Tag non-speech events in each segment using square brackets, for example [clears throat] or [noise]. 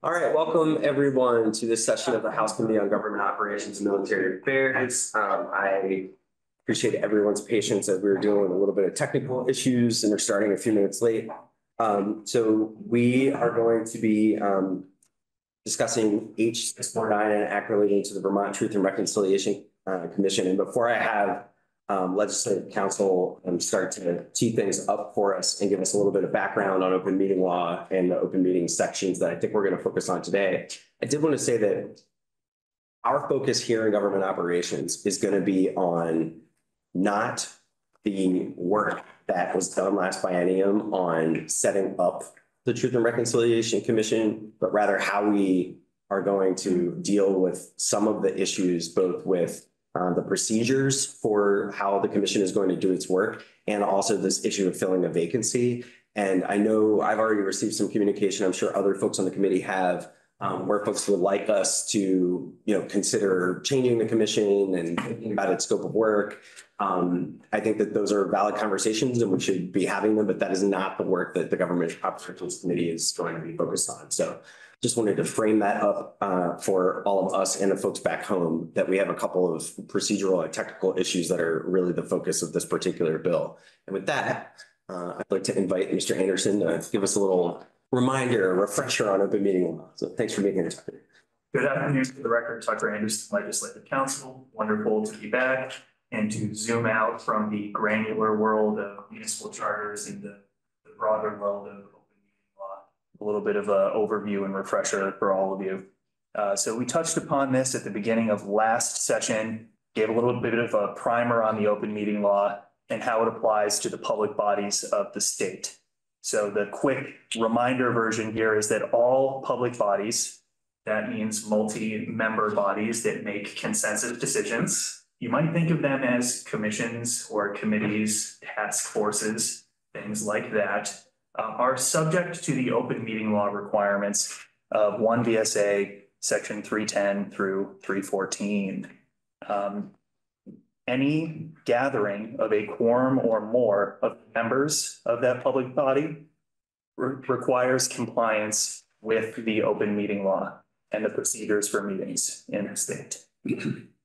All right, welcome everyone to this session of the House Committee on Government Operations and Military Affairs. Um, I appreciate everyone's patience as we were dealing with a little bit of technical issues and are starting a few minutes late. Um, so we are going to be um discussing H six four nine and act relating to the Vermont Truth and Reconciliation uh, Commission. And before I have um, legislative counsel um, start to tee things up for us and give us a little bit of background on open meeting law and the open meeting sections that I think we're going to focus on today. I did want to say that our focus here in government operations is going to be on not the work that was done last biennium on setting up the Truth and Reconciliation Commission, but rather how we are going to deal with some of the issues, both with uh, the procedures for how the commission is going to do its work, and also this issue of filling a vacancy. And I know I've already received some communication, I'm sure other folks on the committee have, um, where folks would like us to, you know, consider changing the commission and thinking about its scope of work. Um, I think that those are valid conversations and we should be having them, but that is not the work that the Government Operations Committee is going to be focused on. So just wanted to frame that up uh, for all of us and the folks back home that we have a couple of procedural and technical issues that are really the focus of this particular bill. And with that, uh, I'd like to invite Mr. Anderson to give us a little reminder, a refresher on open meeting law. So thanks for being here. Good afternoon to the record, Tucker Anderson, Legislative Counsel. Wonderful to be back and to zoom out from the granular world of municipal charters into the broader world of a little bit of an overview and refresher for all of you. Uh, so we touched upon this at the beginning of last session, gave a little bit of a primer on the open meeting law and how it applies to the public bodies of the state. So the quick reminder version here is that all public bodies, that means multi-member bodies that make consensus decisions. You might think of them as commissions or committees, task forces, things like that are subject to the open meeting law requirements of one VSA section three ten through three fourteen. Um, any gathering of a quorum or more of members of that public body re requires compliance with the open meeting law and the procedures for meetings in the state.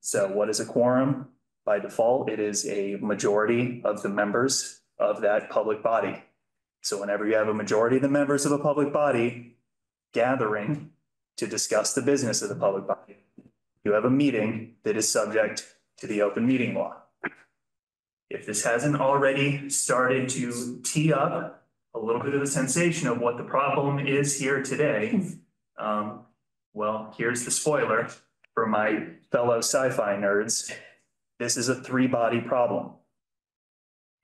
so what is a quorum? By default, it is a majority of the members of that public body. So whenever you have a majority of the members of a public body gathering to discuss the business of the public body, you have a meeting that is subject to the open meeting law. If this hasn't already started to tee up a little bit of a sensation of what the problem is here today, um, well, here's the spoiler for my fellow sci-fi nerds. This is a three-body problem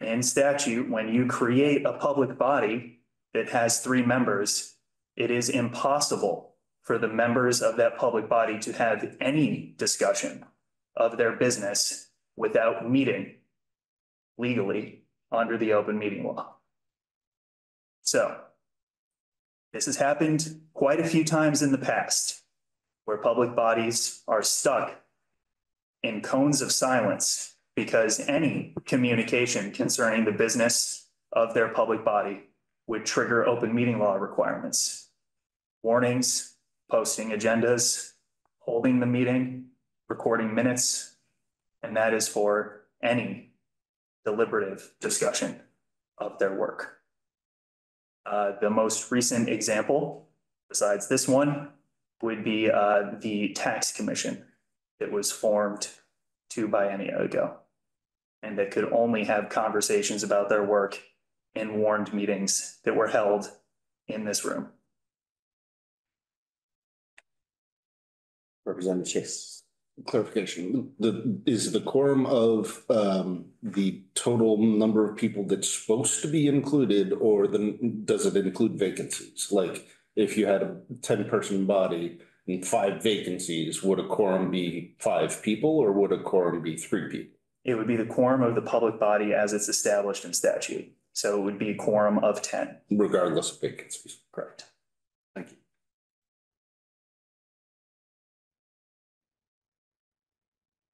in statute, when you create a public body that has three members, it is impossible for the members of that public body to have any discussion of their business without meeting legally under the open meeting law. So this has happened quite a few times in the past where public bodies are stuck in cones of silence because any communication concerning the business of their public body would trigger open meeting law requirements. Warnings, posting agendas, holding the meeting, recording minutes, and that is for any deliberative discussion of their work. Uh, the most recent example, besides this one, would be uh, the tax commission that was formed two biennia ago and that could only have conversations about their work in warned meetings that were held in this room. Representative Chase. Clarification, the, is the quorum of um, the total number of people that's supposed to be included, or the, does it include vacancies? Like, if you had a ten-person body and five vacancies, would a quorum be five people, or would a quorum be three people? It would be the quorum of the public body as it's established in statute. So it would be a quorum of ten. regardless of vacancies. Correct. Thank you.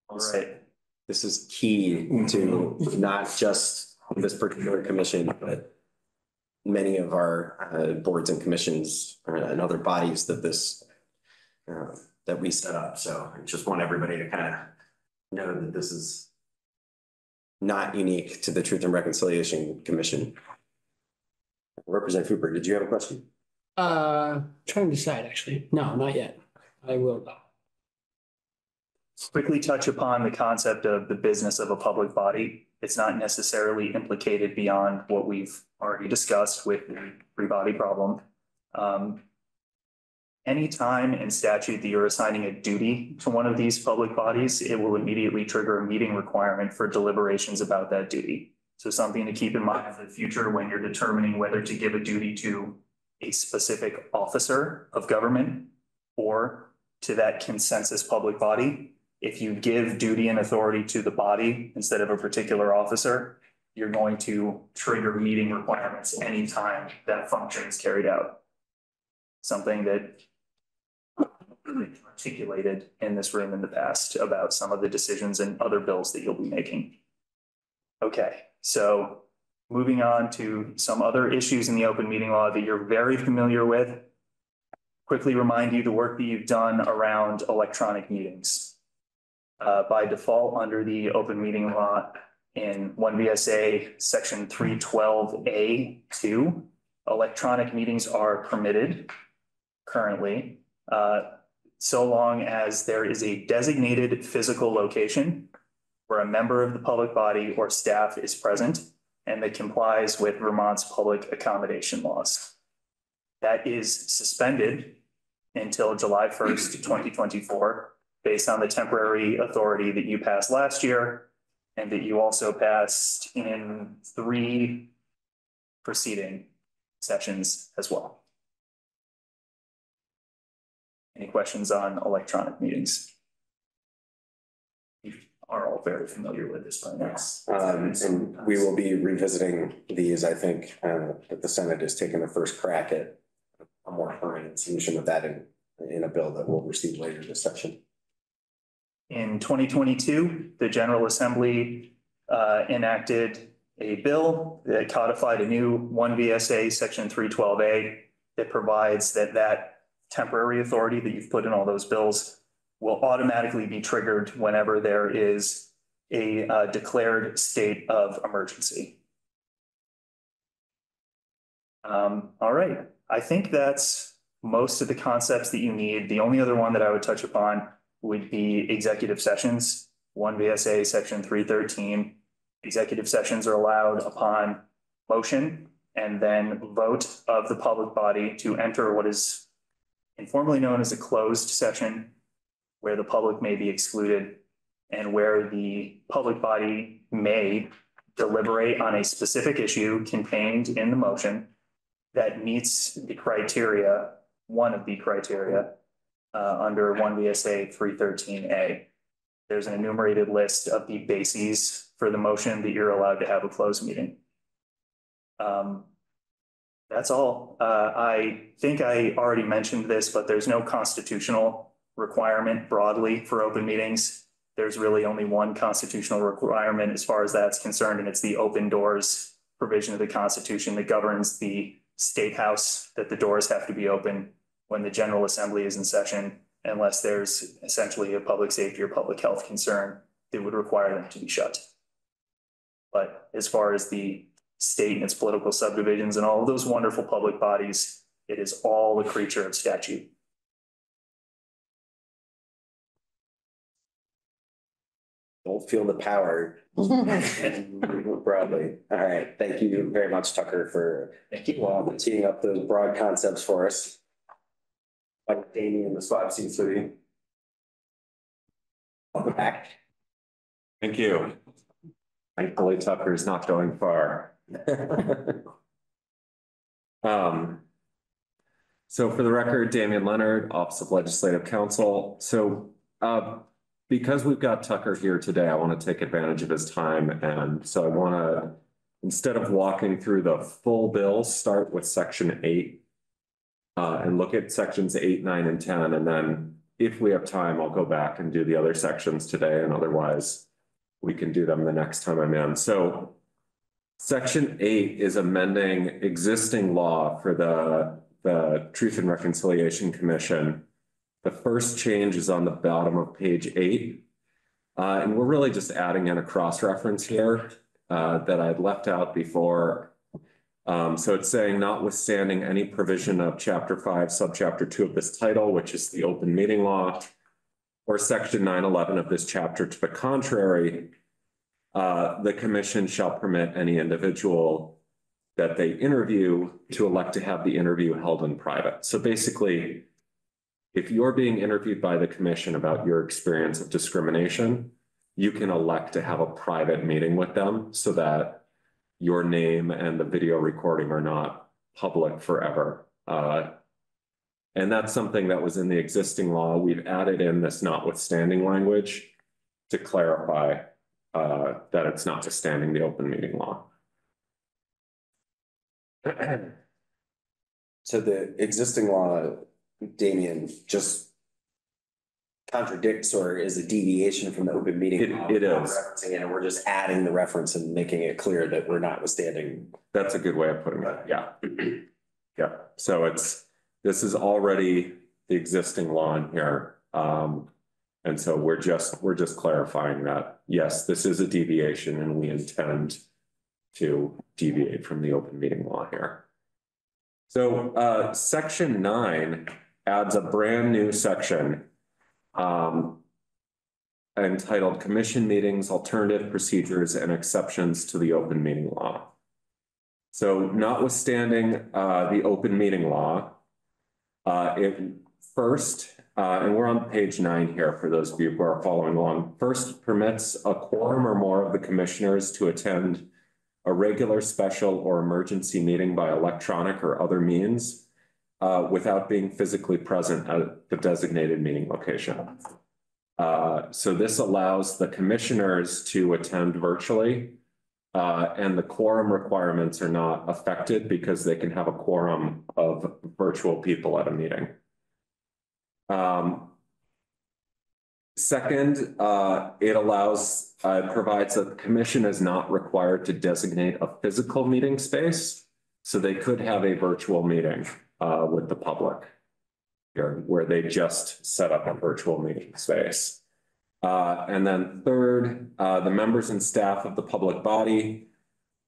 All right. This is key to not just this particular commission, but many of our uh, boards and commissions uh, and other bodies that this uh, that we set up. So I just want everybody to kind of know that this is not unique to the Truth and Reconciliation Commission. Representative Hooper, did you have a question? Uh, trying to decide, actually. No, not yet. I will though. quickly touch upon the concept of the business of a public body. It's not necessarily implicated beyond what we've already discussed with the three body problem. Um, Anytime in statute that you're assigning a duty to one of these public bodies, it will immediately trigger a meeting requirement for deliberations about that duty. So something to keep in mind for the future when you're determining whether to give a duty to a specific officer of government or to that consensus public body. If you give duty and authority to the body instead of a particular officer, you're going to trigger meeting requirements anytime that function is carried out. Something that articulated in this room in the past about some of the decisions and other bills that you'll be making. Okay, so moving on to some other issues in the open meeting law that you're very familiar with. Quickly remind you the work that you've done around electronic meetings. Uh, by default, under the open meeting law in one VSA, section three twelve A two, electronic meetings are permitted currently, uh, so long as there is a designated physical location where a member of the public body or staff is present and that complies with Vermont's public accommodation laws. That is suspended until July first, twenty twenty-four, based on the temporary authority that you passed last year and that you also passed in three preceding sessions as well. Any questions on electronic meetings? You are all very familiar with this by now. Um, and we will be revisiting these, I think, uh, that the Senate has taken the first crack at a more permanent solution of that in, in a bill that we'll receive later this session. In twenty twenty-two, the General Assembly uh, enacted a bill that codified a new one VSA, section three twelve A, that provides that that temporary authority that you've put in all those bills will automatically be triggered whenever there is a uh, declared state of emergency. Um, all right, I think that's most of the concepts that you need. The only other one that I would touch upon would be executive sessions. One VSA, section three thirteen. Executive sessions are allowed upon motion and then vote of the public body to enter what is informally known as a closed session where the public may be excluded and where the public body may deliberate on a specific issue contained in the motion that meets the criteria, one of the criteria uh, under one VSA three thirteen A. There's an enumerated list of the bases for the motion that you're allowed to have a closed meeting. Um, that's all. Uh, I think I already mentioned this, but there's no constitutional requirement broadly for open meetings. There's really only one constitutional requirement as far as that's concerned, and it's the open doors provision of the Constitution that governs the state house, that the doors have to be open when the General Assembly is in session, unless there's essentially a public safety or public health concern that would require them to be shut. But as far as the state and its political subdivisions and all of those wonderful public bodies. It is all a creature of statute. Don't feel the power [laughs] broadly. All right, thank you very much, Tucker, for Thank you. well, teeing up those broad concepts for us. Like Damien, the swap seat city. Welcome back. Thank you. Thankfully Tucker is not going far. [laughs] Um. So for the record, Damien Leonard, Office of Legislative Counsel. So uh, because we've got Tucker here today, I want to take advantage of his time. And so I want to, instead of walking through the full bill, start with section eight. Uh, and look at sections eight, nine, and ten, and then if we have time, I'll go back and do the other sections today, and otherwise we can do them the next time I'm in. So Section eight is amending existing law for the, the Truth and Reconciliation Commission. The first change is on the bottom of page eight. Uh, and we're really just adding in a cross-reference here, uh, that I'd left out before. Um, so it's saying notwithstanding any provision of chapter five, subchapter two of this title, which is the open meeting law. Or section nine eleven of this chapter to the contrary. Uh, the commission shall permit any individual that they interview to elect to have the interview held in private. So basically. If you're being interviewed by the commission about your experience of discrimination, you can elect to have a private meeting with them so that. Your name and the video recording are not public forever. Uh, and that's something that was in the existing law. We've added in this notwithstanding language to clarify uh, that it's not notwithstanding the open meeting law. [clears throat] So the existing law, Damien, just contradicts or is a deviation from the open meeting. It- law. it We're not is. Referencing it, and we're just adding the reference and making it clear that we're notwithstanding. That's a good way of putting it, yeah. [clears throat] Yeah, so it's, this is already the existing law in here. Um, and so we're just, we're just clarifying that, yes, this is a deviation and we intend to deviate from the open meeting law here. So, uh, section nine adds a brand new section. Um, entitled Commission Meetings, Alternative Procedures and Exceptions to the Open Meeting Law. So notwithstanding uh the open meeting law. Uh, it first, uh, and we're on page nine here for those of you who are following along. First permits a quorum or more of the commissioners to attend. A regular, special or emergency meeting by electronic or other means. Uh, without being physically present at the designated meeting location. Uh, so this allows the commissioners to attend virtually. Uh, and the quorum requirements are not affected because they can have a quorum of virtual people at a meeting. Um. Second, uh, it allows, uh, provides that the commission is not required to designate a physical meeting space. So they could have a virtual meeting, uh, with the public. Here, where they just set up a virtual meeting space. Uh, and then third, uh, the members and staff of the public body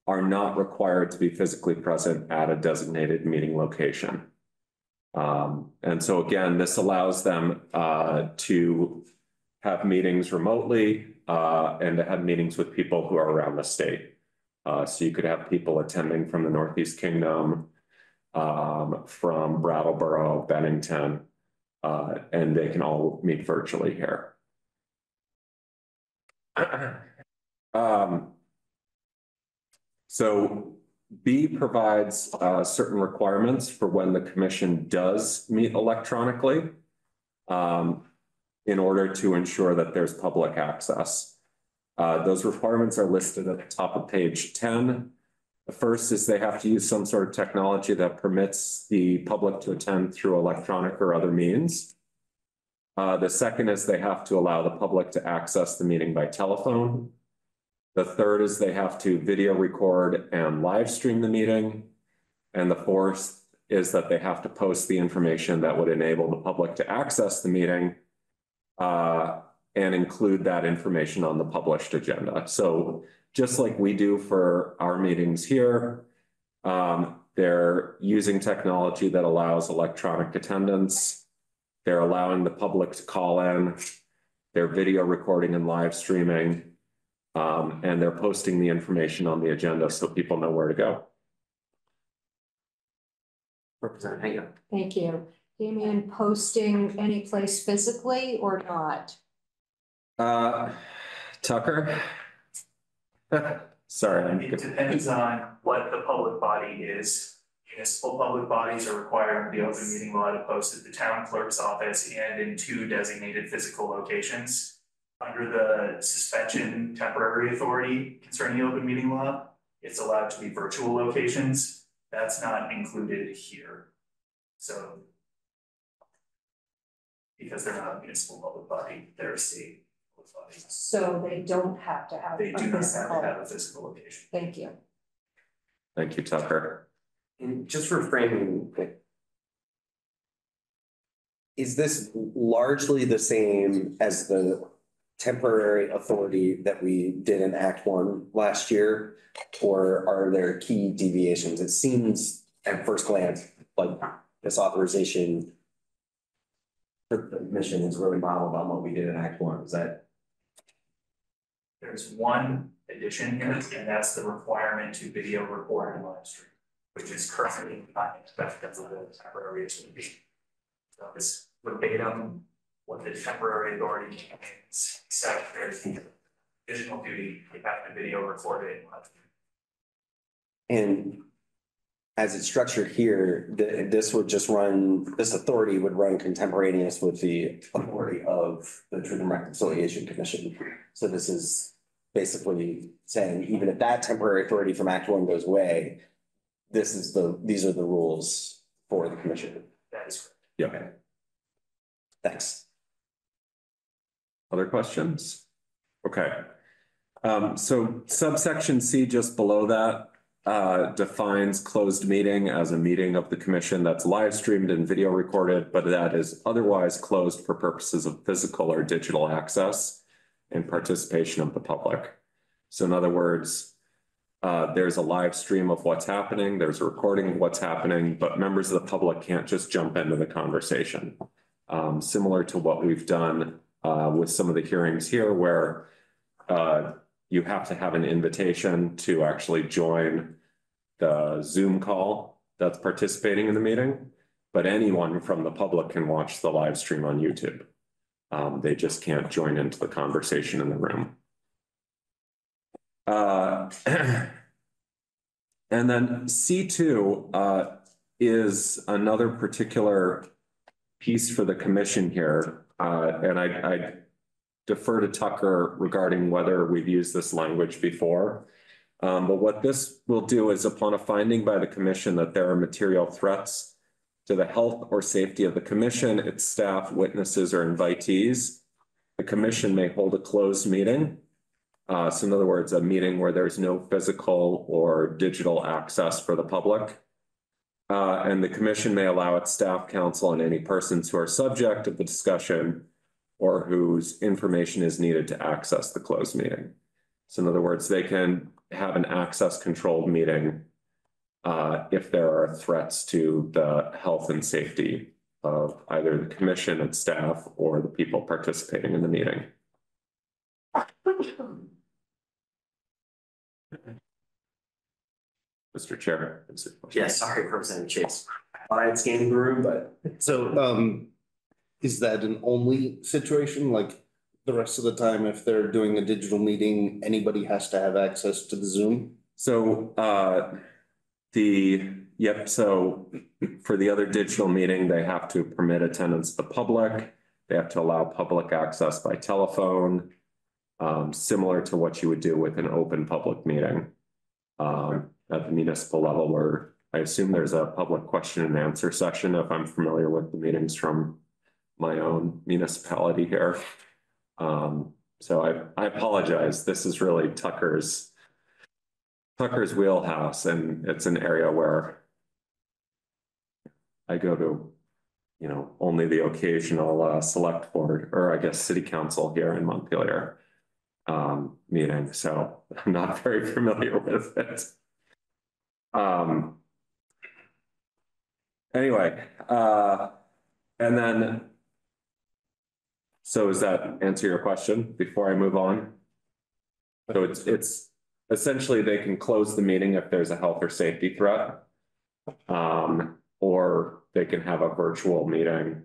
are not required to be physically present at a designated meeting location. Um, and so again, this allows them, uh, to have meetings remotely, uh, and to have meetings with people who are around the state. Uh, so you could have people attending from the Northeast Kingdom, um, from Brattleboro, Bennington, uh, and they can all meet virtually here. [clears throat] Um. So B provides uh certain requirements for when the commission does meet electronically. Um, in order to ensure that there's public access. Uh, those requirements are listed at the top of page ten. The first is they have to use some sort of technology that permits the public to attend through electronic or other means. Uh, the second is they have to allow the public to access the meeting by telephone. The third is they have to video record and live stream the meeting. And the fourth is that they have to post the information that would enable the public to access the meeting. Uh, and include that information on the published agenda. So just like we do for our meetings here. Um, they're using technology that allows electronic attendance. They're allowing the public to call in. They're video recording and live streaming. Um, and they're posting the information on the agenda so people know where to go. Representative Hango. Thank you. Damien, posting any place physically or not? Uh, Tucker? [laughs] Sorry, I'm It depends on what the public body is. Municipal public bodies are required in the open meeting law to post at the town clerk's office and in two designated physical locations. Under the suspension temporary authority concerning the open meeting law, it's allowed to be virtual locations. That's not included here. So. Because they're not a municipal public body, they're a state public body. So they don't have to have They a do not have to physical. have a physical location. Thank you. Thank you, Tucker. And just for framing. Is this largely the same as the temporary authority that we did in Act One last year? Or are there key deviations? It seems at first glance like this authorization. For the mission is really modeled on what we did in Act One. Is that? There's one addition here, and that's the requirement to video record and live stream, which is currently not expected of the temporary is to be. So it's verbatim what the temporary authority means, except there's the additional duty, you have to video record it. and live stream. And as it's structured here, th- this would just run, this authority would run contemporaneous with the authority of the Truth and Reconciliation Commission. So this is basically saying, even if that temporary authority from Act One goes away, this is the, these are the rules for the commission. That is correct. Yeah. Thanks. Other questions? Okay. Um, so subsection C just below that uh defines closed meeting as a meeting of the commission that's live streamed and video recorded, but that is otherwise closed for purposes of physical or digital access and participation of the public. So in other words, uh, there's a live stream of what's happening, there's a recording of what's happening, but members of the public can't just jump into the conversation. Um, similar to what we've done uh with some of the hearings here where uh you have to have an invitation to actually join the Zoom call that's participating in the meeting. But anyone from the public can watch the live stream on YouTube. Um, they just can't join into the conversation in the room. Uh, [clears throat] and then C two uh is another particular piece for the commission here. Uh, and I, defer to Tucker regarding whether we've used this language before. Um, but what this will do is upon a finding by the commission that there are material threats to the health or safety of the commission, its staff, witnesses, or invitees, the commission may hold a closed meeting. Uh, so in other words, a meeting where there's no physical or digital access for the public. Uh, and the commission may allow its staff, counsel, and any persons who are subject to the discussion or whose information is needed to access the closed meeting. So in other words, they can have an access controlled meeting uh, if there are threats to the health and safety of either the commission and staff or the people participating in the meeting. [laughs] Mr. Chair. is there a question? Yeah, sorry, Representative Chase. I thought I had scanned the room, but So, um, is that an only situation? Like the rest of the time, if they're doing a digital meeting, anybody has to have access to the Zoom? So uh, the, yep, so for the other digital meeting, they have to permit attendance of the public. They have to allow public access by telephone. um, similar to what you would do with an open public meeting. Um, at the municipal level where I assume there's a public question and answer session if I'm familiar with the meetings from my own municipality here. Um, so I, I apologize. This is really Tucker's Tucker's wheelhouse and it's an area where I go to, you know, only the occasional uh select board or I guess city council here in Montpelier um meeting, so I'm not very familiar [laughs] with it. Um anyway, uh and then so does that answer your question before I move on? So it's it's essentially they can close the meeting if there's a health or safety threat. Um, or they can have a virtual meeting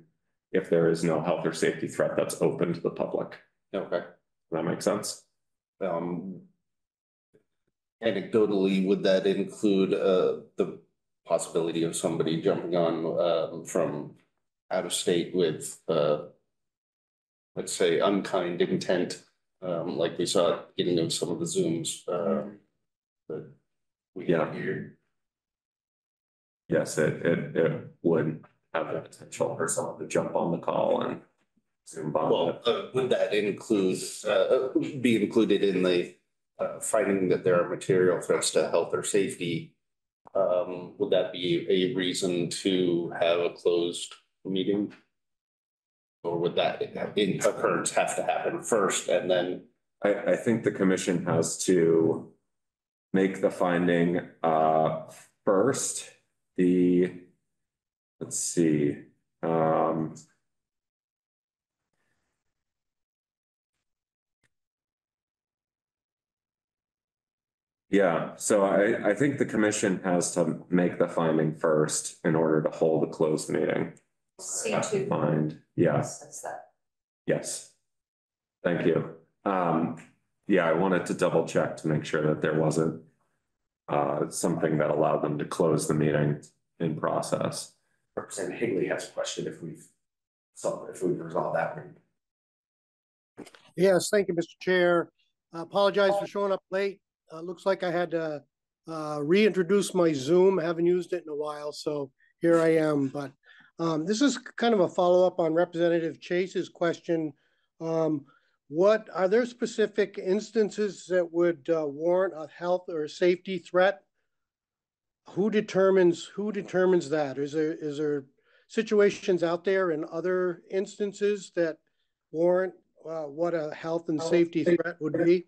if there is no health or safety threat that's open to the public. Okay. Does that make sense? Um. Anecdotally, would that include uh the possibility of somebody jumping on um from out of state with uh. Let's say unkind intent, um like we saw at the beginning of some of the Zooms, um. That we Yeah. hear. Yes, it it it would have the potential for someone to jump on the call and zoom bomb Well, uh, would that include, uh, be included in the, uh, finding that there are material threats to health or safety? um, would that be a reason to have a closed meeting? Or would that occurrence have to happen first and then, I, I think the commission has to make the finding, uh, first, the, let's see, um. Yeah, so I, I think the commission has to make the finding first in order to hold a closed meeting. C two. Find, yeah. That's that. Yes. Thank you. Um, yeah, I wanted to double check to make sure that there wasn't uh, something that allowed them to close the meeting in process. Representative Higley has a question if we've solved, if we've resolved that one. Yes, thank you, Mr. Chair. I Apologize for showing up late. Uh, looks like I had to uh, reintroduce my Zoom. I Haven't used it in a while, so here I am. But um, this is kind of a follow-up on Representative Chase's question. Um, what, are there specific instances that would uh, warrant a health or safety threat? Who determines, who determines that? Is there, is there situations out there in other instances that warrant uh, what a health and safety threat would be?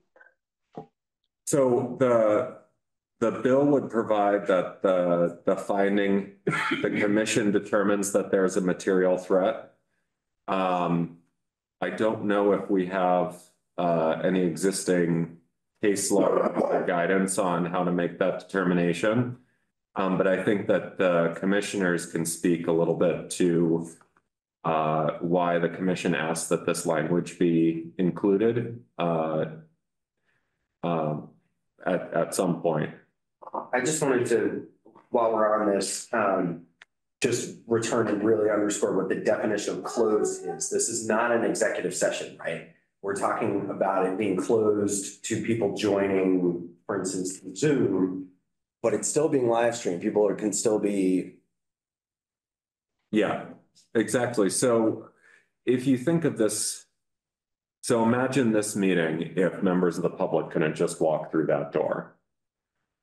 So the, the bill would provide that the, the finding, the commission determines that there's a material threat. Um, I don't know if we have uh, any existing case law or guidance on how to make that determination. Um, but I think that the commissioners can speak a little bit to uh, why the commission asked that this language be included uh, um, at, at some point. I just wanted to, while we're on this, um, just return and really underscore what the definition of closed is. This is not an executive session, right? We're talking about it being closed to people joining, for instance, Zoom, but it's still being live streamed. People are- can still be, Yeah, exactly. So if you think of this, so imagine this meeting if members of the public couldn't just walk through that door.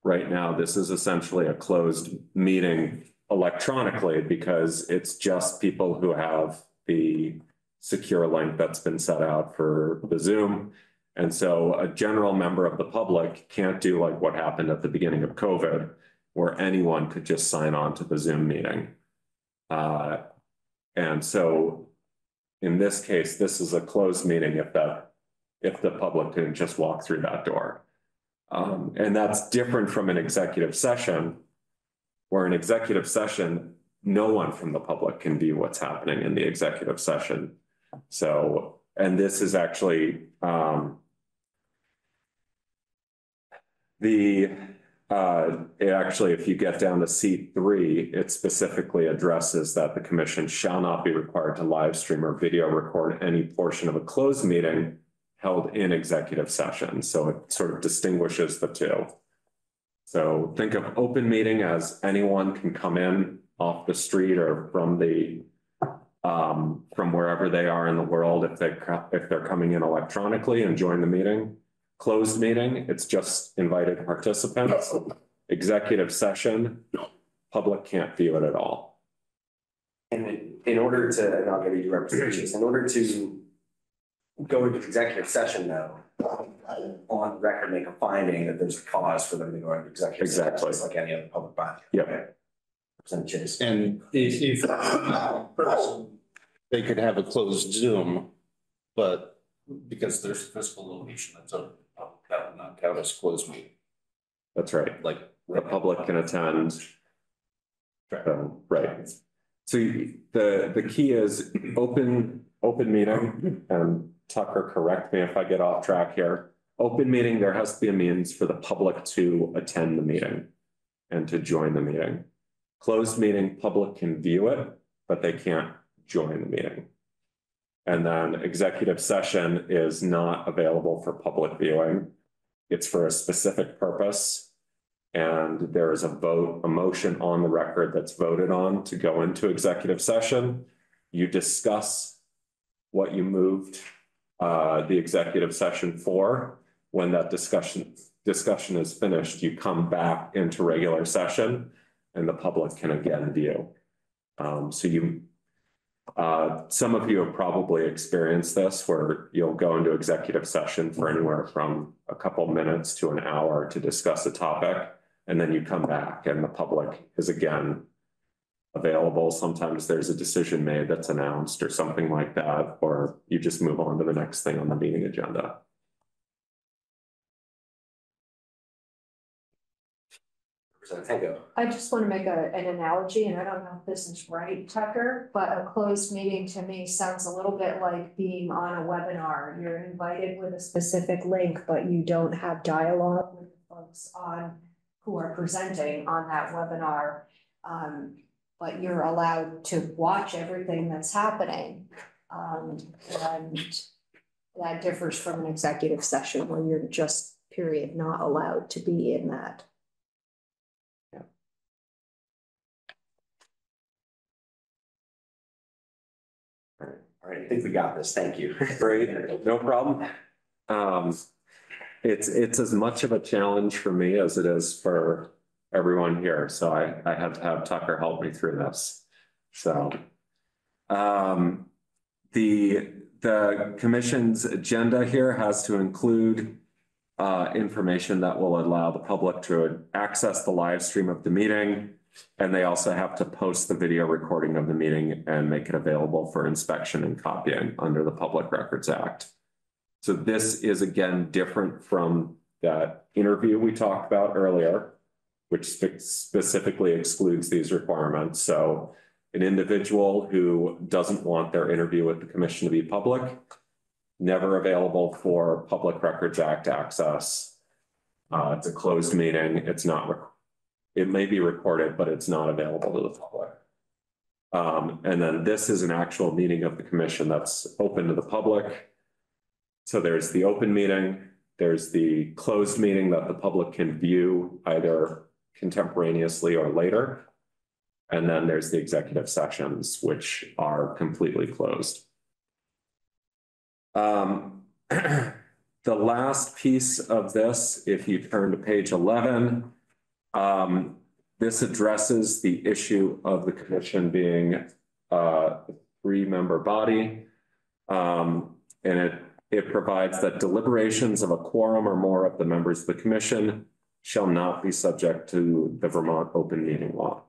Right now, this is essentially a closed meeting electronically because it's just people who have the secure link that's been set out for the Zoom. And so a general member of the public can't do like what happened at the beginning of COVID, where anyone could just sign on to the Zoom meeting. Uh, and so in this case, this is a closed meeting if the, if the public didn't just walk through that door. Um, and that's different from an executive session, where an executive session, no one from the public can view what's happening in the executive session. So, and this is actually, um, the, uh, it actually, if you get down to C three, it specifically addresses that the commission shall not be required to live stream or video record any portion of a closed meeting held in executive session. So it sort of distinguishes the two. So think of open meeting as anyone can come in off the street or from the um, from wherever they are in the world, if they, if they're coming in electronically and join the meeting. Closed meeting, it's just invited participants. Executive session, public can't view it at all. and in- in order to, and I'll give you representations, in order to go into executive session though, on record, make a finding that there's a cause for them to go into executive. session, Exactly. Just like any other public body. Yep. Okay. Representative Chase. and if, if person, they could have a closed Zoom, but because there's a physical location, that's a, would not count as closed meeting, That's right. like. The public can attend. Um, right. So you- the, the key is open, open meeting, and Tucker, correct me if I get off track here. Open meeting, there has to be a means for the public to attend the meeting and to join the meeting. Closed meeting, public can view it, but they can't join the meeting. And then executive session is not available for public viewing. It's for a specific purpose. And there is a vote, a motion on the record that's voted on to go into executive session. You discuss what you moved uh, the executive session for. When that discussion discussion is finished, you come back into regular session and the public can again view. Um, so you, uh, some of you have probably experienced this where you'll go into executive session for anywhere from a couple minutes to an hour to discuss a topic. And then you come back and the public is again available. Sometimes there's a decision made that's announced or something like that, or you just move on to the next thing on the meeting agenda. Tango. I just want to make a, an analogy, and I don't know if this is right, Tucker, but a closed meeting to me sounds a little bit like being on a webinar. You're invited with a specific link, but you don't have dialogue with the folks on who are presenting on that webinar. Um, but you're allowed to watch everything that's happening. Um, and that differs from an executive session where you're just period not allowed to be in that. All right, I think we got this. Thank you. Great, no problem. Um, it's, it's as much of a challenge for me as it is for everyone here, so I, I had to have Tucker help me through this. So, um, the, the commission's agenda here has to include uh, information that will allow the public to access the live stream of the meeting. And they also have to post the video recording of the meeting and make it available for inspection and copying under the Public Records Act. So this is again different from that interview we talked about earlier, which spe- specifically excludes these requirements. So an individual who doesn't want their interview with the commission to be public, never available for Public Records Act access. Uh, it's a closed meeting. It's not, it may be recorded, but it's not available to the public. Um, and then this is an actual meeting of the commission that's open to the public. So there's the open meeting, there's the closed meeting that the public can view either contemporaneously or later. And then there's the executive sessions, which are completely closed. Um, [clears throat] the last piece of this, if you turn to page eleven, um, this addresses the issue of the commission being a three-member body. Um, and it, it provides that deliberations of a quorum or more of the members of the commission shall not be subject to the Vermont open meeting law.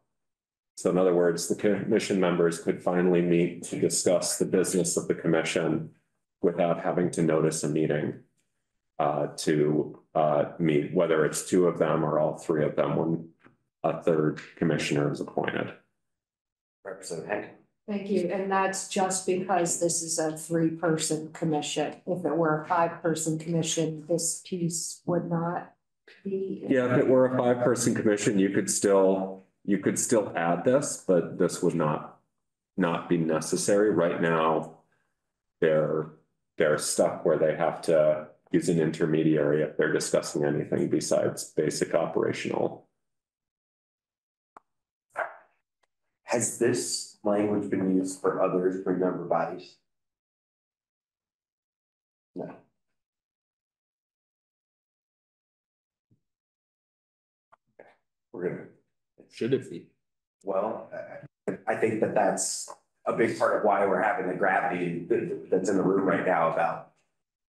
So in other words, the commission members could finally meet to discuss the business of the commission without having to notice a meeting uh, to Uh, meet, whether it's two of them or all three of them when a third commissioner is appointed. Representative Henk. Thank you, and that's just because this is a three-person commission. If it were a five-person commission, this piece would not be. Yeah, if it were a five-person commission, you could still, you could still add this, but this would not, not be necessary. Right now, they're, they're stuck where they have to use an intermediary if they're discussing anything besides basic operational. Has this language been used for others for member bodies? No. We're gonna, Should it be? well, I, I think that that's a big part of why we're having the gravity that's in the room right now about.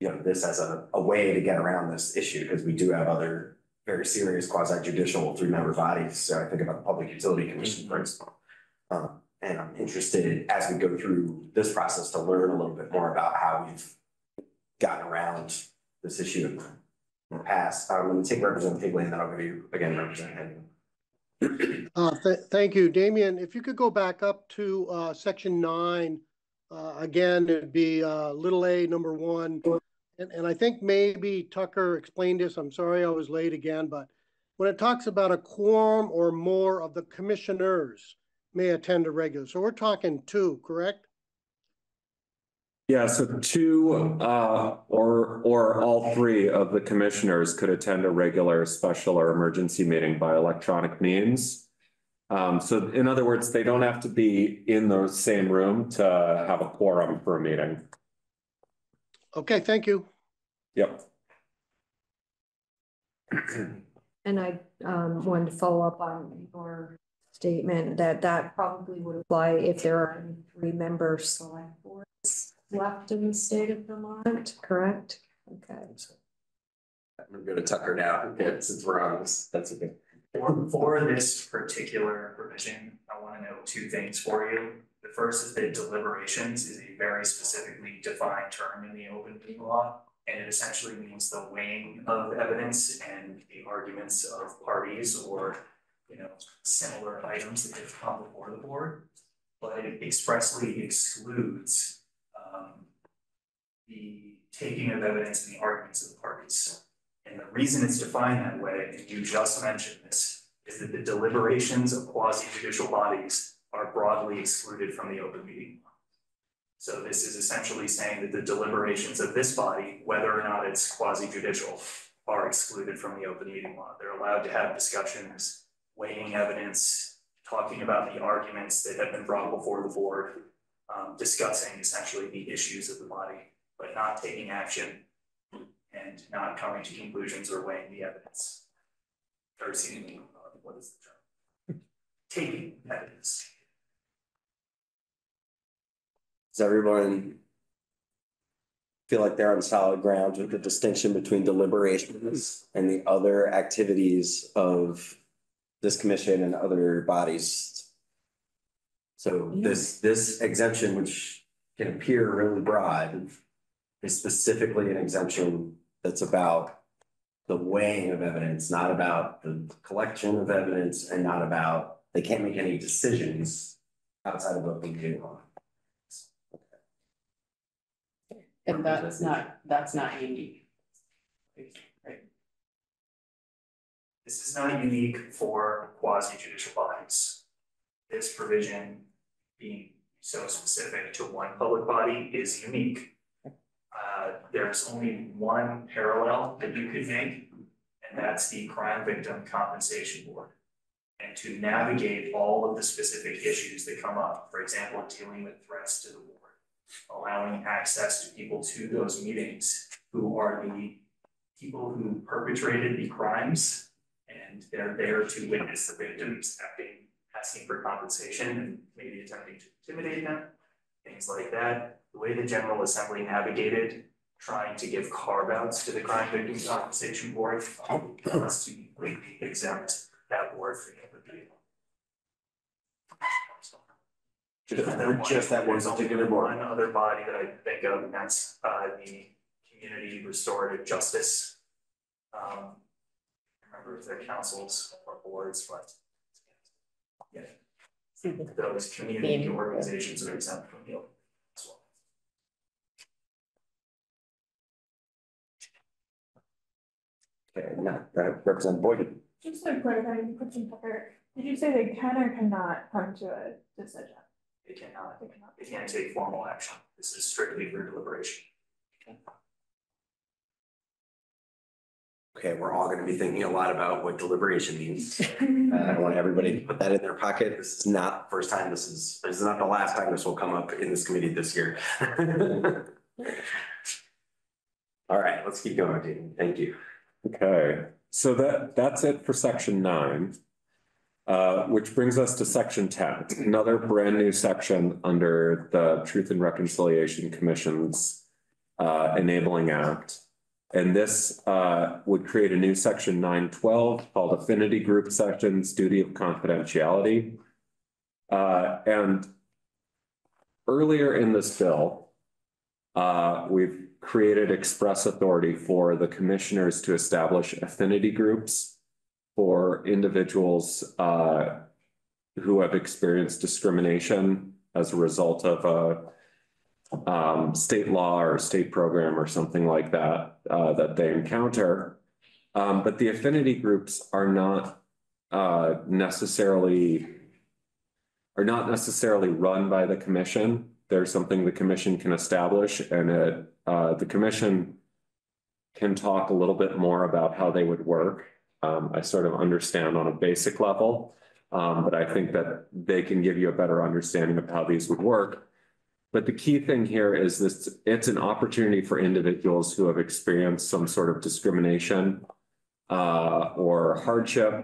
You know, this as a, a way to get around this issue, because we do have other very serious quasi judicial three-member bodies. So I think about the Public Utility Commission, for instance. Um, and I'm interested as we go through this process to learn a little bit more about how we've gotten around this issue in the past. I'm gonna take Representative Higley and then I'll give you again, Representative. Henning. Uh, th- thank you, Damien. If you could go back up to, uh, section nine. Uh, again, it'd be, uh, little A, number one. And, and I think maybe Tucker explained this. I'm sorry I was late again, but when it talks about a quorum or more of the commissioners may attend a regular, so we're talking two, correct? Yeah, so two, uh, or, or all three of the commissioners could attend a regular, special or emergency meeting by electronic means. Um, so in other words, they don't have to be in the same room to have a quorum for a meeting. Okay, thank you. Yep. And I um wanted to follow up on your statement that that probably would apply if there are any three member select boards left in the state of Vermont, correct? Okay. I'm gonna go to Tucker now, yeah, since we're on this, that's okay. For, for this particular provision, I wanna know two things for you. The first is that deliberations is a very specifically defined term in the open meeting law. And it essentially means the weighing of evidence and the arguments of parties or, you know, similar items that have come before the board. But it expressly excludes, um, the taking of evidence and the arguments of the parties. And the reason it's defined that way, and you just mentioned this, is that the deliberations of quasi judicial bodies are broadly excluded from the open meeting. law. So this is essentially saying that the deliberations of this body, whether or not it's quasi judicial, are excluded from the open meeting law. They're allowed to have discussions, weighing evidence, talking about the arguments that have been brought before the board, um, discussing essentially the issues of the body, but not taking action and not coming to conclusions or weighing the evidence. Or me, uh, what is the term? Taking evidence. Does everyone feel like they're on solid ground with the distinction between deliberations and the other activities of this commission and other bodies? So this, this exemption, which can appear really broad, is specifically an exemption that's about the weighing of evidence, not about the collection of evidence and not about, they can't make any decisions outside of open meeting law. And that's not, that's not unique. Right, This is not unique for quasi judicial bodies. This provision being so specific to one public body is unique. Uh, there's only one parallel that you could make, and that's the crime victim compensation board. And to navigate all of the specific issues that come up, for example, dealing with threats to the board. Allowing access to people to those meetings who are the people who perpetrated the crimes. And they're there to witness the victims acting, asking for compensation and maybe attempting to intimidate them. Things like that, the way the General Assembly navigated trying to give carve outs to the crime Victims compensation board. Was to completely exempt that board from the meeting. Just, just that one There's only particular board. One other body that I think of, and that's uh the Community Restorative Justice. Um. I Remember if they're councils or boards, but. Yeah, those community Theme. organizations are exempt from the as well. Okay, now, uh, Representative Boyd. Just a clarifying question, Tucker. Did you say they can or cannot come to a decision? They cannot, They cannot. they can't take formal action. This is strictly for deliberation. Okay, we're all gonna be thinking a lot about what deliberation means. [laughs] Uh, I want everybody to put that in their pocket. This is not the first time, this is, this is not the last time this will come up in this committee this year. [laughs] All right, let's keep going, Dean. Thank you. Okay, so that, that's it for section nine. Uh, which brings us to section ten, another brand new section under the Truth and Reconciliation Commission's uh, Enabling Act. And this uh, would create a new section nine twelve called Affinity Group Sections Duty of Confidentiality. Uh, and earlier in this bill, uh, we've created express authority for the commissioners to establish affinity groups for individuals uh, who have experienced discrimination as a result of a um, state law or state program or something like that uh, that they encounter. Um, but the affinity groups are not uh, necessarily are not necessarily run by the commission. They're something the commission can establish and it, uh, the commission can talk a little bit more about how they would work. Um, I sort of understand on a basic level. Um, but I think that they can give you a better understanding of how these would work. But the key thing here is this, it's an opportunity for individuals who have experienced some sort of discrimination uh, or hardship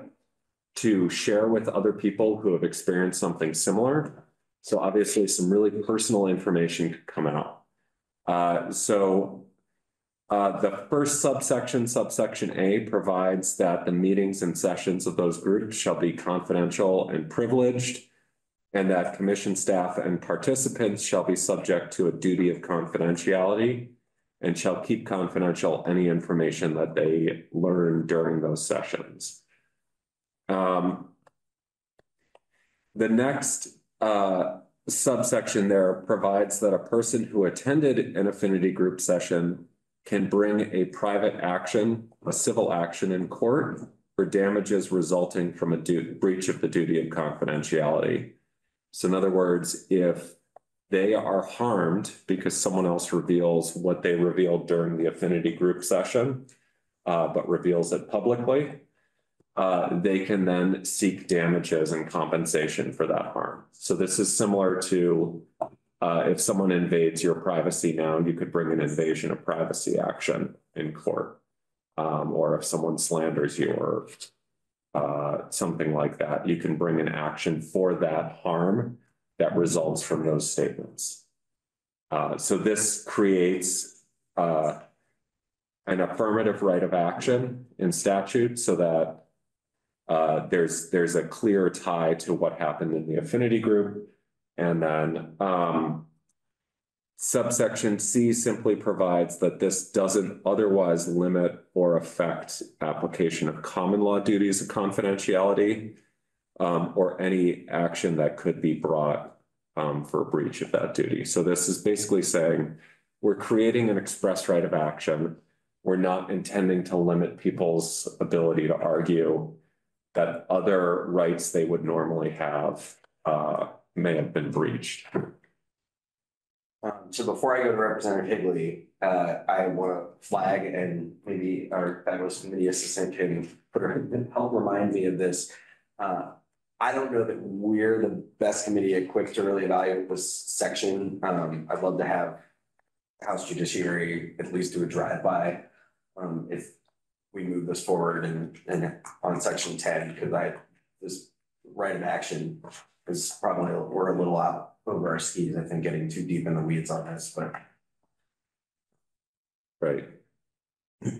to share with other people who have experienced something similar. So obviously, some really personal information could come out. Uh, so uh, the first subsection, subsection A provides that the meetings and sessions of those groups shall be confidential and privileged. And that commission staff and participants shall be subject to a duty of confidentiality. And shall keep confidential any information that they learn during those sessions. Um. The next uh subsection there provides that a person who attended an affinity group session can bring a private action, a civil action in court for damages resulting from a breach of the duty of confidentiality. So in other words, if they are harmed because someone else reveals what they revealed during the affinity group session, uh, but reveals it publicly, uh, they can then seek damages and compensation for that harm. So this is similar to uh, if someone invades your privacy now, you could bring an invasion of privacy action in court. Um, or if someone slanders you or uh, something like that, you can bring an action for that harm that results from those statements. Uh, so this creates uh, an affirmative right of action in statute so that uh, there's, there's a clear tie to what happened in the affinity group. And then, um, subsection C simply provides that this doesn't otherwise limit or affect application of common law duties of confidentiality um, or any action that could be brought um, for breach of that duty. So this is basically saying we're creating an express right of action. We're not intending to limit people's ability to argue that other rights they would normally have uh, may have been breached. Um, so before I go to Representative Higley, uh, I want to flag and maybe our fabulous committee assistant can help remind me of this. Uh, I don't know that we're the best committee equipped to really evaluate this section. Um, I'd love to have House Judiciary at least do a drive-by. Um, if we move this forward and, and on section ten, because I, this right of action is probably, we're a little out over our skis, I think, getting too deep in the weeds on this, but. Right. [clears throat]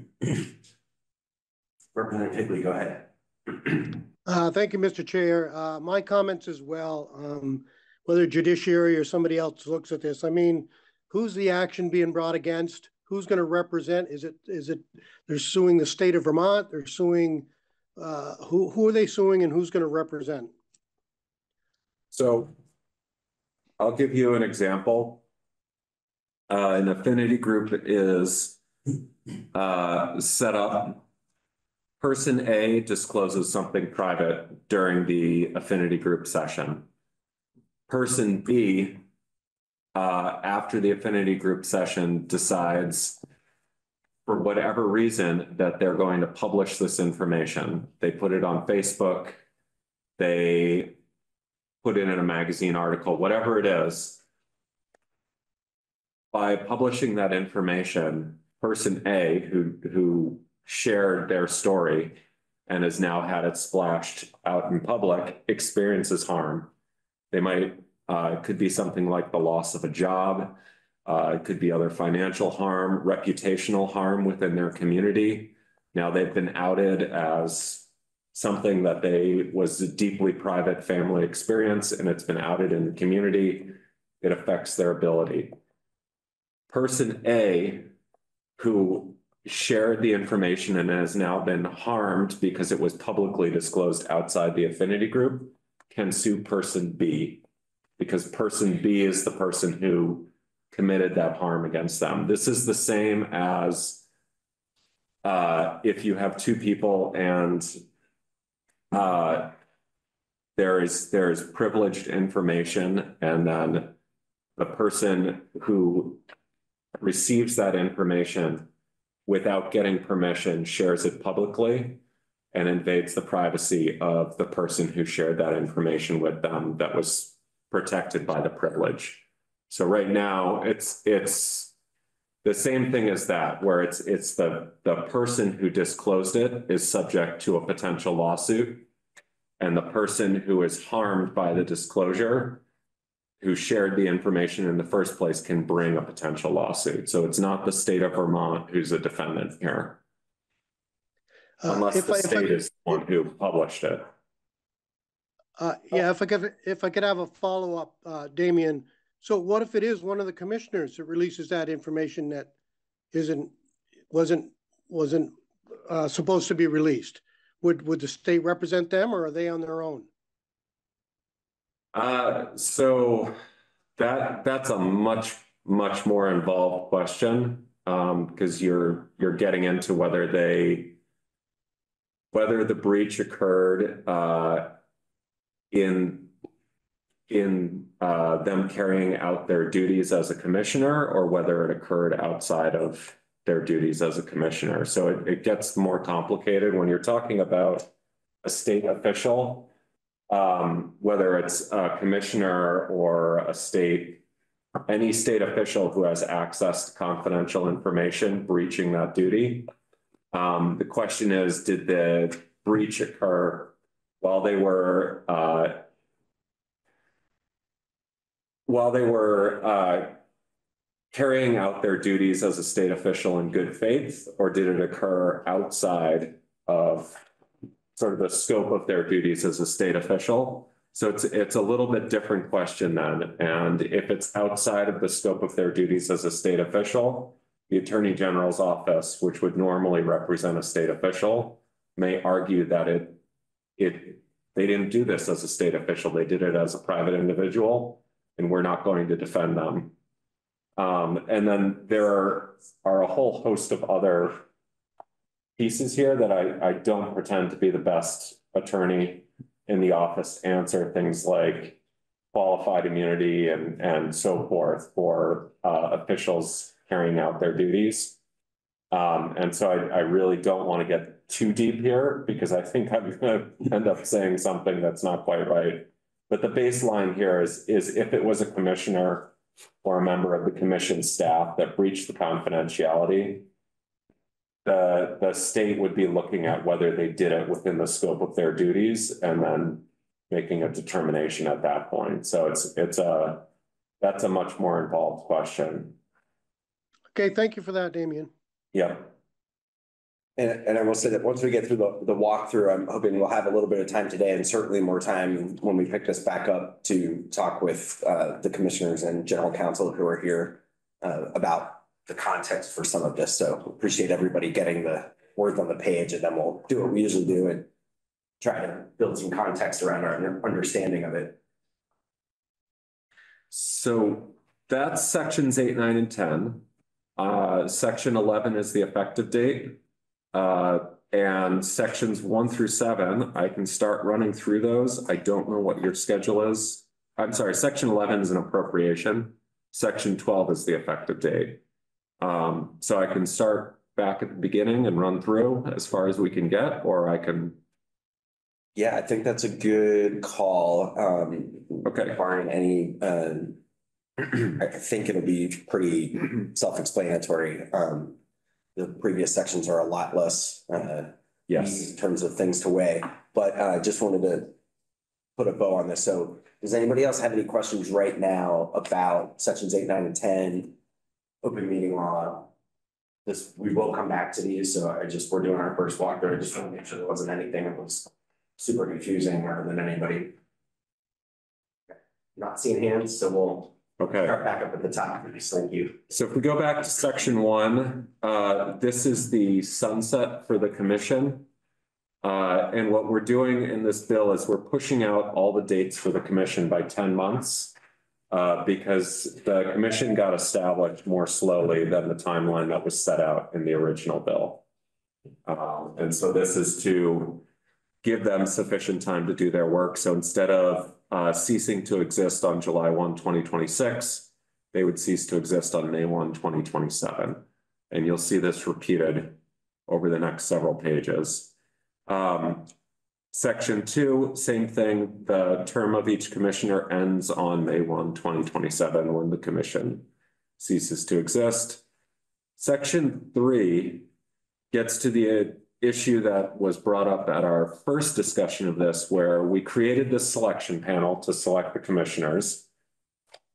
Representative Higley, go ahead. [clears throat] Uh, thank you, Mr. Chair. Uh, my comments as well, um, whether judiciary or somebody else looks at this, I mean, who's the action being brought against? Who's gonna represent? Is it, is it, they're suing the state of Vermont? They're suing, uh, who, who are they suing and who's gonna represent? So I'll give you an example. Uh, an affinity group is uh, set up. Person A discloses something private during the affinity group session. Person B, uh, after the affinity group session decides for whatever reason that they're going to publish this information. They put it on Facebook. They put it in a magazine article, whatever it is. By publishing that information, person A who, who shared their story and has now had it splashed out in public experiences harm. They might, uh, could be something like the loss of a job. Uh, it could be other financial harm, reputational harm within their community. Now they've been outed as something that they was a deeply private family experience and it's been outed in the community. It affects their ability. Person A, who shared the information and has now been harmed because it was publicly disclosed outside the affinity group, can sue person B. Because person B is the person who committed that harm against them. This is the same as uh, if you have two people and uh, there is, there is privileged information and then the person who receives that information without getting permission shares it publicly and invades the privacy of the person who shared that information with them that was protected by the privilege. So right now, it's, it's the same thing as that, where it's, it's the, the person who disclosed it is subject to a potential lawsuit. And the person who is harmed by the disclosure, who shared the information in the first place can bring a potential lawsuit. So it's not the state of Vermont who's a defendant here, Uh, unless the I- if I state is the one who published it. Uh, yeah, if I could, if I could have a follow-up, uh, Damien. So what if it is one of the commissioners that releases that information that isn't, wasn't, wasn't, uh, supposed to be released? Would, would the state represent them or are they on their own? Uh, so that, that's a much, much more involved question. Um, because you're, you're getting into whether they. Whether the breach occurred, uh. In. In, uh, them carrying out their duties as a commissioner or whether it occurred outside of. Their duties as a commissioner. So it, it gets more complicated when you're talking about a state official um, whether it's a commissioner or a state, any state official who has access to confidential information breaching that duty. Um, the question is, did the breach occur while they were, uh, while they were, uh, carrying out their duties as a state official in good faith, or did it occur outside of sort of the scope of their duties as a state official. So it's, it's a little bit different question then. And if it's outside of the scope of their duties as a state official, the Attorney General's office, which would normally represent a state official, may argue that it, it, they didn't do this as a state official. They did it as a private individual, and we're not going to defend them. Um, and then there are, are a whole host of other pieces here that I, I don't pretend to be the best attorney in the office to answer things like qualified immunity and, and so forth for, uh, officials carrying out their duties. Um, and so I, I really don't want to get too deep here because I think I'm gonna end up saying something that's not quite right. But the baseline here is, is if it was a commissioner or a member of the commission staff that breached the confidentiality, the, the state would be looking at whether they did it within the scope of their duties and then making a determination at that point. So it's, it's a, that's a much more involved question. Okay, thank you for that, Damien. Yeah. And, and I will say that once we get through the, the walkthrough, I'm hoping we'll have a little bit of time today and certainly more time when we pick this back up to talk with, uh, the commissioners and general counsel who are here, uh, about the context for some of this. So appreciate everybody getting the words on the page and then we'll do what we usually do and try to build some context around our understanding of it. So that's sections eight, nine, and ten. Uh, section eleven is the effective date. Uh, and sections one through seven, I can start running through those. I don't know what your schedule is. I'm sorry, section eleven is an appropriation. Section twelve is the effective date. Um, so I can start back at the beginning and run through as far as we can get, or I can, Yeah, I think that's a good call. Um, okay. barring any, um, [clears throat] I think it'll be pretty self-explanatory. Um, the previous sections are a lot less, uh, Yes. in terms of things to weigh, but uh, just wanted to put a bow on this. So does anybody else have any questions right now about sections eight, nine, and ten? Open meeting law? This, we will come back to these, so I just, we're doing our first walkthrough. I just want to make sure there wasn't anything that was super confusing other than anybody. Not seeing hands, so we'll Okay. start back up at the top. please. Thank you. So if we go back to section one, uh, this is the sunset for the commission. Uh, and what we're doing in this bill is we're pushing out all the dates for the commission by ten months. Uh, because the commission got established more slowly than the timeline that was set out in the original bill. Um, and so this is to give them sufficient time to do their work. So instead of, ceasing to exist on July 1, 2026, they would cease to exist on May 1, 2027, And you'll see this repeated over the next several pages. Um, section two, same thing, the term of each commissioner ends on May 1, 2027, when the commission ceases to exist. Section three gets to the issue that was brought up at our first discussion of this, where we created this selection panel to select the commissioners.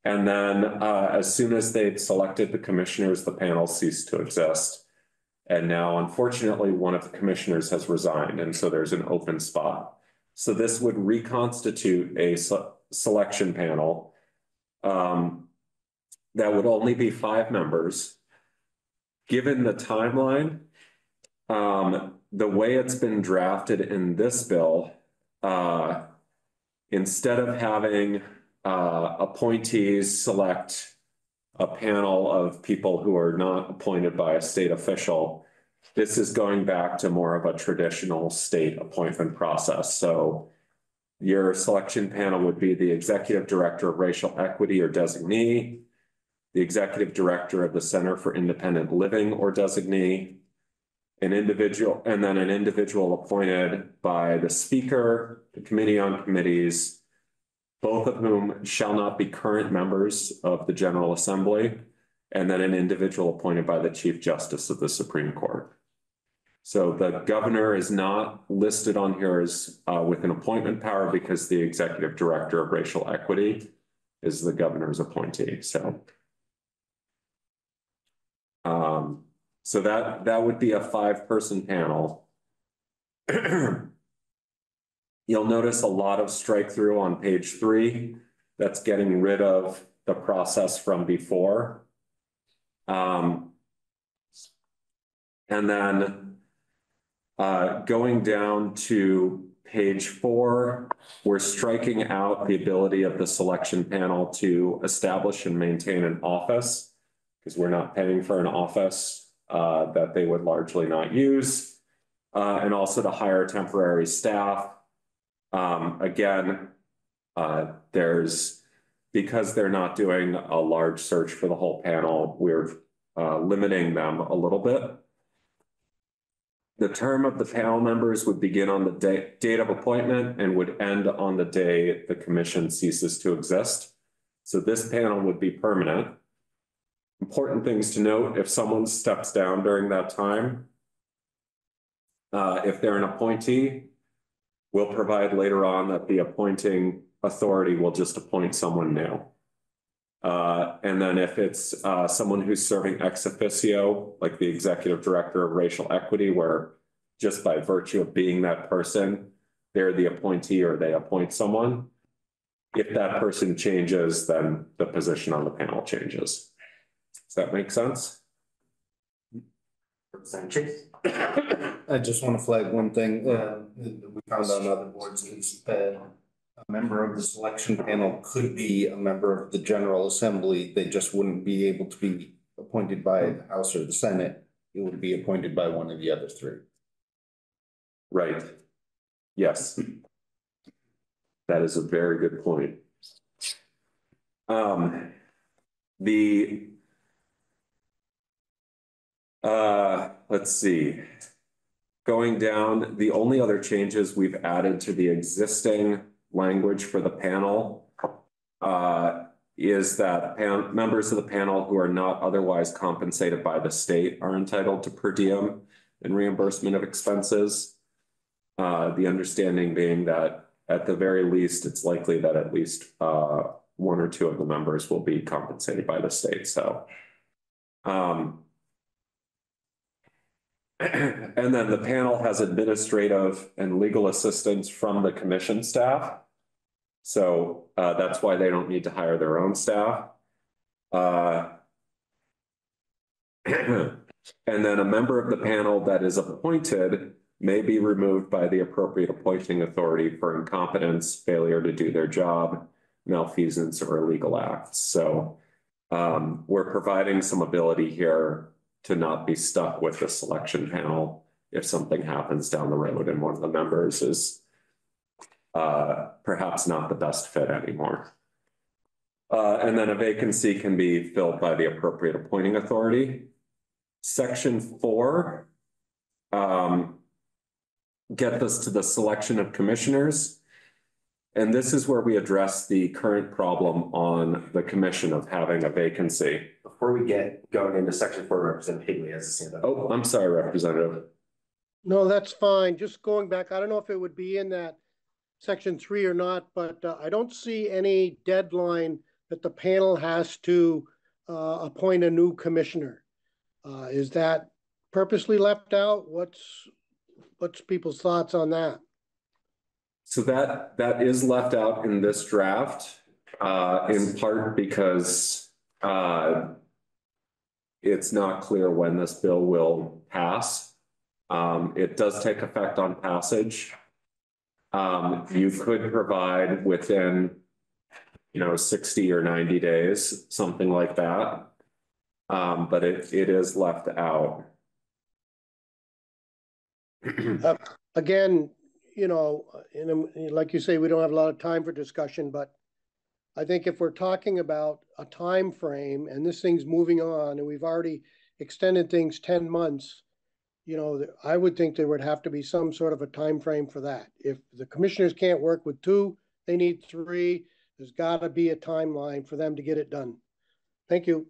And then, uh, as soon as they'd selected the commissioners, the panel ceased to exist. And now unfortunately, one of the commissioners has resigned, and so there's an open spot. So this would reconstitute a se- selection panel. Um, that would only be five members. Given the timeline, um, the way it's been drafted in this bill, uh, instead of having, uh, appointees select a panel of people who are not appointed by a state official, this is going back to more of a traditional state appointment process. So your selection panel would be the executive director of racial equity or designee, the executive director of the Center for Independent Living or designee, an individual, and then an individual appointed by the speaker, the committee on committees, both of whom shall not be current members of the General Assembly, and then an individual appointed by the Chief Justice of the Supreme Court. So the governor is not listed on here as uh, with an appointment power because the executive director of racial equity is the governor's appointee, so. Um, so that, that would be a five-person panel. [clears throat] You'll notice a lot of strike through on page three. That's getting rid of the process from before. Um. And then. Uh, going down to page four, we're striking out the ability of the selection panel to establish and maintain an office. Because we're not paying for an office that they would largely not use. Uh, and also to hire temporary staff. Um, again, uh, there's, because they're not doing a large search for the whole panel, we're uh, limiting them a little bit. The term of the panel members would begin on the date of appointment and would end on the day the commission ceases to exist. So this panel would be permanent. Important things to note, if someone steps down during that time, uh, if they're an appointee, we'll provide later on that the appointing authority will just appoint someone new. Uh, and then if it's, uh, someone who's serving ex officio, like the executive director of racial equity, where just by virtue of being that person, they're the appointee or they appoint someone. If that person changes, then the position on the panel changes. Does that make sense? [coughs] I just want to flag one thing, uh, that we found on other boards is, uh, a member of the selection panel could be a member of the General Assembly, they just wouldn't be able to be appointed by the House or the Senate. It would be appointed by one of the other three. Right. Yes. That is a very good point. Um, the. Uh, let's see. Going down, the only other changes we've added to the existing language for the panel. Uh, is that members of the panel who are not otherwise compensated by the state are entitled to per diem and reimbursement of expenses. Uh, the understanding being that at the very least, it's likely that at least uh one or two of the members will be compensated by the state, so. Um. [clears throat] And then the panel has administrative and legal assistance from the commission staff. So uh that's why they don't need to hire their own staff. Uh. [clears throat] And then a member of the panel that is appointed may be removed by the appropriate appointing authority for incompetence, failure to do their job, malfeasance, or illegal acts. So um, we're providing some ability here to not be stuck with the selection panel if something happens down the road and one of the members is uh, perhaps not the best fit anymore. Uh, and then a vacancy can be filled by the appropriate appointing authority. Section four um, get us to the selection of commissioners. And this is where we address the current problem on the commission of having a vacancy. Before we get going into section four, Representative Higley has his hand up. Oh, I'm sorry, Representative. No, that's fine. Just going back, I don't know if it would be in that section three or not, but uh, I don't see any deadline that the panel has to uh, appoint a new commissioner. Uh, is that purposely left out? What's, what's people's thoughts on that? So that, that is left out in this draft, uh, in part because, uh, it's not clear when this bill will pass. Um, it does take effect on passage. Um, you could provide within, you know, sixty or ninety days, something like that. Um, but it, it is left out. Again, you know, like you say, we don't have a lot of time for discussion, but I think if we're talking about a time frame and this thing's moving on and we've already extended things ten months, you know, I would think there would have to be some sort of a time frame for that. If the commissioners can't work with two, they need three. There's gotta be a timeline for them to get it done. Thank you.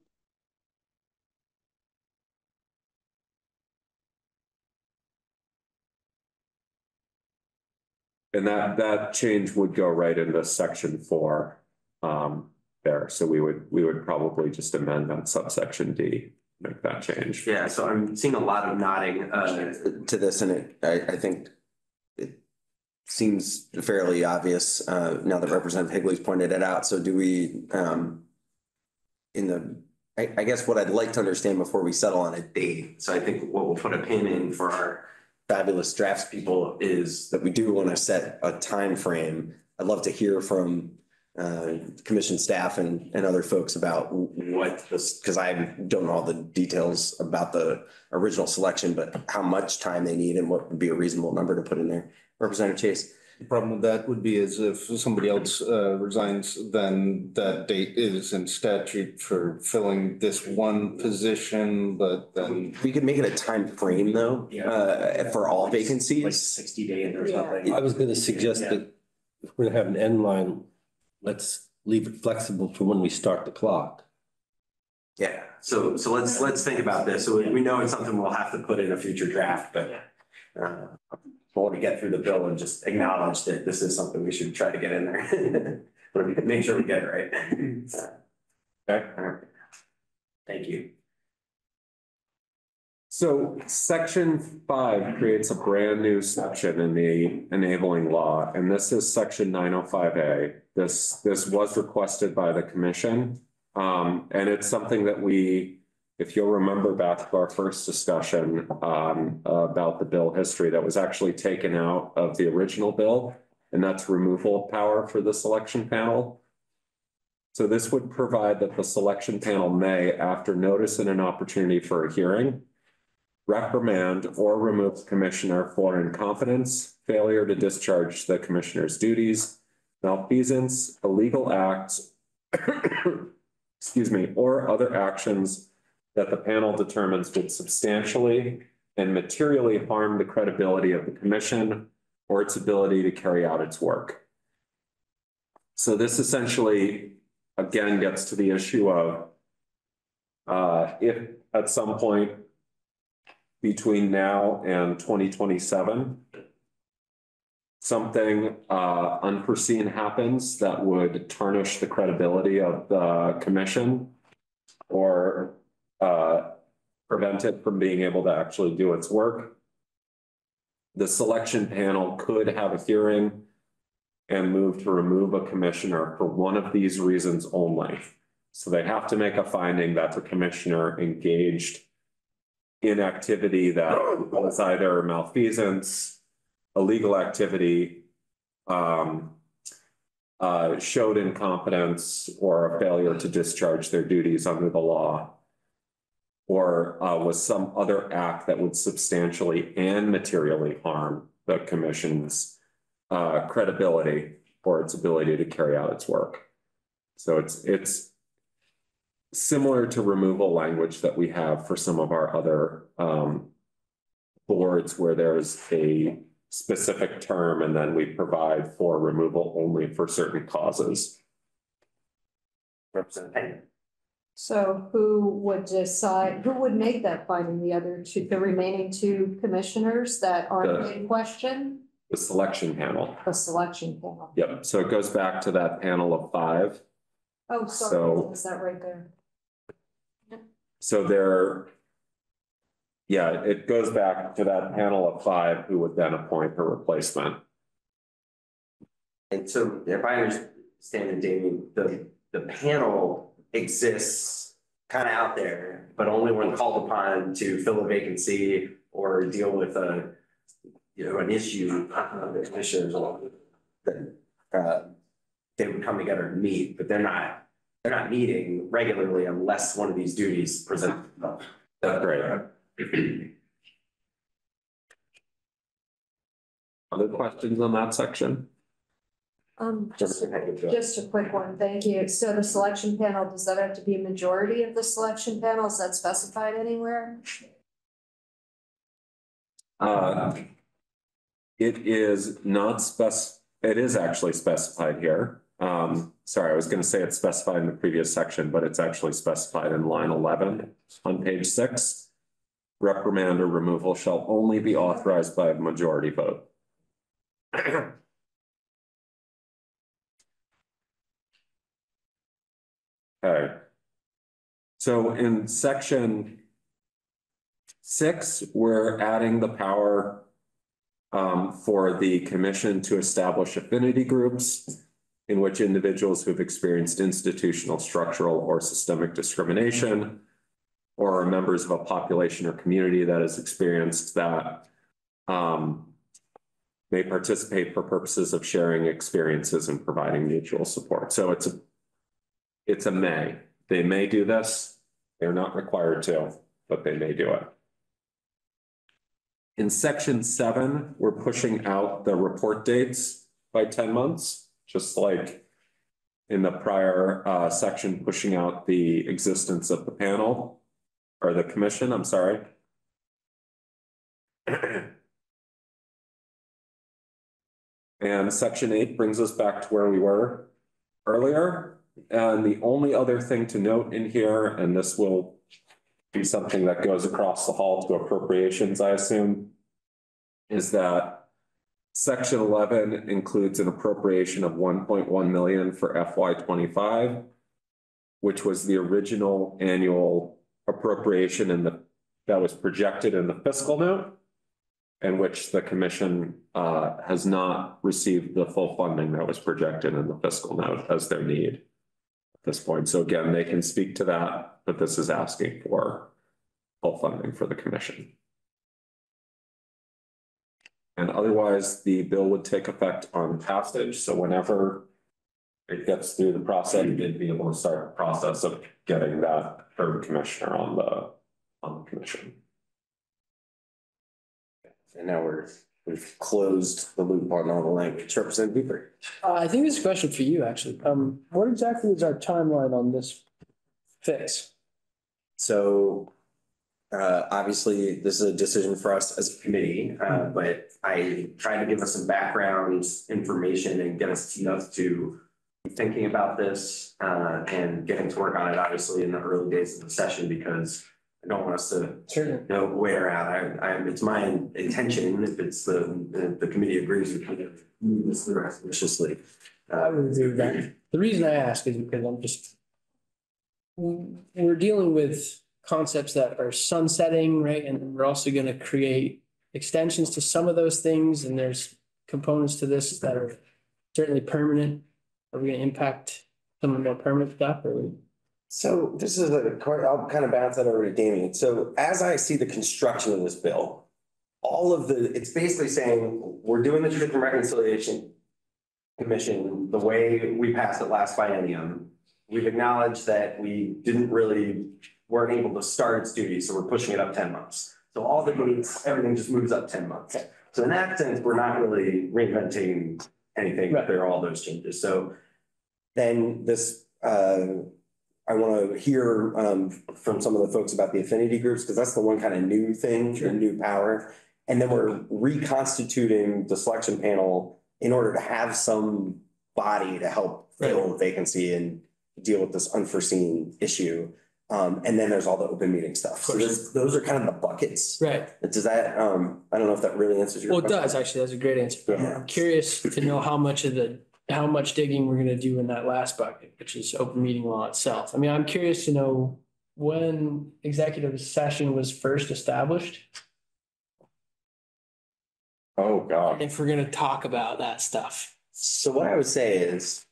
And that, that change would go right into section four, there. So we would, we would probably just amend that subsection D, make that change. Yeah, so I'm seeing a lot of nodding uh to this and it, I think. It seems fairly obvious uh now that Representative Higley's pointed it out, so do we um. In the, I I guess what I'd like to understand before we settle on a date, so I think what we'll put a pin in for our. Fabulous drafts people is that we do want to set a time frame. I'd love to hear from uh, commission staff and, and other folks about what this, because I don't know all the details about the original selection, but how much time they need and what would be a reasonable number to put in there. Representative Chase? The problem with that would be is if somebody else uh resigns, then that date is in statute for filling this one position, but then. We could make it a time frame though, uh, for all vacancies. sixty days or something. I was gonna suggest that if we're gonna have an end line, let's leave it flexible for when we start the clock. Yeah, so, so let's, let's think about this. So we- we know it's something we'll have to put in a future draft, but uh, I want to get through the bill and just acknowledge that this is something we should try to get in there. [laughs] But make sure we get it right. Okay, all right. Thank you. So section five creates a brand new section in the enabling law, and this is section nine oh five A. This, this was requested by the commission. Um, and it's something that we, if you'll remember back to our first discussion, um, about the bill history that was actually taken out of the original bill. And that's removal of power for the selection panel. So this would provide that the selection panel may, after notice and an opportunity for a hearing, reprimand or remove the commissioner for incompetence, failure to discharge the commissioner's duties, malfeasance, illegal acts, [coughs] excuse me, or other actions that the panel determines would substantially and materially harm the credibility of the commission or its ability to carry out its work. So this essentially, again, gets to the issue of uh, if at some point between now and twenty twenty-seven. Something uh unforeseen happens that would tarnish the credibility of the commission. Or uh prevent it from being able to actually do its work. The selection panel could have a hearing. And move to remove a commissioner for one of these reasons only. So they have to make a finding that the commissioner engaged in activity that was either malfeasance, illegal activity, um, uh, showed incompetence or a failure to discharge their duties under the law. Or, uh, was some other act that would substantially and materially harm the commission's, uh, credibility or its ability to carry out its work. So it's, it's similar to removal language that we have for some of our other um boards where there's a specific term and then we provide for removal only for certain causes. Representative So who would decide, who would make that finding, the other two, the remaining two commissioners that aren't The- in question? The selection panel. The selection panel. Yep, so it goes back to that panel of five. Oh, sorry, So- is that right there? So there. Yeah, it goes back to that panel of five who would then appoint her replacement. And so if I understand it, Damien, the, the panel exists kind of out there, but only when called upon to fill a vacancy or deal with a, you know, an issue, uh, the commissioners, uh, they would come together and meet, but they're not, they're not meeting regularly unless one of these duties present. That's great. Other questions on that section? Um, just, just a quick one, thank you. So the selection panel, does that have to be a majority of the selection panel? Is that specified anywhere? Uh. It is not spec, it is actually specified here. Um, sorry, I was gonna say it's specified in the previous section, but it's actually specified in line eleven on page six. Reprimand or removal shall only be authorized by a majority vote. [clears throat] Okay. So in section six, we're adding the power um, for the commission to establish affinity groups in which individuals who've experienced institutional, structural, or systemic discrimination or are members of a population or community that has experienced that um, may participate for purposes of sharing experiences and providing mutual support. So it's a it's a may. They may do this. They're not required to, but they may do it. In section seven, we're pushing out the report dates by ten months, just like in the prior uh section, pushing out the existence of the panel or the commission, I'm sorry. [clears throat] And section eight brings us back to where we were earlier. And the only other thing to note in here, and this will be something that goes across the hall to appropriations, I assume, is that section eleven includes an appropriation of one point one million for FY twenty-five, which was the original annual appropriation in the, that was projected in the fiscal note, and which the commission uh has not received the full funding that was projected in the fiscal note as their need at this point. So again, they can speak to that, but this is asking for full funding for the commission. And otherwise, the bill would take effect on passage, so whenever it gets through the process, you'd be able to start the process of getting that third commissioner on the, on the commission. And now we're, we've closed the loop on all the language. Representative Bieber. Uh, I think this is a question for you, actually. Um, what exactly is our timeline on this fix? So uh, obviously, this is a decision for us as a committee, uh, but I tried to give us some background information and get us teed up to be thinking about this uh, and getting to work on it, obviously, in the early days of the session, because I don't want us to Certainly. know where out. I, I, it's my intention, if it's the, if the committee agrees, we can move this through expeditiously. I would agree with that. The reason I ask is because I'm just. We're dealing with concepts that are sunsetting, right? And we're also gonna create extensions to some of those things, and there's components to this that are certainly permanent. Are we gonna impact some of the more permanent stuff or? we... So this is a, I'll kind of bounce that over to Damien. So as I see the construction of this bill, all of the, it's basically saying, we're doing the Truth and Reconciliation Commission the way we passed it last biennium. We've acknowledged that we didn't really, weren't able to start its duties, so we're pushing it up ten months. So all the dates, everything just moves up ten months. So in that sense, we're not really reinventing anything, Right. there are all those changes. So then this, uh, I want to hear um from some of the folks about the affinity groups, because that's the one kind of new thing, the new power. And then we're reconstituting the selection panel in order to have some body to help fill the vacancy and deal with this unforeseen issue. Um, and then there's all the open meeting stuff. So those, are kind of the buckets. Right. Does that, um, I don't know if that really answers your question? Well, it question. does, actually. That's a great answer. Yeah. I'm curious to know how much of the, how much digging we're gonna do in that last bucket, which is open meeting law itself. I mean, I'm curious to know when executive session was first established. Oh, God. If we're gonna talk about that stuff. So what I would say is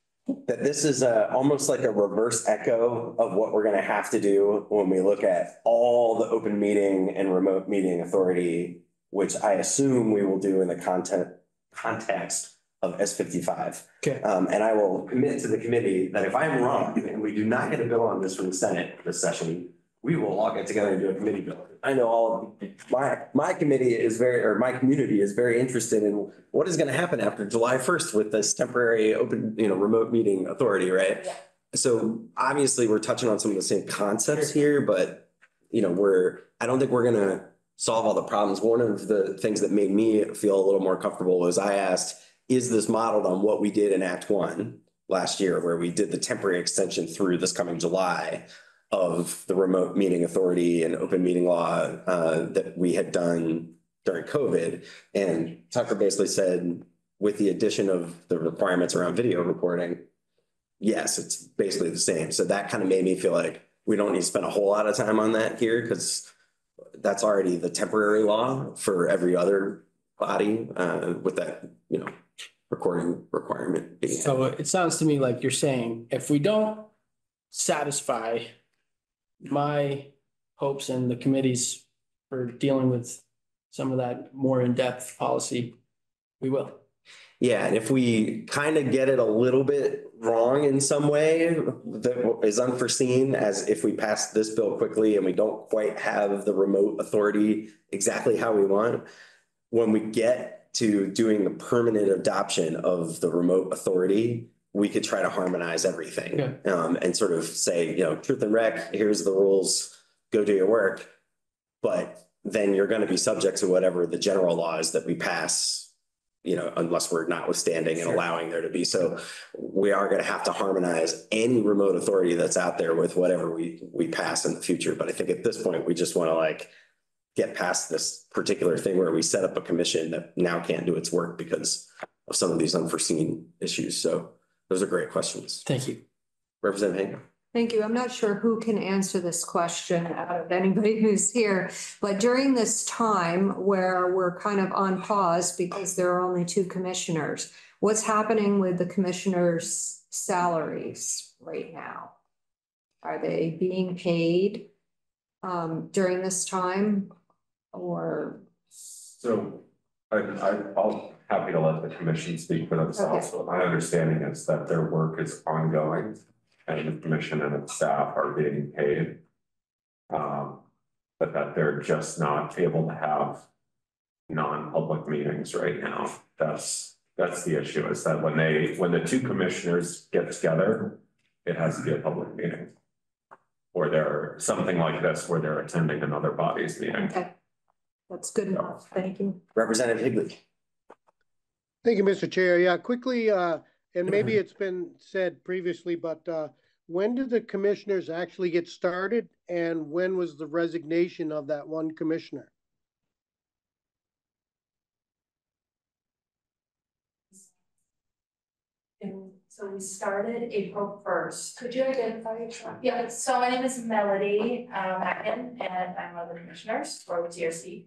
that this is a, almost like a reverse echo of what we're gonna have to do when we look at all the open meeting and remote meeting authority, which I assume we will do in the content, context of S fifty-five. Okay. Um, and I will commit to the committee that if I'm wrong and we do not get a bill on this from the Senate this session, we will all get together and do a committee bill. I know all of, my, my committee is very, or my community is very interested in what is gonna happen after July first with this temporary open, you know, remote meeting authority, right? Yeah. So obviously, we're touching on some of the same concepts here, but, you know, we're, I don't think we're gonna solve all the problems. One of the things that made me feel a little more comfortable was I asked, is this modeled on what we did in Act One last year, where we did the temporary extension through this coming July of the remote meeting authority and open meeting law uh, that we had done during COVID? And Tucker basically said, with the addition of the requirements around video recording, yes, it's basically the same. So that kind of made me feel like we don't need to spend a whole lot of time on that here because that's already the temporary law for every other body uh, with that, you know, recording requirement. being- So it sounds to me like you're saying, if we don't satisfy my hopes and the committees for dealing with some of that more in-depth policy, we will. Yeah, and if we kind of get it a little bit wrong in some way that is unforeseen, as if we pass this bill quickly and we don't quite have the remote authority exactly how we want, when we get to doing the permanent adoption of the remote authority, we could try to harmonize everything. Um, and sort of say, you know, truth and rec, here's the rules, go do your work. But then you're gonna be subject to whatever the general laws that we pass, you know, unless we're notwithstanding and Sure. allowing there to be. So we are gonna have to harmonize any remote authority that's out there with whatever we, we pass in the future. But I think at this point, we just wanna like get past this particular thing where we set up a commission that now can't do its work because of some of these unforeseen issues. So those are great questions. Thank you. Representative Hancock? Thank you. I'm not sure who can answer this question out of anybody who's here. But during this time where we're kind of on pause because there are only two commissioners, what's happening with the commissioners' salaries right now? Are they being paid um during this time? Or, So I, I, I'll happy to let the commission speak for themselves, but my understanding is that their work is ongoing. And the commission and its staff are being paid. Um, but that they're just not able to have non-public meetings right now. That's, that's the issue, is that when they, when the two commissioners get together, it has to be a public meeting. Or they're, something like this, where they're attending another body's meeting. okay, that's good enough. Thank you. Representative Higley? Thank you, Mr. Chair. Yeah, quickly, uh, and maybe [clears throat] it's been said previously, but, uh, when did the commissioners actually get started? And when was the resignation of that one commissioner? So we started April first. Could you identify yourself? Yeah, so my name is Melody uh, Mackin, and I'm one of the commissioners for the TRC.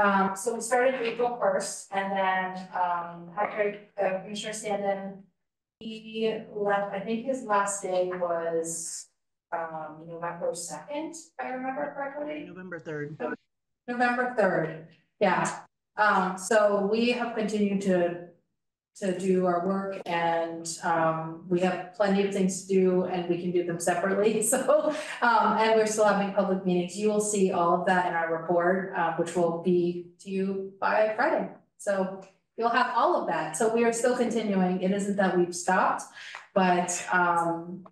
Um, so we started April first, and then, um, Patrick, uh, Commissioner Standen, he left, I think his last day was, um, November second, if I remember correctly. November third. November third, yeah. Um, so we have continued to, to do our work and, um, we have plenty of things to do and we can do them separately, [laughs] so. Um, and we're still having public meetings. You will see all of that in our report, uh, which will be to you by Friday. So you'll have all of that. So we are still continuing. It isn't that we've stopped, but, um,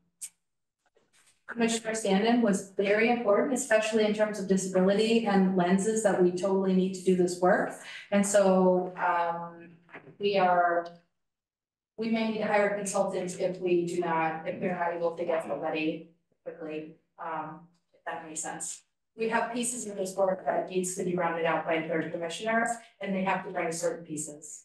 Commissioner Standen was very important, especially in terms of disability and lenses that we totally need to do this work. And so um we are. We may need to hire consultants if we do not, if we're not able to get somebody quickly. Um That makes sense. We have pieces of this work that needs to be rounded out by a third commissioner, and they have to bring certain pieces.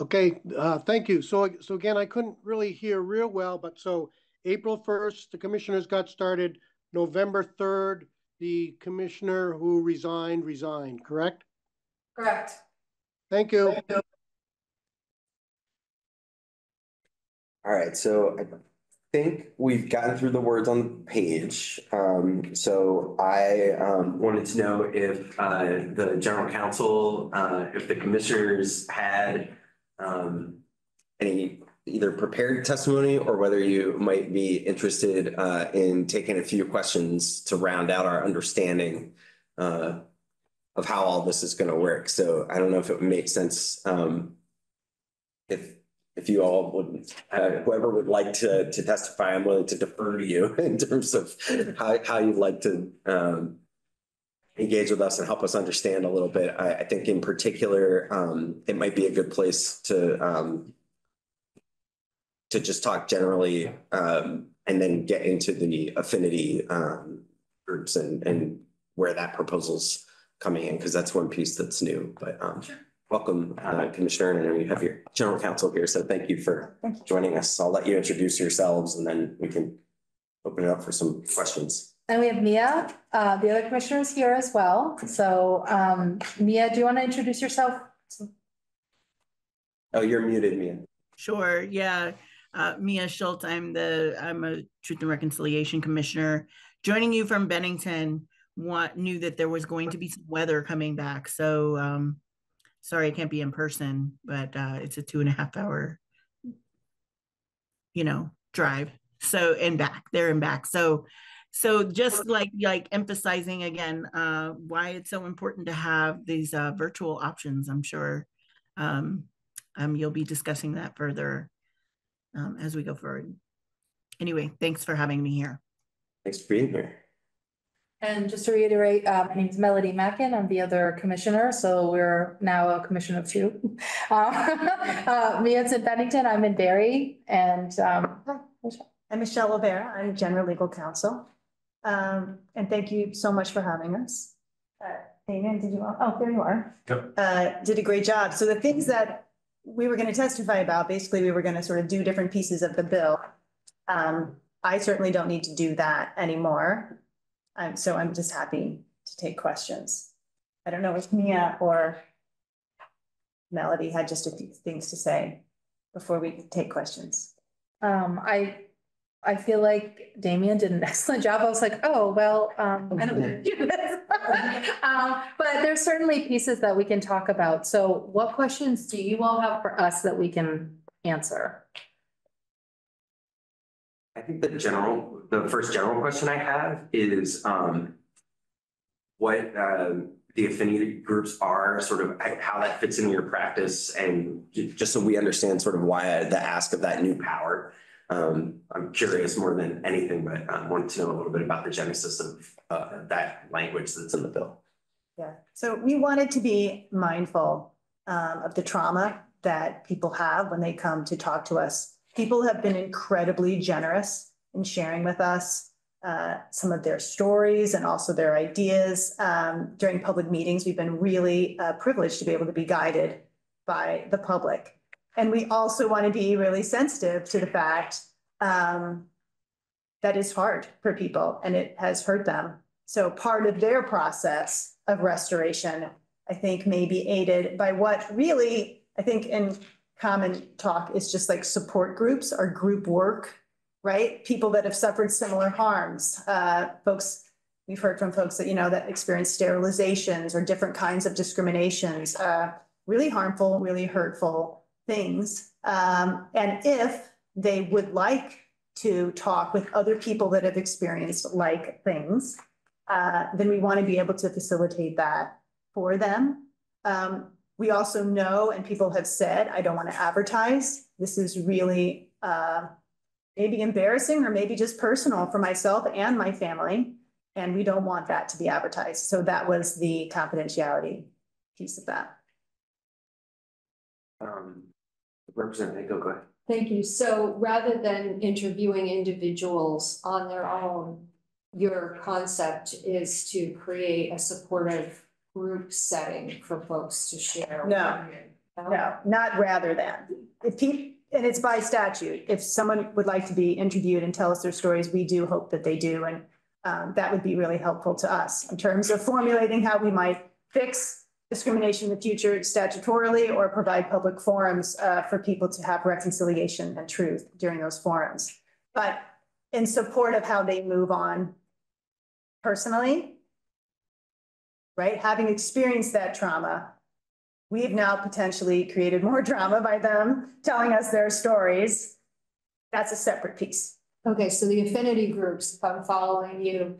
Okay, uh, thank you. So, so again, I couldn't really hear real well, but so April first, the commissioners got started. November third, the commissioner who resigned, resigned, correct? Correct. Thank you. All right, so I think we've gotten through the words on the page. Um, so I um wanted to know if uh the general counsel, uh if the commissioners had um any either prepared testimony or whether you might be interested uh in taking a few questions to round out our understanding uh of how all this is gonna work. So I don't know if it would make sense um if if you all would, uh, whoever would like to, to testify, I'm willing to defer to you [laughs] in terms of how, how you'd like to, um, engage with us and help us understand a little bit. I, I think in particular, um, it might be a good place to, um, to just talk generally, um, and then get into the affinity, um, groups and, and where that proposal's coming in, because that's one piece that's new, but, um, welcome, uh, Commissioner, and I know you have your general counsel here, so thank you for joining us. I'll let you introduce yourselves and then we can open it up for some questions. And we have Mia, uh, the other commissioners here as well. So, um, Mia, do you want to introduce yourself? Oh, you're muted, Mia. Sure, yeah. Uh, Mia Schultz, I'm the, I'm a Truth and Reconciliation Commissioner. Joining you from Bennington, want, knew that there was going to be some weather coming back, so, um, sorry I can't be in person, but, uh, it's a two and a half hour, you know, drive. So, and back, there and back. So, so just like, like emphasizing again, uh, why it's so important to have these, uh, virtual options, I'm sure. Um, um, you'll be discussing that further um, as we go forward. Anyway, thanks for having me here. Thanks for being here. And just to reiterate, uh, my name's Melody Mackin. I'm the other commissioner, so we're now a commission of two. [laughs] Uh, [laughs] uh, Mia's in Bennington, I'm in Barre, and, um, I'm Michelle Rivera. I'm general legal counsel. Um, and thank you so much for having us. Uh, Damien, did you, oh, there you are. Yep. Uh, did a great job. So the things that we were gonna testify about, basically, we were gonna sort of do different pieces of the bill. Um, I certainly don't need to do that anymore. So I'm just happy to take questions. I don't know if Mia or Melody had just a few things to say before we take questions. um, I, I feel like Damien did an [laughs] excellent job. I was like, oh, well, um, I don't do this. [laughs] Um, but there's certainly pieces that we can talk about. So what questions do you all have for us that we can answer? I think the general, the first general question I have is, um, what, um, the affinity groups are, sort of how that fits into your practice and just so we understand sort of why the ask of that new power. Um, I'm curious more than anything, but I wanted to know a little bit about the genesis of, uh, that language that's in the bill. Yeah, so we wanted to be mindful um, of the trauma that people have when they come to talk to us. People have been incredibly generous in sharing with us uh, some of their stories and also their ideas. Um, During public meetings, we've been really uh, privileged to be able to be guided by the public. And we also want to be really sensitive to the fact um, that is hard for people and it has hurt them. So part of their process of restoration, I think, may be aided by what really, I think in common talk is just like support groups or group work, right? People that have suffered similar harms, uh, folks, we've heard from folks that, you know, that experience sterilizations or different kinds of discriminations, uh, really harmful, really hurtful things. Um, and if they would like to talk with other people that have experienced like things, uh, then we want to be able to facilitate that for them. Um, we also know, and people have said, I don't want to advertise. This is really uh, maybe embarrassing or maybe just personal for myself and my family. And we don't want that to be advertised. So that was the confidentiality piece of that. Um, Representative, go, go ahead. Thank you. So rather than interviewing individuals on their own, your concept is to create a supportive group setting for folks to share. No. No, not rather than. If people, and it's by statute, if someone would like to be interviewed and tell us their stories, we do hope that they do. And um, that would be really helpful to us in terms of formulating how we might fix discrimination in the future statutorily or provide public forums uh, for people to have reconciliation and truth during those forums. But in support of how they move on personally, right? Having experienced that trauma, we've now potentially created more [laughs] drama by them telling us their stories. That's a separate piece. Okay, so the affinity groups, if I'm following you,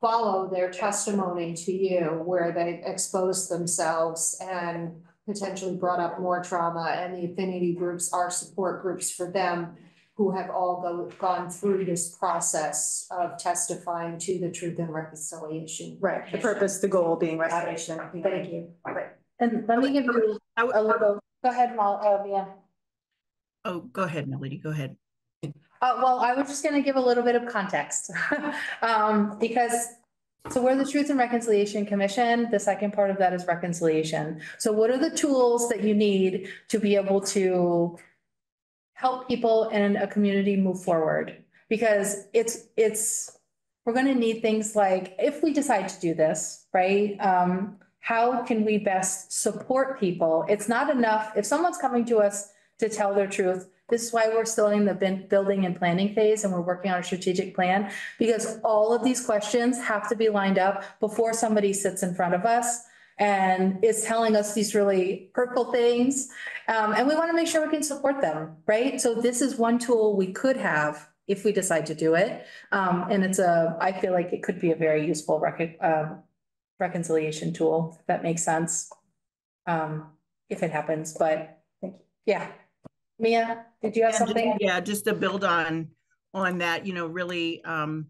follow their testimony to you where they exposed themselves and potentially brought up more trauma and the affinity groups are support groups for them who have all go, gone through this process of testifying to the truth and reconciliation. Right, the purpose, the goal being restoration. Thank you. Right. And let me give you a little, go ahead, Mal, uh, yeah. Oh, go ahead, Melody, go ahead. Uh, well, I was just gonna give a little bit of context. [laughs] Um, because, so we're the Truth and Reconciliation Commission. The second part of that is reconciliation. So what are the tools that you need to be able to help people in a community move forward? Because it's, it's, we're gonna need things like, if we decide to do this, right? Um, how can we best support people? It's not enough, if someone's coming to us to tell their truth, this is why we're still in the building and planning phase and we're working on a strategic plan. Because all of these questions have to be lined up before somebody sits in front of us and is telling us these really hurtful things. Um, and we want to make sure we can support them, right? So this is one tool we could have if we decide to do it. Um, and it's a, I feel like it could be a very useful rec- um, reconciliation tool, if that makes sense. Um, if it happens, but yeah. Mia, did you have And just- something? Yeah, just to build on, on that, you know, really, um,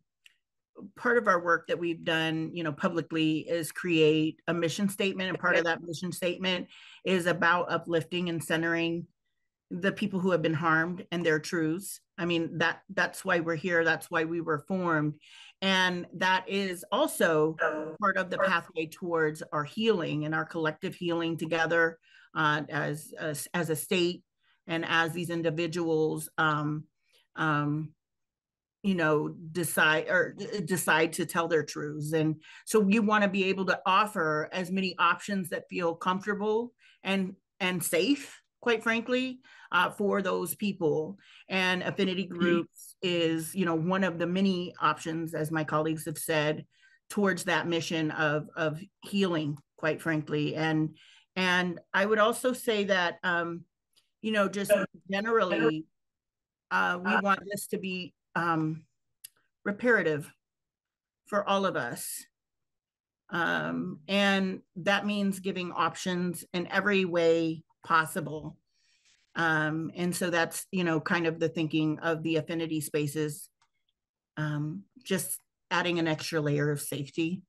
part of our work that we've done, you know, publicly is create a mission statement. And part of that mission statement is about uplifting and centering the people who have been harmed and their truths. I mean, that, that's why we're here. That's why we were formed. And that is also part of the pathway towards our healing and our collective healing together uh, as, as, as a state and as these individuals, um, um, you know, decide or decide to tell their truths. And so you want to be able to offer as many options that feel comfortable and, and safe, quite frankly, uh, for those people. And affinity groups is, you know, one of the many options, as my colleagues have said, towards that mission of, of healing, quite frankly. And, and I would also say that, um, you know, just generally, uh, we want this to be, um, reparative for all of us. Um, and that means giving options in every way possible. Um, and so that's, you know, kind of the thinking of the affinity spaces. Um, just adding an extra layer of safety.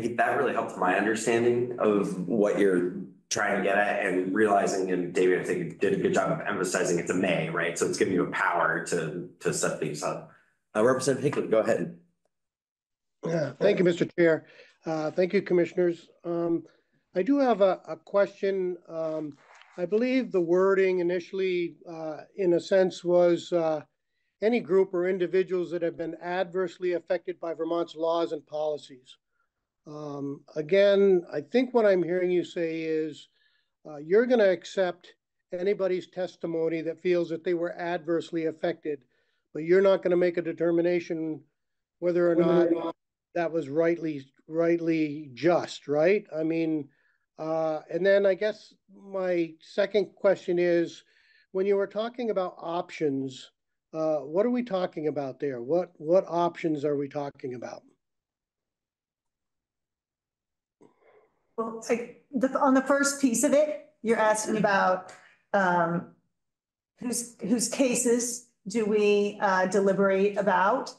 That really helped my understanding of what you're trying to get at and realizing, and David, I think did a good job of emphasizing it's a may, right? So it's giving you a power to, to set things up. Uh, Representative Higley, go ahead. Yeah, thank you, Mr. Chair. Uh, thank you, Commissioners. Um, I do have a, question. Um, I believe the wording initially, uh, in a sense, was, any group or individuals that have been adversely affected by Vermont's laws and policies. Um, again, I think what I'm hearing you say is, uh, you're gonna accept anybody's testimony that feels that they were adversely affected, but you're not gonna make a determination whether or not that was rightly, rightly just, right? I mean, uh, and then I guess my second question is, when you were talking about options, uh, what are we talking about there? What, what options are we talking about? Well, like, the, on the first piece of it, you're asking about, um, whose, whose cases do we, uh, deliberate about?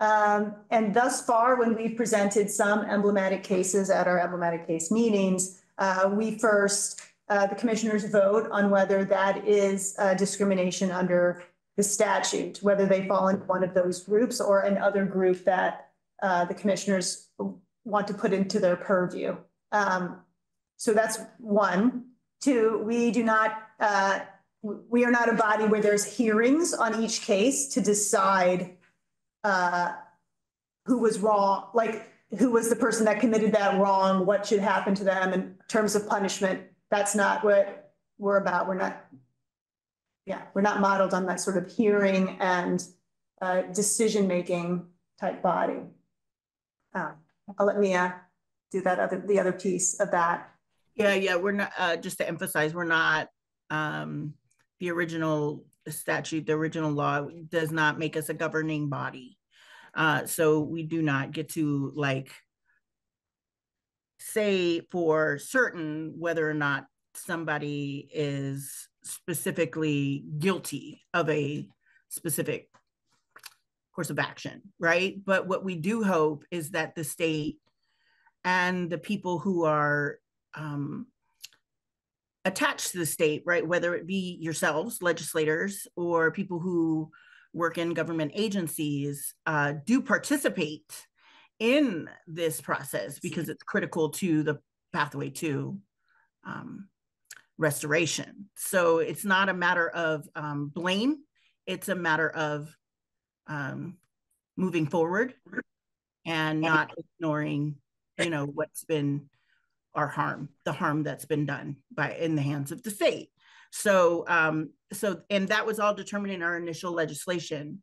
Um, and thus far, when we presented some emblematic cases at our emblematic case meetings, uh, we first, uh, the commissioners vote on whether that is uh, discrimination under the statute, whether they fall in one of those groups or another group that uh, the commissioners want to put into their purview. Um, so that's one. Two, we do not, uh, we are not a body where there's hearings on each case to decide uh, who was wrong, like who was the person that committed that wrong, what should happen to them in terms of punishment. That's not what we're about. We're not, yeah, we're not modeled on that sort of hearing and uh, decision-making type body. Uh, I'll let Mia do that other, the other piece of that. Yeah, yeah, we're not, uh, just to emphasize, we're not, um, the original statute, the original law does not make us a governing body. Uh, so we do not get to like say for certain whether or not somebody is specifically guilty of a specific course of action, right? But what we do hope is that the state and the people who are um, attached to the state, right? Whether it be yourselves, legislators, or people who work in government agencies, uh, do participate in this process because it's critical to the pathway to um, restoration. So it's not a matter of um, blame, it's a matter of um, moving forward and not ignoring, you know, what's been our harm, the harm that's been done by in the hands of the state. So, um, so, and that was all determined in our initial legislation.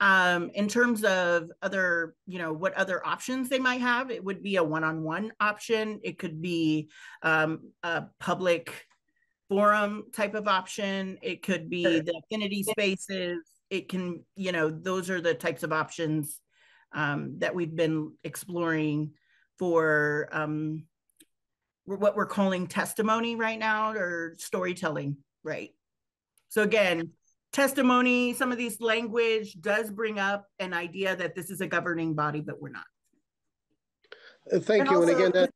Um, in terms of other, you know, what other options they might have, it would be a one-on-one option. It could be um, a public forum type of option. It could be the affinity spaces. It can, you know, those are the types of options um, that we've been exploring for um, what we're calling testimony right now or storytelling, right? So again, testimony, some of these language does bring up an idea that this is a governing body, but we're not. Uh, Thank And you, and again, that,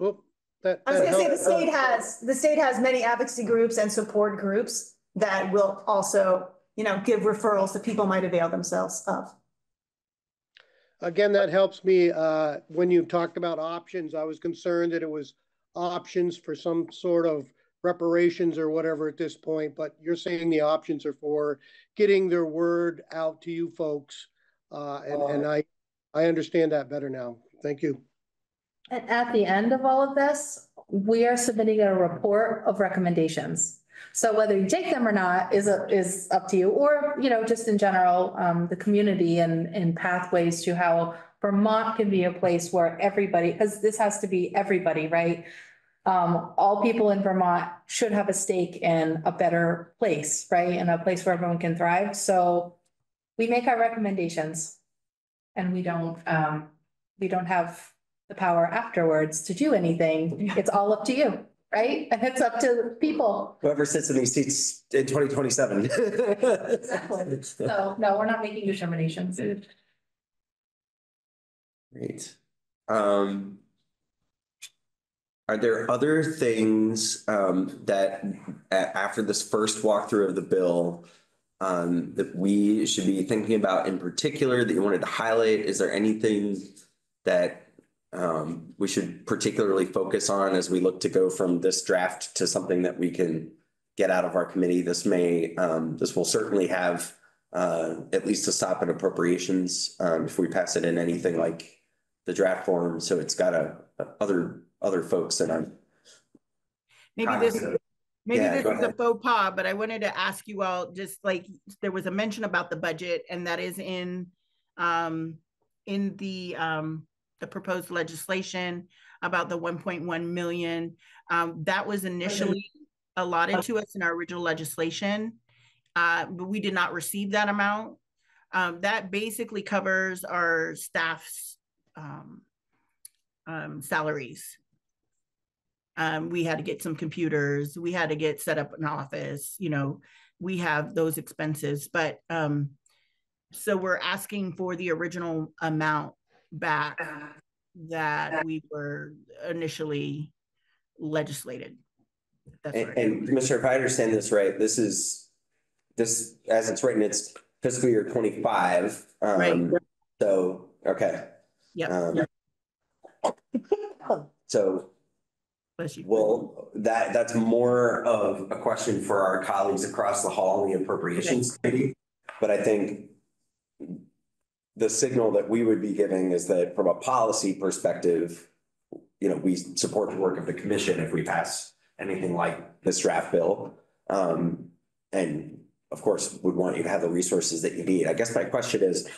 oh, that. I was gonna say, the helps. state has, the state has many advocacy groups and support groups that will also, you know, give referrals that people might avail themselves of. Again, that helps me, uh, when you talked about options, I was concerned that it was options for some sort of reparations or whatever at this point, but you're saying the options are for getting their word out to you folks. Uh, and, and I, I understand that better now. Thank you. And at the end of all of this, we are submitting a report of recommendations. So whether you take them or not is, a- is up to you, or, you know, just in general, um, the community and, and pathways to how Vermont can be a place where everybody, because this has to be everybody, right? Um, all people in Vermont should have a stake in a better place, right? And a place where everyone can thrive. So we make our recommendations. And we don't, um, we don't have the power afterwards to do anything. It's all up to you, right? And it's up to people. Whoever sits in these seats in twenty twenty-seven. Exactly. So, no, we're not making determinations. Great. Um. Are there other things um that a- after this first walkthrough of the bill? Um, that we should be thinking about in particular that you wanted to highlight? Is there anything that we should particularly focus on as we look to go from this draft to something that we can get out of our committee? This may, um, this will certainly have uh at least a stop at appropriations um if we pass it in anything like the draft form, so it's got a other other folks that I'm. Maybe this, maybe Yeah, this is a faux pas, but I wanted to ask you all, just like, there was a mention about the budget and that is in, um, in the, um, the proposed legislation about the one point one million. Um, that was initially allotted to us in our original legislation. Uh, but we did not receive that amount. Um, that basically covers our staff's, um, um, salaries. Um, we had to get some computers, we had to get set up an office, you know, we have those expenses, but, um, so we're asking for the original amount back that we were initially legislated. That's And, right. and Commissioner, if I understand this right, this is, this, as it's written, it's fiscal year twenty-five. Right. Um, so, okay. Yep. Um, So, Bless you. well, that, that's more of a question for our colleagues across the hall in the appropriations committee. But I think the signal that we would be giving is that from a policy perspective, you know, we support the work of the commission if we pass anything like this draft bill. Um, and of course, would want you to have the resources that you need. I guess my question is,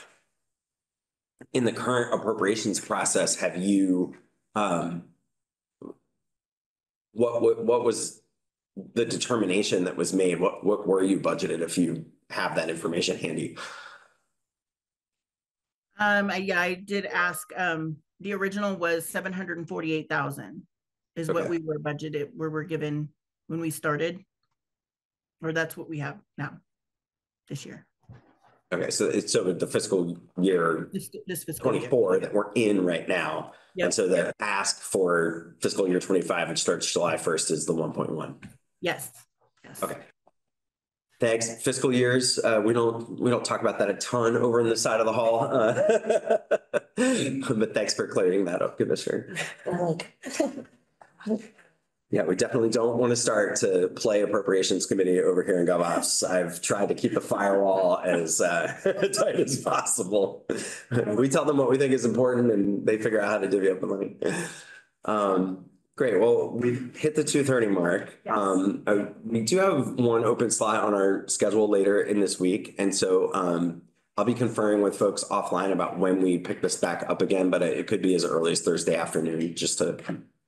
in the current appropriations process, have you, um, what, what, what was the determination that was made? What, what were you budgeted if you have that information handy? Um, I- yeah, I did ask, um, the original was seven hundred and forty-eight thousand is what we were budgeted, where we're given when we started. Or that's what we have now, this year, Okay, so it's, so the fiscal year this, this fiscal year. twenty-four that we're in right now. Yep. And so the ask for fiscal year twenty-five, which starts July first, is the one point one. Yes. yes. Okay. Thanks. Fiscal years, uh, we don't, we don't talk about that a ton over in the side of the hall. uh, [laughs] But thanks for clearing that up, Commissioner. Yeah, we definitely don't want to start to play appropriations committee over here in GovOps. I've tried to keep the firewall as uh, [laughs] tight as possible. We tell them what we think is important and they figure out how to divvy up the money. Um, great, well, we've hit the two thirty mark. Um, uh, we do have one open slot on our schedule later in this week. And so um, I'll be conferring with folks offline about when we pick this back up again, but it could be as early as Thursday afternoon, just to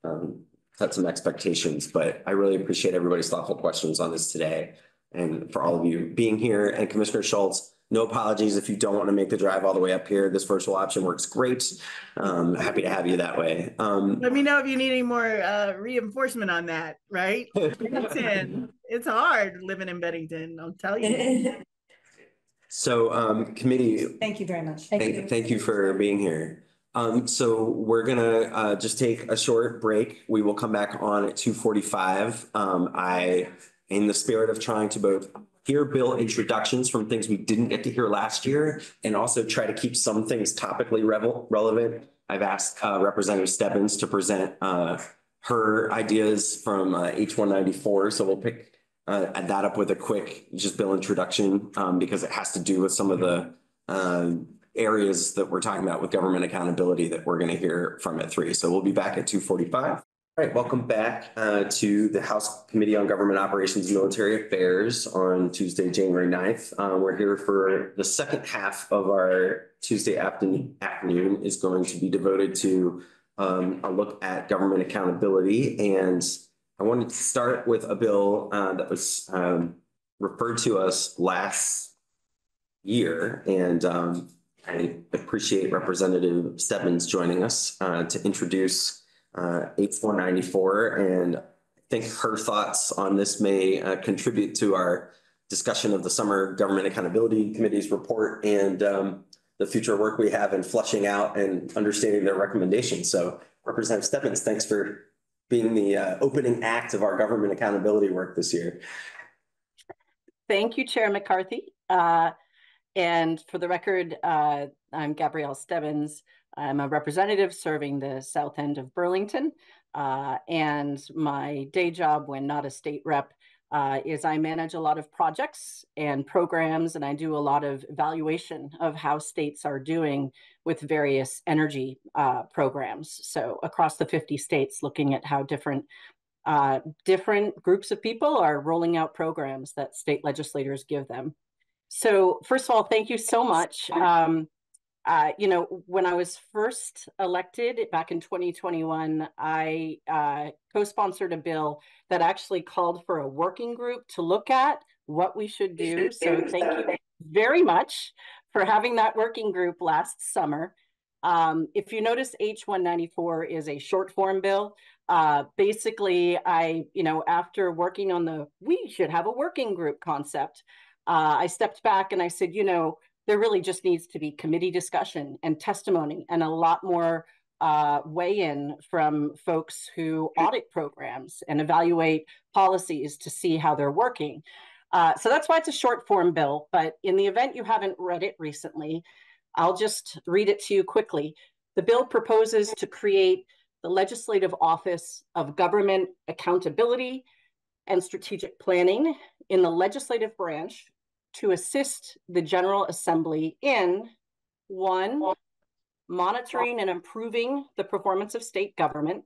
um, set some expectations, but I really appreciate everybody's thoughtful questions on this today. And for all of you being here and Commissioner Schultz, no apologies if you don't want to make the drive all the way up here. This virtual option works great. Um, happy to have you that way. Um, Let me know if you need any more, uh, reinforcement on that, right? [laughs] Bennington, it's hard living in Bennington, I'll tell you. [laughs] so, um, committee, Thank you very much. Thank, you. thank you for being here. Um, so we're gonna, uh, just take a short break. We will come back on at two forty-five. Um, I, in the spirit of trying to both hear bill introductions from things we didn't get to hear last year and also try to keep some things topically relevant. I've asked, uh, Representative Stebbins to present, uh, her ideas from, uh, H one ninety-four. So we'll pick, uh, add that up with a quick, just bill introduction, um, because it has to do with some of the, um, areas that we're talking about with government accountability that we're going to hear from at three. So we'll be back at two forty-five. All right, welcome back uh, to the House Committee on Government Operations and Military Affairs on Tuesday, January 9th. Uh, we're here for the second half of our Tuesday afternoon, afternoon is going to be devoted to um, a look at government accountability. And I wanted to start with a bill uh, that was um, referred to us last year. And um, I appreciate Representative Stebbins joining us uh, to introduce uh, H. And I think her thoughts on this may uh, contribute to our discussion of the Summer Government Accountability Committee's report and um, the future work we have in flushing out and understanding their recommendations. So Representative Stebbins, thanks for being the uh, opening act of our government accountability work this year. Thank you, Chair McCarthy. Uh, and for the record, uh, I'm Gabrielle Stebbins. I'm a representative serving the south end of Burlington. Uh, and my day job, when not a state rep, uh, is I manage a lot of projects and programs, and I do a lot of evaluation of how states are doing with various energy uh, programs. So across the 50 states, looking at how different uh, different groups of people are rolling out programs that state legislators give them. So first of all, thank you so much. Um, uh, you know, when I was first elected back in 2021, I uh, co-sponsored a bill that actually called for a working group to look at what we should do. So thank you very much for having that working group last summer. Um, if you notice, H194 is a short form bill. Uh, basically, I, you know, after working on the we should have a working group concept, uh, I stepped back and I said, you know, there really just needs to be committee discussion and testimony and a lot more uh, weigh in from folks who audit programs and evaluate policies to see how they're working. Uh, so that's why it's a short form bill. But in the event you haven't read it recently, I'll just read it to you quickly. The bill proposes to create the Legislative Office of Government Accountability and Strategic Planning in the legislative branch to assist the General Assembly in one, monitoring and improving the performance of state government.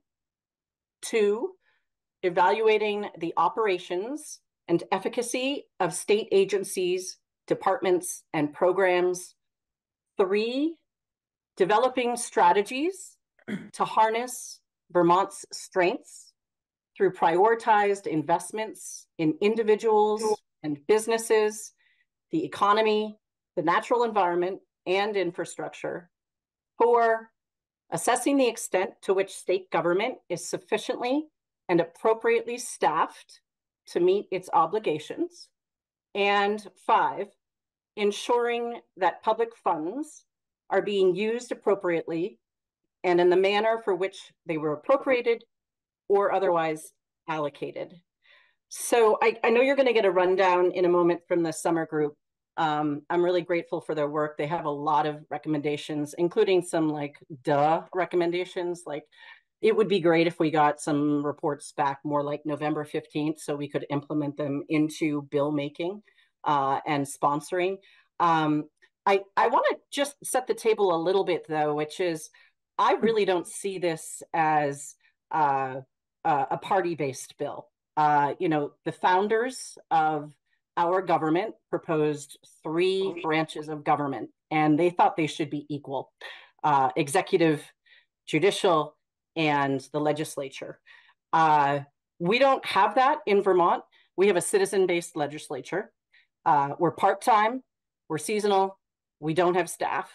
Two, evaluating the operations and efficacy of state agencies, departments, and programs. Three, developing strategies to harness Vermont's strengths through prioritized investments in individuals and businesses, the economy, the natural environment, and infrastructure. Four, assessing the extent to which state government is sufficiently and appropriately staffed to meet its obligations. And five, ensuring that public funds are being used appropriately and in the manner for which they were appropriated or otherwise allocated. So I, I know you're going to get a rundown in a moment from the summer group. Um, I'm really grateful for their work. They have a lot of recommendations, including some like duh recommendations. Like it would be great if we got some reports back more like November 15th so we could implement them into bill making uh, and sponsoring. Um, I, I want to just set the table a little bit though, which is I really don't see this as uh, a party-based bill. Uh, you know, the founders of our government proposed three branches of government, and they thought they should be equal: uh, executive, judicial, and the legislature. Uh, we don't have that in Vermont. We have a citizen-based legislature. Uh, we're part-time, we're seasonal, we don't have staff.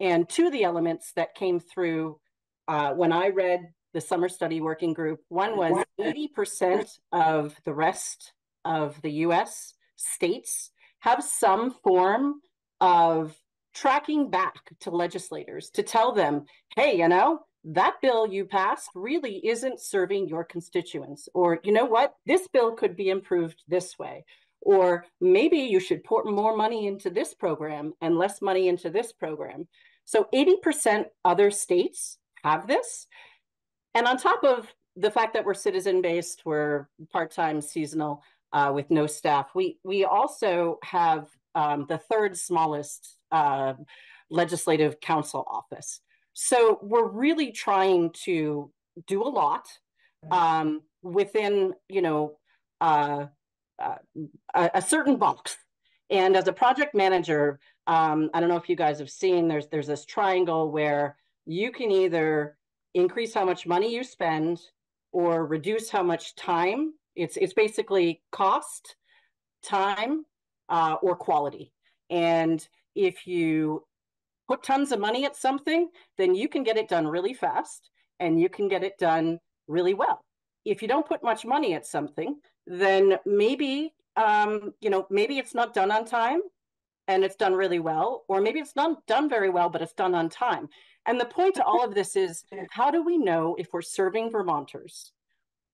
And two of the elements that came through uh, when I read the summer study working group, one was 80% of the rest of the US states have some form of tracking back to legislators to tell them, hey, you know, that bill you passed really isn't serving your constituents. Or, you know what, this bill could be improved this way. Or maybe you should pour more money into this program and less money into this program. So 80% other states have this. And on top of the fact that we're citizen based, we're part time, seasonal, uh, with no staff, we, we also have um, the third smallest uh, legislative counsel office. So we're really trying to do a lot um, within, you know, uh, uh a, a certain box. And as a project manager, um, I don't know if you guys have seen, there's there's this triangle where you can either increase how much money you spend or reduce how much time. It's it's basically cost, time, uh, or quality. And if you put tons of money at something, then you can get it done really fast and you can get it done really well. If you don't put much money at something, then maybe um, you know maybe it's not done on time and it's done really well, or maybe it's not done very well, but it's done on time. And the point to all of this is how do we know if we're serving Vermonters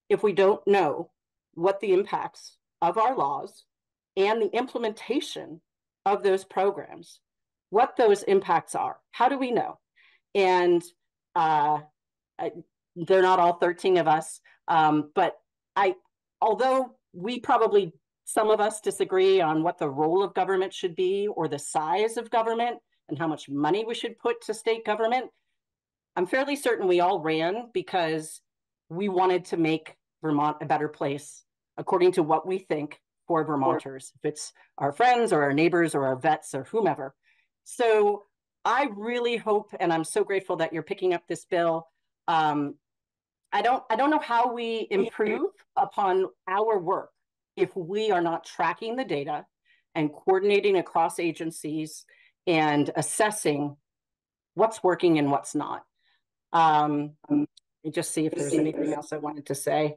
if we don't know what the impacts of our laws and the implementation of those programs, what those impacts are? How do we know? And uh, I, they're not all 13 of us, um, but I, although we probably some of us disagree on what the role of government should be or the size of government and how much money we should put to state government. I'm fairly certain we all ran because we wanted to make Vermont a better place according to what we think for Vermonters, if it's our friends or our neighbors or our vets or whomever. So I really hope, and I'm so grateful that you're picking up this bill. Um, I don't, I don't know how we improve upon our work if we are not tracking the data and coordinating across agencies and assessing what's working and what's not. Um, just see if there's anything else I wanted to say.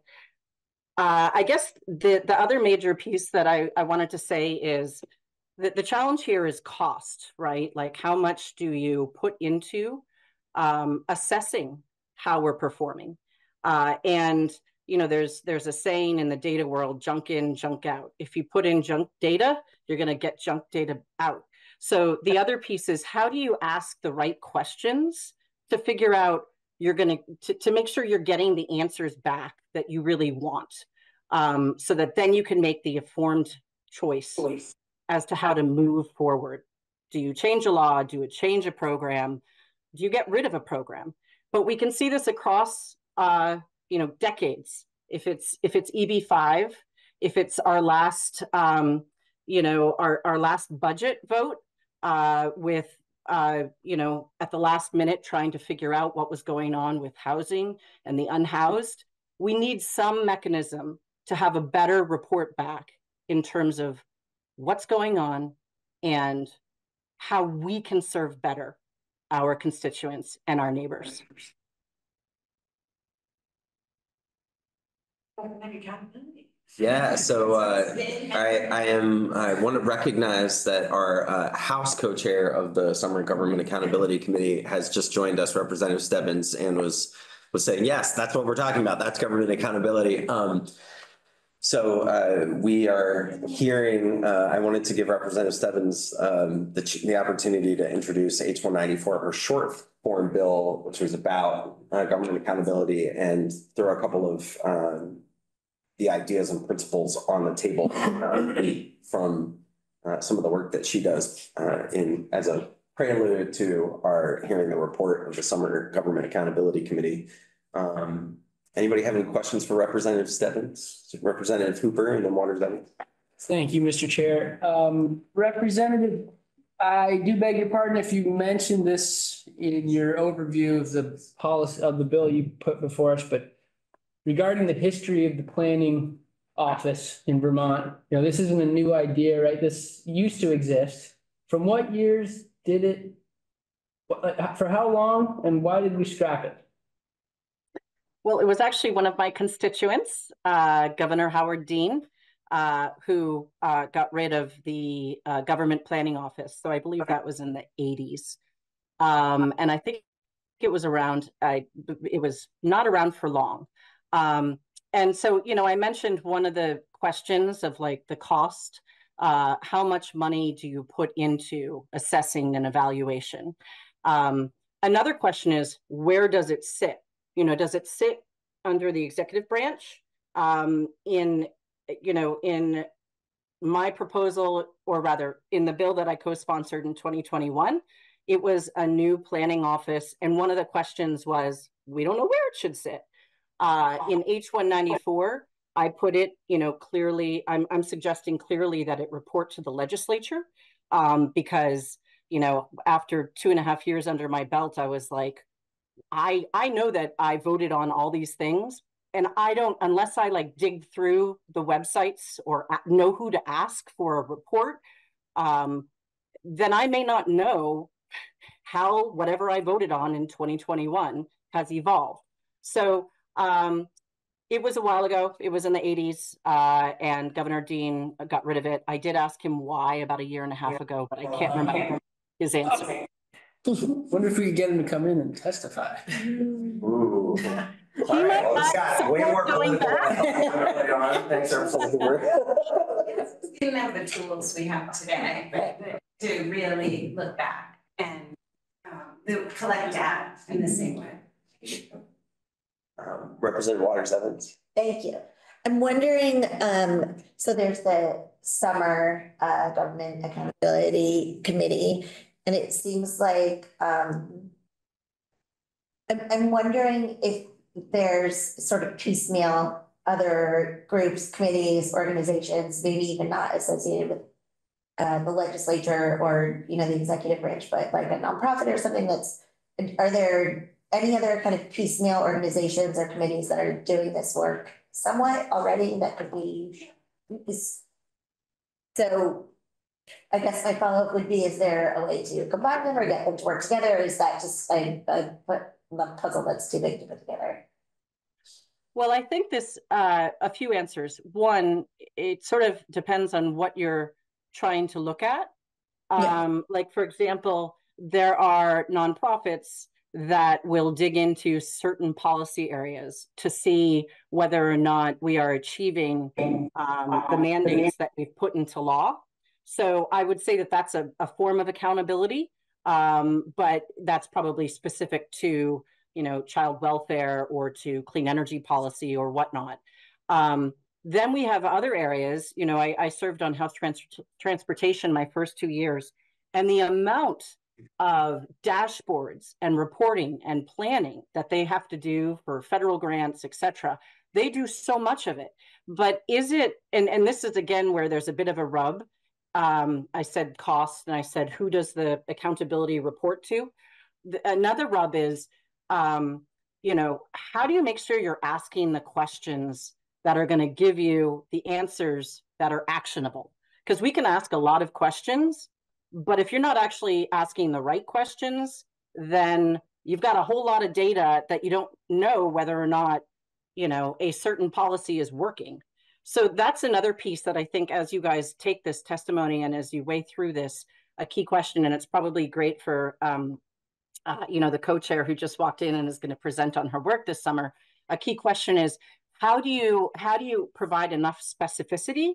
Uh, I guess the, the other major piece that I, I wanted to say is the, the challenge here is cost, right? Like how much do you put into um, assessing how we're performing? Uh, and you know, there's there's a saying in the data world, junk in, junk out. If you put in junk data, you're going to get junk data out. So the other piece is how do you ask the right questions to figure out you're going to to make sure you're getting the answers back that you really want, um, so that then you can make the informed choice as to how to move forward. Do you change a law? Do you change a program? Do you get rid of a program? But we can see this across uh, you know decades if it's if it's EB-5 if it's our last um you know our our last budget vote uh with uh you know at the last minute trying to figure out what was going on with housing and the unhoused we need some mechanism to have a better report back in terms of what's going on and how we can serve better our constituents and our neighbors Yeah, so uh, I, I am, I want to recognize that our uh, House co-chair of the Summer Government Accountability Committee has just joined us, Representative Stebbins, and was, was saying, yes, that's what we're talking about. That's government accountability. Um, so uh, we are hearing, uh, I wanted to give Representative Stebbins um, the, the opportunity to introduce H one ninety-four, her short form bill, which was about uh, government accountability and throw a couple of um, the ideas and principles on the table [clears throat] from uh, some of the work that she does uh, in as a prelude to our hearing the report of the Summer Government Accountability Committee. Um, anybody have any questions for Representative Stebbins, Representative Hooper, and then Waters Evans? Thank you, Mr. Chair. Um, Representative, I do beg your pardon if you mentioned this in your overview of the policy of the bill you put before us, but regarding the history of the planning office in Vermont, you know, this isn't a new idea, right? This used to exist. From what years did it? For how long and why did we scrap it? Well, it was actually one of my constituents, uh, Governor Howard Dean, uh, who uh, got rid of the uh, government planning office. So I believe that was in the 80s. Um, and I think it was around, I, it was not around for long. Um, and so, you know, I mentioned one of the questions of like the cost. Uh, how much money do you put into assessing an evaluation? Um, another question is where does it sit? You know, does it sit under the executive branch? Um, in, you know, in my proposal, or rather in the bill that I co-sponsored in 2021, it was a new planning office. And one of the questions was, we don't know where it should sit. Uh, in H194, I put it, you know, clearly, I'm, I'm suggesting clearly that it report to the legislature um, because, you know, after two and a half years under my belt, I was like, I, I know that I voted on all these things and I don't, unless I like dig through the websites or know who to ask for a report, um, then I may not know how whatever I voted on in 2021 has evolved. So um, it was a while ago. It was in the 80s, uh, and Governor Dean got rid of it. I did ask him why about a year and a half ago, but I can't remember his answer. [laughs] Wonder if we could get him to come in and testify. Ooh. [laughs] He might not support going back. Thanks, Representative Hooper. We didn't have the tools we have today, but to really look back and um, collect data in the same way. Um, Representative Waters Evans. Thank you. I'm wondering, um, so there's the summer uh government accountability committee, and it seems like um. I'm I'm wondering if there's sort of piecemeal other groups, committees, organizations, maybe even not associated with. Uh, the legislature or, you know, the executive branch, but like a nonprofit or something that's, are there any other kind of piecemeal organizations or committees that are doing this work somewhat already that could be so I guess my follow-up would be, is there a way to combine them or get them to work together? Or is that just a, a, a puzzle that's too big to put together? Well, I think this, uh, a few answers. One, it sort of depends on what you're trying to look at. Yeah. Um, like, for example, there are nonprofits that will dig into certain policy areas to see whether or not we are achieving um, the mandates that we've put into law. So I would say that that's a, a form of accountability, um, but that's probably specific to you know child welfare or to clean energy policy or whatnot. Um, then we have other areas. You know, I, I served on House trans- transportation my first two years, and the amount of dashboards and reporting and planning that they have to do for federal grants, et cetera. They do so much of it. But is it, and, and this is again where there's a bit of a rub. Um, I said cost and I said, who does the accountability report to? The, another rub is, um, you know, how do you make sure you're asking the questions that are going to give you the answers that are actionable? Because we can ask a lot of questions but if you're not actually asking the right questions, then you've got a whole lot of data that you don't know whether or not, you know, a certain policy is working. So that's another piece that I think as you guys take this testimony and as you weigh through this, a key question, and it's probably great for, um, uh, you know, the co-chair who just walked in and is going to present on her work this summer. A key question is how do you how do you provide enough specificity,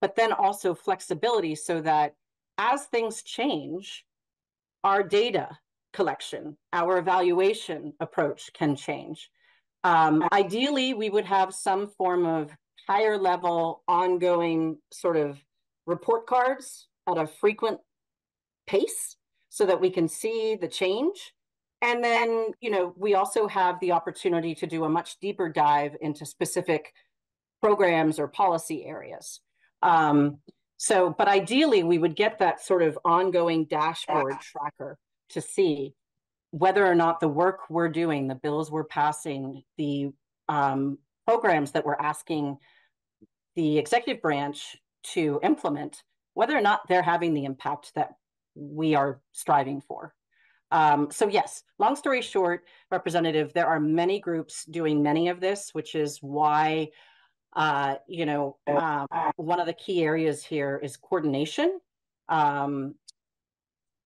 but then also flexibility so that as things change, our data collection, our evaluation approach can change. Um, ideally, we would have some form of higher level, ongoing sort of report cards at a frequent pace so that we can see the change. And then, you know, we also have the opportunity to do a much deeper dive into specific programs or policy areas. Um, so, but ideally, we would get that sort of ongoing dashboard tracker to see whether or not the work we're doing, the bills we're passing, the um, programs that we're asking the executive branch to implement, whether or not they're having the impact that we are striving for. Um, so yes, long story short, Representative, there are many groups doing many of this, which is why uh, you know, um, one of the key areas here is coordination. Um,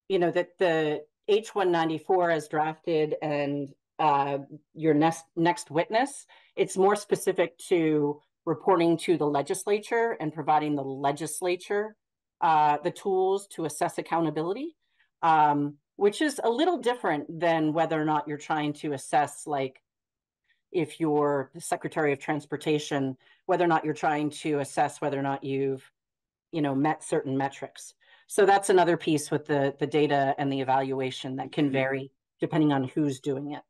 you know, that the H194 as drafted and uh, your next, next witness, it's more specific to reporting to the legislature and providing the legislature uh, the tools to assess accountability, um, which is a little different than whether or not you're trying to assess like if you're the Secretary of Transportation, whether or not you're trying to assess whether or not you've, you know, met certain metrics. So that's another piece with the the data and the evaluation that can vary depending on who's doing it.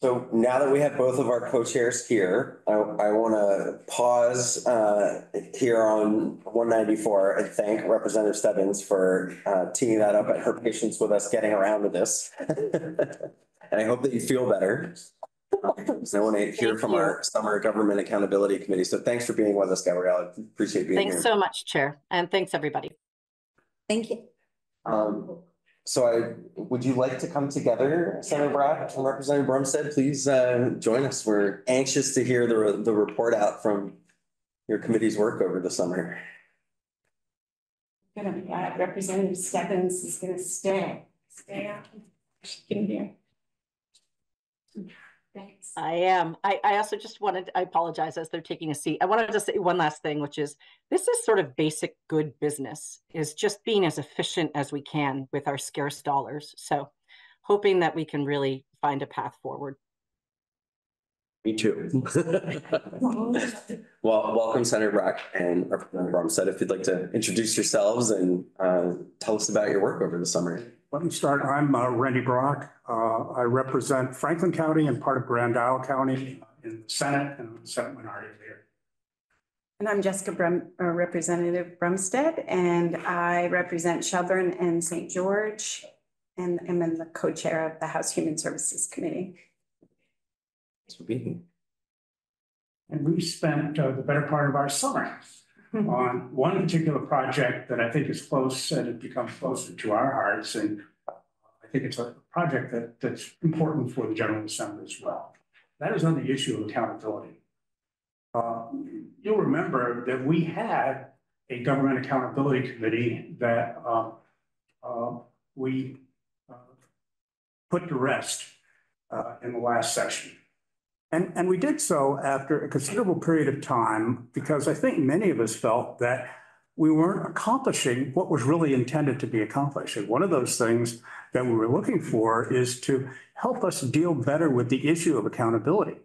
So now that we have both of our co-chairs here, I, I want to pause uh, here on one ninety-four and thank Representative Stebbins for uh, teeing that up and her patience with us getting around to this. [laughs] And I hope that you feel better. So I want to hear Thank from you. our summer government accountability committee. So thanks for being with us, Gabrielle. I Appreciate being here. Thanks so much, Chair, and thanks everybody. Thank you. Um, so I, would you like to come together, Senator Brock and Representative Brumsted, please uh join us. We're anxious to hear the the report out from your committee's work over the summer. Gonna be, uh, Representative Stebbins is gonna stay, stay out. She can hear. Thanks. I am. I, I also just wanted, I apologize as they're taking a seat. I wanted to say one last thing, which is this is sort of basic good business, is just being as efficient as we can with our scarce dollars. So hoping that we can really find a path forward. Me too. [laughs] Well, welcome Senator Brock and Representative Brumsted. If you'd like to introduce yourselves and uh tell us about your work over the summer. Let me start. I'm uh, Randy Brock. Uh, I represent Franklin County and part of Grand Isle County in the Senate and I'm the Senate Minority Leader. And I'm Jessica Brum, uh, Representative Brumsted, and I represent Shelburne and St. George. And I'm in the co-chair of the House Human Services Committee. Thanks for being here. And we spent uh, the better part of our summer on one particular project that I think is close and it becomes closer to our hearts. And I think it's a project that, that's important for the General Assembly as well. That is on the issue of accountability. Uh, You'll remember that we had a government accountability committee that uh, uh, we put to rest uh, in the last session. And, and we did so after a considerable period of time because I think many of us felt that we weren't accomplishing what was really intended to be accomplished. And one of those things that we were looking for is to help us deal better with the issue of accountability.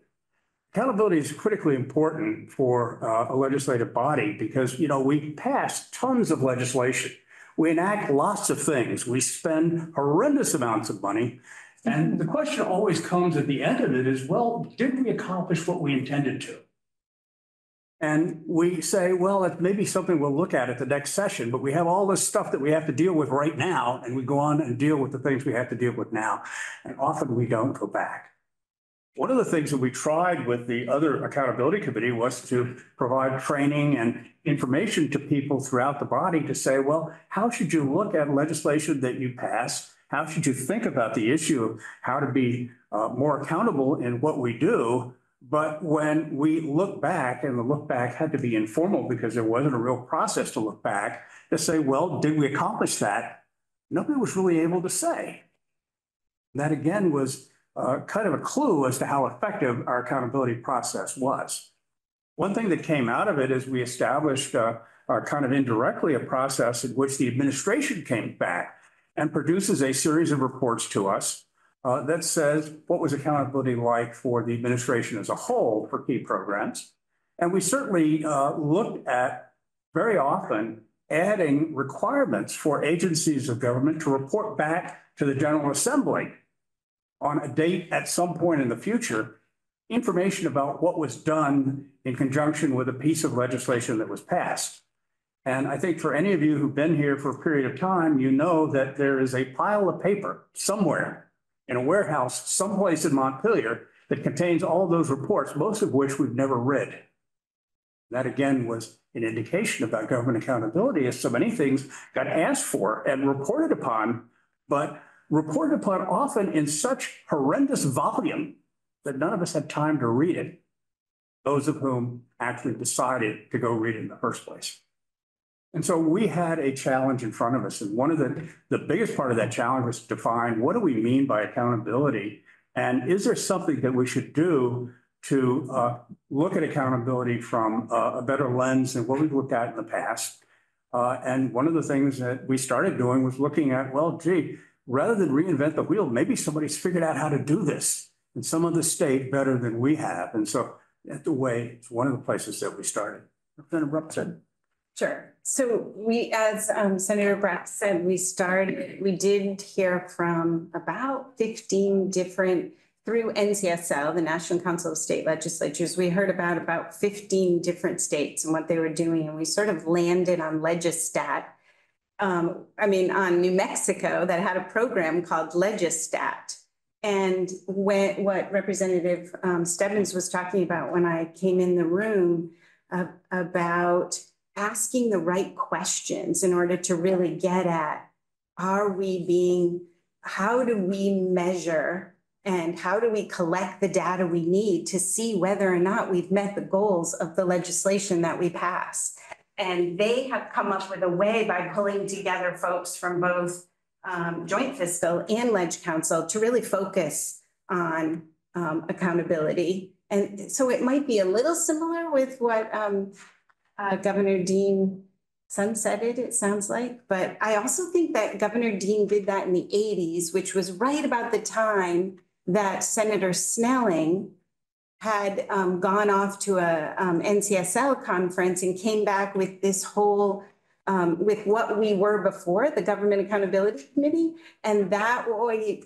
Accountability is critically important for uh, a legislative body because, you know, we pass tons of legislation. We enact lots of things. We spend horrendous amounts of money. And the question always comes at the end of it is, well, did we accomplish what we intended to? And we say, well, that may be something we'll look at at the next session, but we have all this stuff that we have to deal with right now, and we go on and deal with the things we have to deal with now. And often we don't go back. One of the things that we tried with the other accountability committee was to provide training and information to people throughout the body to say, well, how should you look at legislation that you pass? How should you think about the issue of how to be uh, more accountable in what we do? But when we look back, and the look back had to be informal because there wasn't a real process to look back to say, well, did we accomplish that? Nobody was really able to say. That again was uh, kind of a clue as to how effective our accountability process was. One thing that came out of it is we established uh, kind of indirectly a process in which the administration came back and produces a series of reports to us uh, that says what was accountability like for the administration as a whole for key programs. And we certainly uh, looked at very often adding requirements for agencies of government to report back to the General Assembly on a date at some point in the future, information about what was done in conjunction with a piece of legislation that was passed. And I think for any of you who've been here for a period of time, you know that there is a pile of paper somewhere in a warehouse someplace in Montpelier that contains all those reports, most of which we've never read. That again was an indication about government accountability as so many things got asked for and reported upon, but reported upon often in such horrendous volume that none of us had time to read it. Those of whom actually decided to go read it in the first place. And so we had a challenge in front of us. And one of the, the biggest part of that challenge was to define what do we mean by accountability? And is there something that we should do to uh, look at accountability from uh, a better lens than what we've looked at in the past? Uh, and one of the things that we started doing was looking at, well, gee, rather than reinvent the wheel, maybe somebody's figured out how to do this in some other state better than we have. And so that's the way, it's one of the places that we started. Representative. Sure. So we, as um, Senator Brock said, we started, we did hear from about 15 different, through NCSL, the National Council of State Legislatures, we heard about about 15 different states and what they were doing. And we sort of landed on LegisStat. Um, I mean, on New Mexico that had a program called LegisStat. And when, what Representative um, Stebbins was talking about when I came in the room uh, about asking the right questions in order to really get at are we being, how do we measure and how do we collect the data we need to see whether or not we've met the goals of the legislation that we pass? And they have come up with a way by pulling together folks from both um, Joint Fiscal and Ledge Counsel to really focus on um, accountability. And so it might be a little similar with what um, uh, Governor Dean sunsetted, it sounds like. But I also think that Governor Dean did that in the 80s, which was right about the time that Senator Snelling had um, gone off to a um, NCSL conference and came back with this whole um, with what we were before the Government Accountability Committee, and that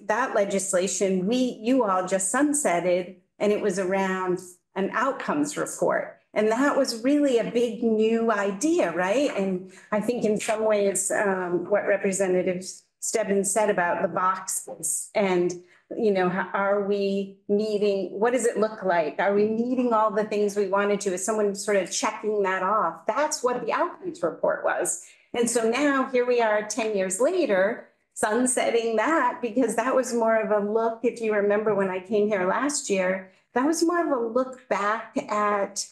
that legislation we you all just sunsetted, and it was around an outcomes report. And that was really a big new idea, right? And I think in some ways, um, what Representative Stebbins said about the boxes and, you know, are we meeting, what does it look like? Are we meeting all the things we wanted to? Is someone sort of checking that off? That's what the outcomes report was. And so now here we are 10 years later, sunsetting that because that was more of a look, if you remember when I came here last year, that was more of a look back at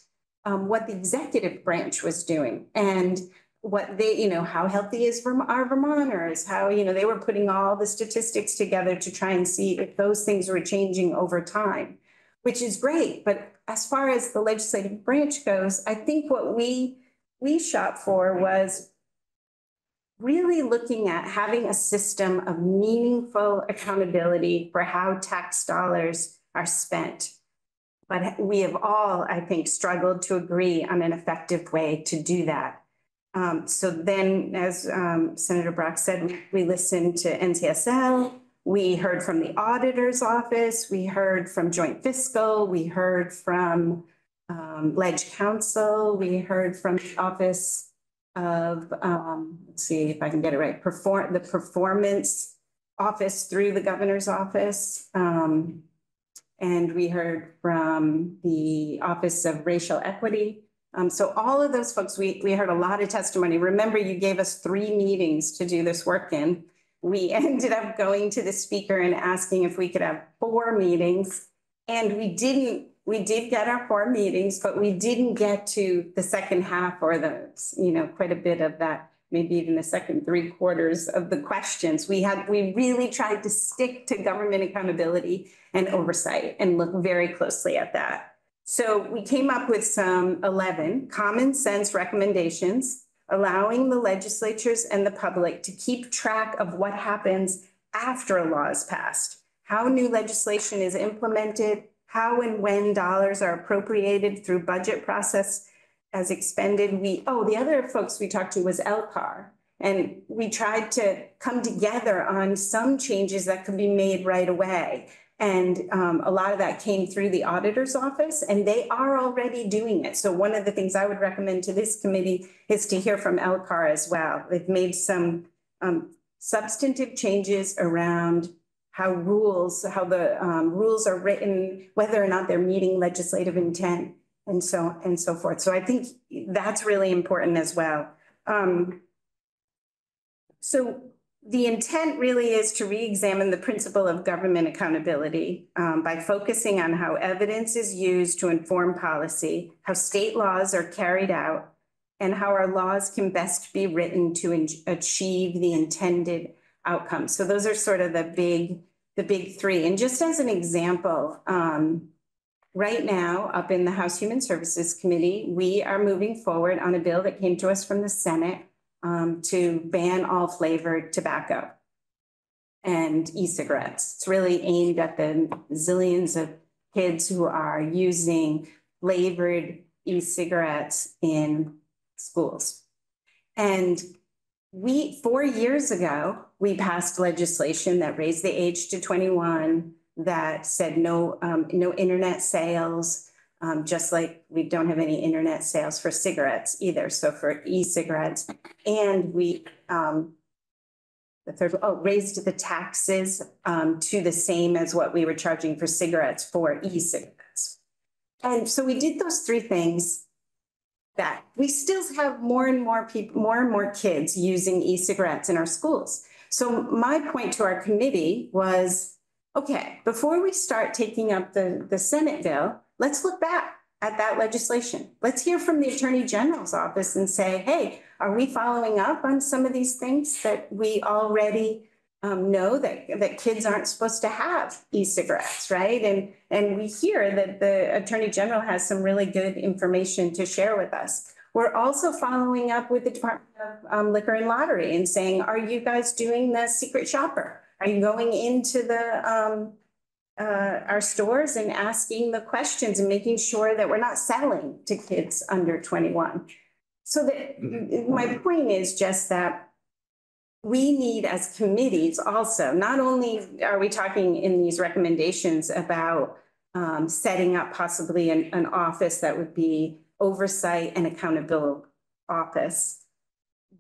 um, what the executive branch was doing and what they, you know, how healthy is our Vermonters? How, you know, they were putting all the statistics together to try and see if those things were changing over time, which is great. But as far as the legislative branch goes, I think what we, we shot for was really looking at having a system of meaningful accountability for how tax dollars are spent. But we have all, I think, struggled to agree on an effective way to do that. Um, so then, as um, Senator Brock said, we, we listened to NCSL. We heard from the auditor's office. We heard from joint fiscal. We heard from um, Ledge Counsel. We heard from the Office of, um, let's see if I can get it right, perform, the Performance Office through the Governor's Office. And we heard from the Office of Racial Equity. Um, so all of those folks, we, we heard a lot of testimony. Remember, you gave us three meetings to do this work in. We [laughs] ended up going to the speaker and asking if we could have four meetings. And we didn't, we did get our four meetings, but we didn't get to the second half or the, you know, quite a bit of that, maybe even the second three quarters of the questions. We had, we really tried to stick to government accountability and oversight and look very closely at that. So we came up with some 11 common sense recommendations, allowing the legislatures and the public to keep track of what happens after a law is passed, how new legislation is implemented, how and when dollars are appropriated through budget process as expended. We, oh, the other folks we talked to was LCAR. And we tried to come together on some changes that could be made right away. And um, a lot of that came through the auditor's office, and they are already doing it. So one of the things I would recommend to this committee is to hear from LCAR as well. They've made some um, substantive changes around how rules, how the um, rules are written, whether or not they're meeting legislative intent, and so and so forth. So I think that's really important as well. Um, so the intent really is to re-examine the principle of government accountability um, by focusing on how evidence is used to inform policy, how state laws are carried out, and how our laws can best be written to achieve the intended outcome. So those are sort of the big, the big three. And just as an example, um, right now up in the House Human Services Committee, we are moving forward on a bill that came to us from the Senate um, to ban all flavored tobacco and e-cigarettes. It's really aimed at the zillions of kids who are using flavored e-cigarettes in schools. And we, four years ago, we passed legislation that raised the age to 21, that said no, um, no internet sales, um, just like we don't have any internet sales for cigarettes either. So for e-cigarettes, and we um, the third, oh, raised the taxes um, to the same as what we were charging for cigarettes for e-cigarettes. And so we did those three things that we still have more and more people, more and more kids using e-cigarettes in our schools. So my point to our committee was, okay, before we start taking up the, the Senate bill, let's look back at that legislation. Let's hear from the Attorney General's office and say, hey, are we following up on some of these things that we already um, know that, that kids aren't supposed to have e-cigarettes, right? And, and we hear that the Attorney General has some really good information to share with us. We're also following up with the Department of um, Liquor and Lottery and saying, are you guys doing the secret shopper? Are you going into the um, uh, our stores and asking the questions and making sure that we're not selling to kids under 21. So that my point is just that we need as committees also, not only are we talking in these recommendations about um, setting up possibly an, an office that would be oversight and accountability office,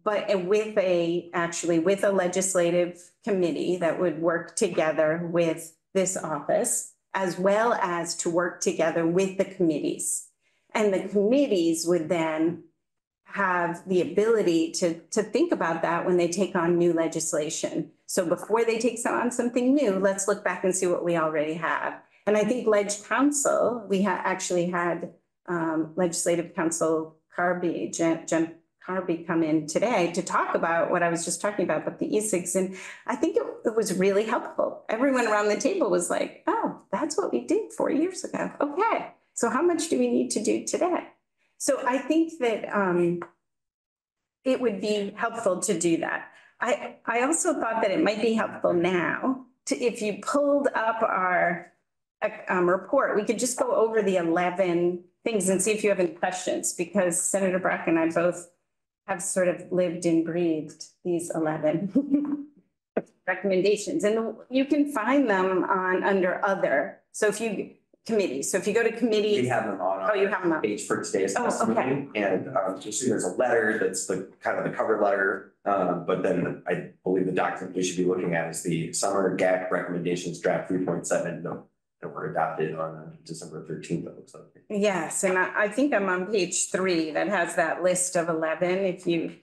but with a, actually with a legislative committee that would work together with this office, as well as to work together with the committees. And the committees would then have the ability to, to think about that when they take on new legislation. So before they take on something new, let's look back and see what we already have. And I think Ledge Counsel, we ha actually had um, Legislative Counsel Carbee, Jen, Jen Harvey come in today to talk about what I was just talking about, but the e-cigs. And I think it, it was really helpful. Everyone around the table was like, oh, that's what we did four years ago. Okay, so how much do we need to do today? So I think that um, it would be helpful to do that. I, I also thought that it might be helpful now to, if you pulled up our uh, um, report, we could just go over the eleven things and see if you have any questions, because Senator Brock and I both have sort of lived and breathed these eleven [laughs] recommendations, and you can find them on, under other. So if you, committees, so if you go to We have them on Oh, you have them our up. page for today's Oh, okay. testimony. And um, just so there's a letter that's the kind of the cover letter. Um, but then I believe the document we should be looking at is the summer GAC recommendations draft three point seven that were adopted on uh, December thirteenth, it looks like. yes, and I, I think I'm on page three that has that list of eleven, if you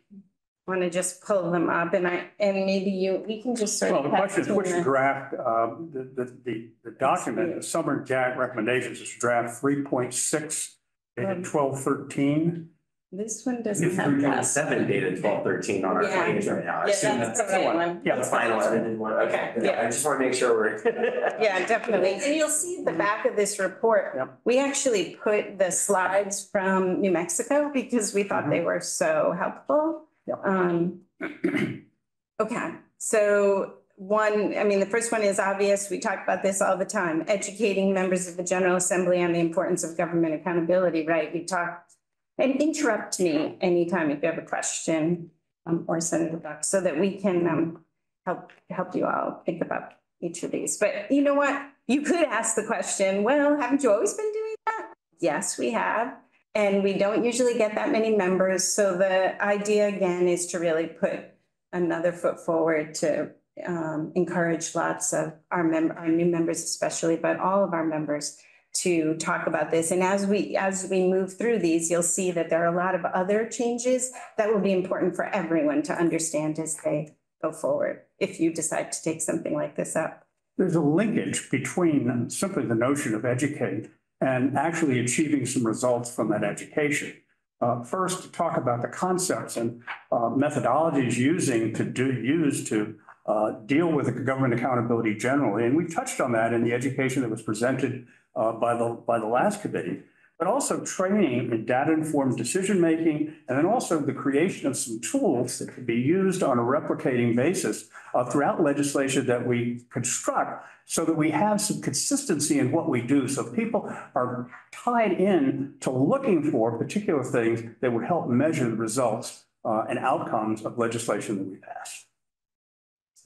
want to just pull them up, and I, and maybe you, we can just sort Well, of. the have question is which the- draft, um, the, the, the, the document, the summer JAG recommendations is draft three point six, Um, dated twelve thirteen. This one doesn't have have three point seven dated twelve thirteen on our Yeah. page right now. I Yeah, assume that's that's the right one. Yeah, the final edited one. Okay, Okay, yeah. I just want to make sure we're. [laughs] Yeah, definitely. And you'll see at the back of this report, Yep. we actually put the slides from New Mexico because we thought they were so helpful. Yep. Um, [clears throat] okay, so one, I mean, the first one is obvious. We talk about this all the time, educating members of the General Assembly on the importance of government accountability, right? We talk, and interrupt me anytime if you have a question, um, or Senator Brock, so that we can, um, help, help you all think about each of these. But you know what? You could ask the question, well, haven't you always been doing that? Yes, we have. And we don't usually get that many members. So the idea again is to really put another foot forward to um, encourage lots of our mem- our new members especially, but all of our members to talk about this. And as we, as we move through these, you'll see that there are a lot of other changes that will be important for everyone to understand as they go forward, if you decide to take something like this up. There's a linkage between simply the notion of educate and actually achieving some results from that education. Uh, first, to talk about the concepts and uh, methodologies using to do, use to uh, deal with government accountability generally. And we touched on that in the education that was presented by the, by the last committee, but also training in data-informed decision-making, and then also the creation of some tools that could be used on a replicating basis uh, throughout legislation that we construct so that we have some consistency in what we do. So people are tied in to looking for particular things that would help measure the results uh, and outcomes of legislation that we pass.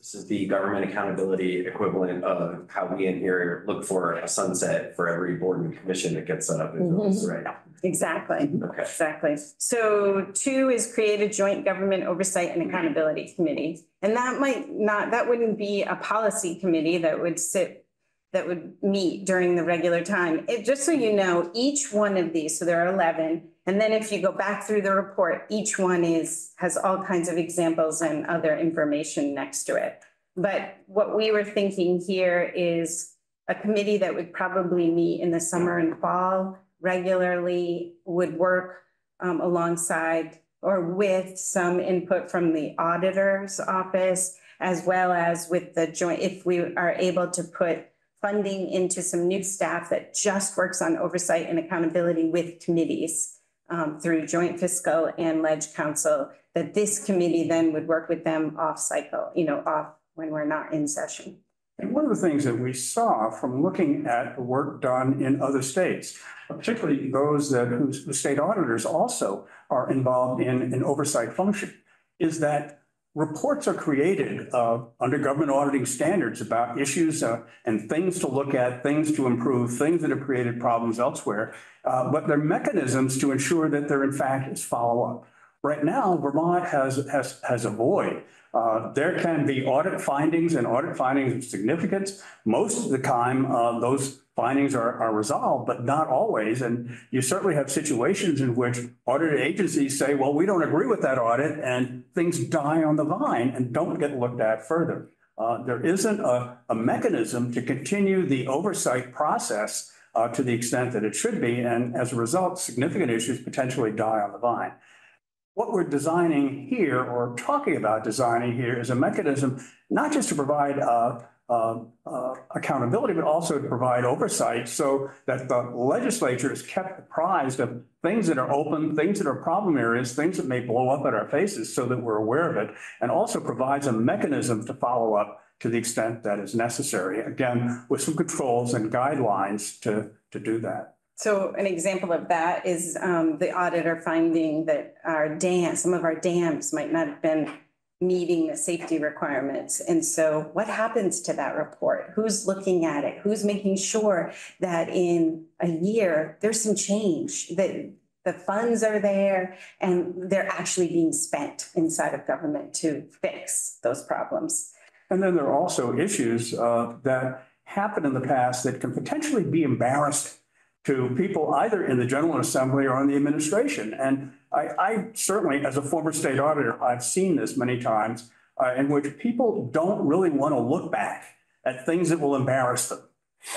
This is the government accountability equivalent of how we in here look for a sunset for every board and commission that gets set up in mm-hmm. those, right? Exactly. Okay. Exactly. So two is create a joint government oversight and accountability committee. And that might not, that wouldn't be a policy committee that would sit, that would meet during the regular time. It, just so you know, each one of these, so there are eleven. And then if you go back through the report, each one is, has all kinds of examples and other information next to it. But what we were thinking here is a committee that would probably meet in the summer and fall regularly would work um, alongside or with some input from the auditor's office, as well as with the joint, if we are able to put funding into some new staff that just works on oversight and accountability with committees um, through joint fiscal and ledge counsel, that this committee then would work with them off cycle, you know, off when we're not in session. And one of the things that we saw from looking at the work done in other states, particularly those that whose whose state auditors also are involved in an oversight function, is that reports are created uh, under government auditing standards about issues uh, and things to look at, things to improve, things that have created problems elsewhere. Uh, But there are mechanisms to ensure that there in fact is follow-up. Right now, Vermont has, has, has a void. Uh, There can be audit findings and audit findings of significance. Most of the time, uh, those findings are, are resolved, but not always. And you certainly have situations in which audit agencies say, well, we don't agree with that audit, and things die on the vine and don't get looked at further. Uh, There isn't a, a mechanism to continue the oversight process uh, to the extent that it should be, and as a result, significant issues potentially die on the vine. What we're designing here or talking about designing here is a mechanism not just to provide uh, uh, uh, accountability, but also to provide oversight so that the legislature is kept apprised of things that are open, things that are problem areas, things that may blow up at our faces so that we're aware of it, and also provides a mechanism to follow up to the extent that is necessary, again, with some controls and guidelines to, to do that. So an example of that is um, the auditor finding that our dam, some of our dams might not have been meeting the safety requirements. And so what happens to that report? Who's looking at it? Who's making sure that in a year, there's some change, that the funds are there and they're actually being spent inside of government to fix those problems? And then there are also issues uh, that happen in the past that can potentially be embarrassing to people either in the General Assembly or in the administration. And I, I certainly, as a former state auditor, I've seen this many times uh, in which people don't really want to look back at things that will embarrass them.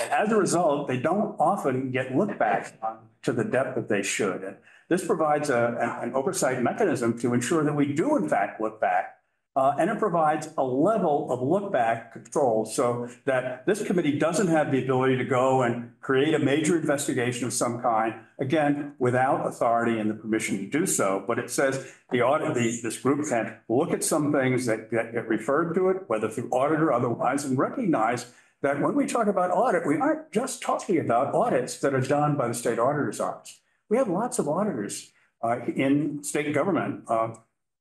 And as a result, they don't often get looked back on to the depth that they should. And this provides a, an oversight mechanism to ensure that we do in fact look back uh, and it provides a level of look back control so that this committee doesn't have the ability to go and create a major investigation of some kind, again, without authority and the permission to do so. But it says the audit, the, this group can look at some things that, that get referred to it, whether through audit or otherwise, and recognize that when we talk about audit, we aren't just talking about audits that are done by the state auditor's office. We have lots of auditors uh, in state government. Uh,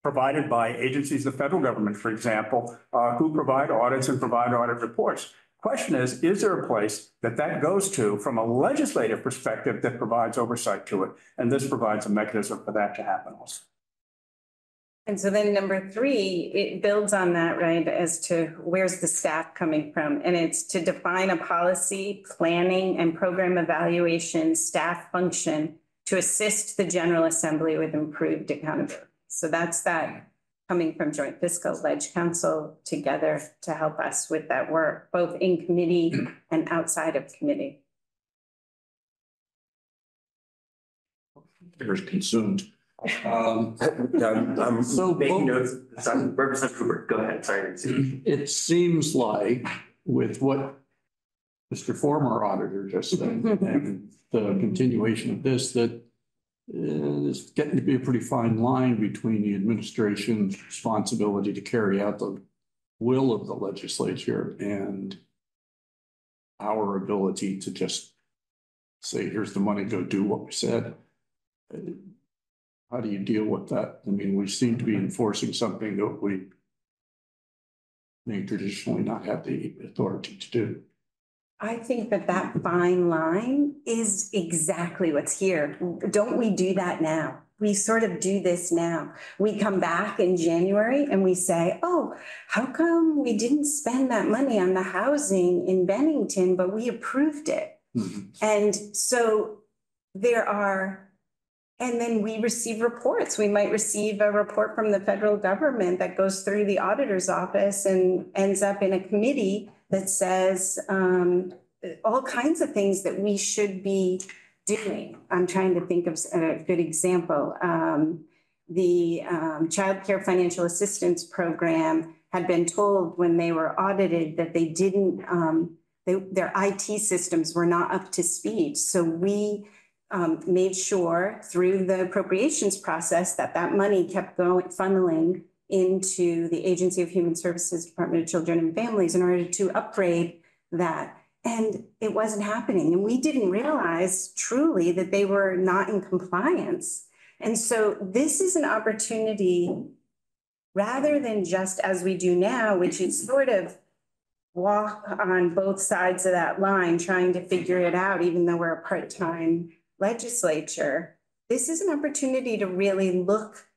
provided by agencies the federal government, for example, uh, who provide audits and provide audit reports. Question is, is there a place that that goes to from a legislative perspective that provides oversight to it? And this provides a mechanism for that to happen also. And so then number three, it builds on that, right, as to where's the staff coming from? And it's to define a policy, planning and program evaluation staff function to assist the General Assembly with improved accountability. So that's that coming from Joint Fiscal Ledge Counsel together to help us with that work, both in committee and outside of committee. There's consumed. Um, [laughs] I'm, I'm So making both- notes. Sorry, Representative Hooper, go ahead. Sorry. It seems like with what Mr. Former Auditor just said [laughs] and the continuation of this, that it's getting to be a pretty fine line between the administration's responsibility to carry out the will of the legislature and our ability to just say, here's the money, go do what we said. How do you deal with that? I mean, we seem to be enforcing something that we may traditionally not have the authority to do. I think that that fine line is exactly what's here. Don't we do that now? We sort of do this now. We come back in January and we say, oh, how come we didn't spend that money on the housing in Bennington, but we approved it? Mm-hmm. And so there are, and then we receive reports. We might receive a report from the federal government that goes through the auditor's office and ends up in a committee that says um, all kinds of things that we should be doing. I'm trying to think of a good example. Um, the um, Child Care Financial Assistance Program had been told when they were audited that they didn't, um, they, their IT systems were not up to speed. So we um, made sure through the appropriations process that that money kept going, funneling into the Agency of Human Services, Department of Children and Families in order to upgrade that. And it wasn't happening. And we didn't realize truly that they were not in compliance. And so this is an opportunity rather than just as we do now, which is sort of walk on both sides of that line, trying to figure it out, even though we're a part-time legislature. This is an opportunity to really look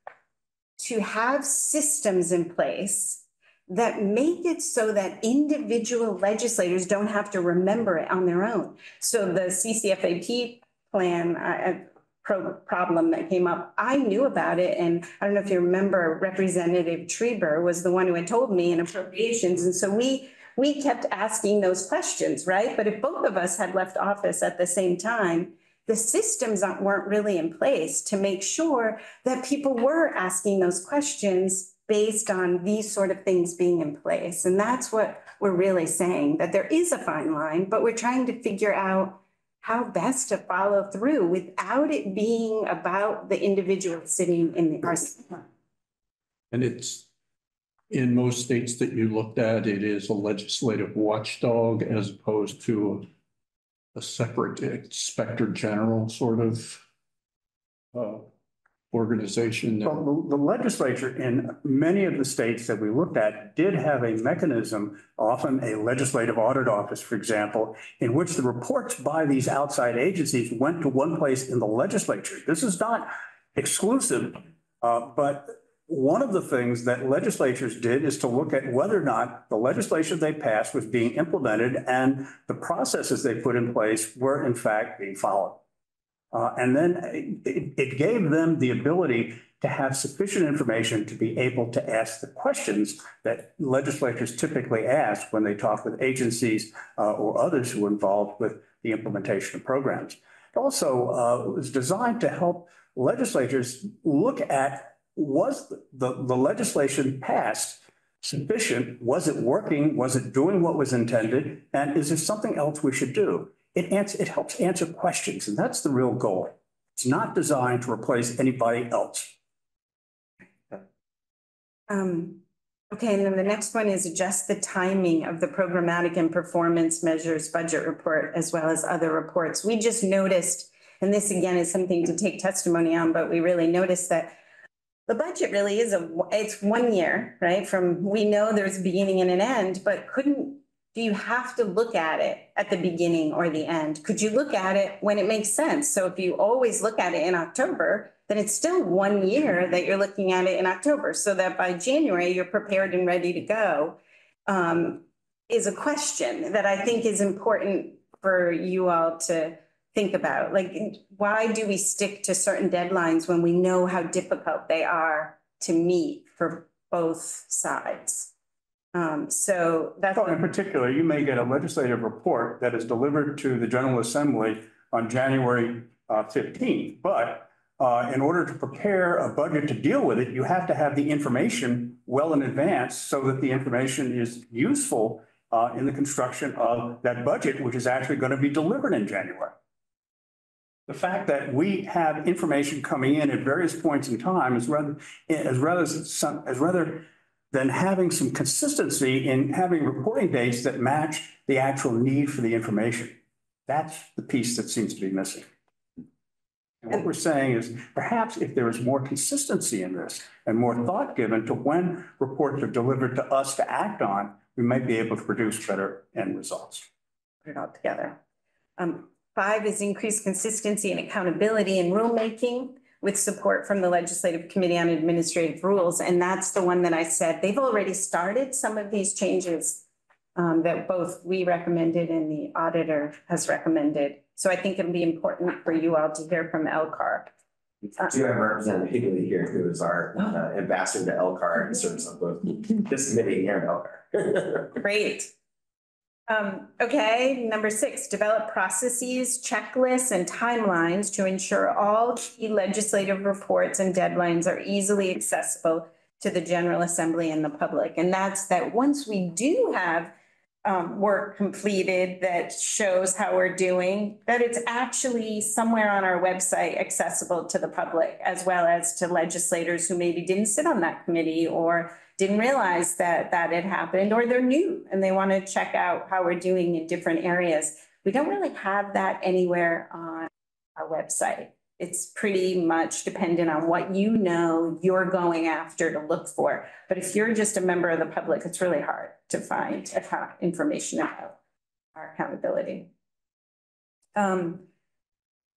to have systems in place that make it so that individual legislators don't have to remember it on their own. So the CCFAP plan, uh, pro- problem that came up, I knew about it. And I don't know if you remember Representative Treber was the one who had told me in appropriations. And so we, we kept asking those questions, right? But if both of us had left office at the same time, the systems weren't really in place to make sure that people were asking those questions based on these sort of things being in place. And that's what we're really saying, that there is a fine line, but we're trying to figure out how best to follow through without it being about the individual sitting in the, our And it's, in most states that you looked at, it is a legislative watchdog as opposed to a separate inspector general sort of uh, organization. that- Well, the the legislature in many of the states that we looked at did have a mechanism, often a legislative audit office, for example, in which the reports by these outside agencies went to one place in the legislature. This is not exclusive, uh, but one of the things that legislatures did is to look at whether or not the legislation they passed was being implemented and the processes they put in place were in fact being followed. Uh, and then it, it gave them the ability to have sufficient information to be able to ask the questions that legislators typically ask when they talk with agencies uh, or others who are involved with the implementation of programs. It also uh, was designed to help legislators look at was the, the legislation passed sufficient? Was it working? Was it doing what was intended? And is there something else we should do? It answer, it helps answer questions, and that's the real goal. It's not designed to replace anybody else. Um, okay, and then the next one is adjust the timing of the programmatic and performance measures budget report as well as other reports. We just noticed, and this again is something to take testimony on, but we really noticed that the budget really is a, it's one year, right? From, we know there's a beginning and an end, but couldn't, do you have to look at it at the beginning or the end? Could you look at it when it makes sense? So if you always look at it in October, then it's still one year that you're looking at it in October, so that by January, you're prepared and ready to go. Um, is a question that I think is important for you all to think about. Like, why do we stick to certain deadlines when we know how difficult they are to meet for both sides? Um, so that's. In particular, you may get a legislative report that is delivered to the General Assembly on January uh, fifteenth, but uh, in order to prepare a budget to deal with it, you have to have the information well in advance so that the information is useful uh, in the construction of that budget, which is actually going to be delivered in January. The fact that we have information coming in at various points in time is rather, as rather, some, as rather than having some consistency in having reporting dates that match the actual need for the information. That's the piece that seems to be missing. And what we're saying is perhaps if there is more consistency in this and more thought given to when reports are delivered to us to act on, we might be able to produce better end results. Put it all together. Um, five is increased consistency and accountability in rulemaking with support from the Legislative Committee on Administrative Rules. And that's the one that I said, they've already started some of these changes um, that both we recommended and the auditor has recommended. So I think it'll be important for you all to hear from LCAR. Do do have Representative Higley here, who is our uh, ambassador to LCAR and serves on both this committee and LCAR. [laughs] Great. Um, okay, number six, develop processes, checklists, and timelines to ensure all key legislative reports and deadlines are easily accessible to the General Assembly and the public. And that's that once we do have um, work completed that shows how we're doing, that it's actually somewhere on our website accessible to the public as well as to legislators who maybe didn't sit on that committee or didn't realize that that had happened or they're new and they want to check out how we're doing in different areas. We don't really have that anywhere on our website. It's pretty much dependent on what you know you're going after to look for. But if you're just a member of the public, it's really hard to find information about our accountability. Um,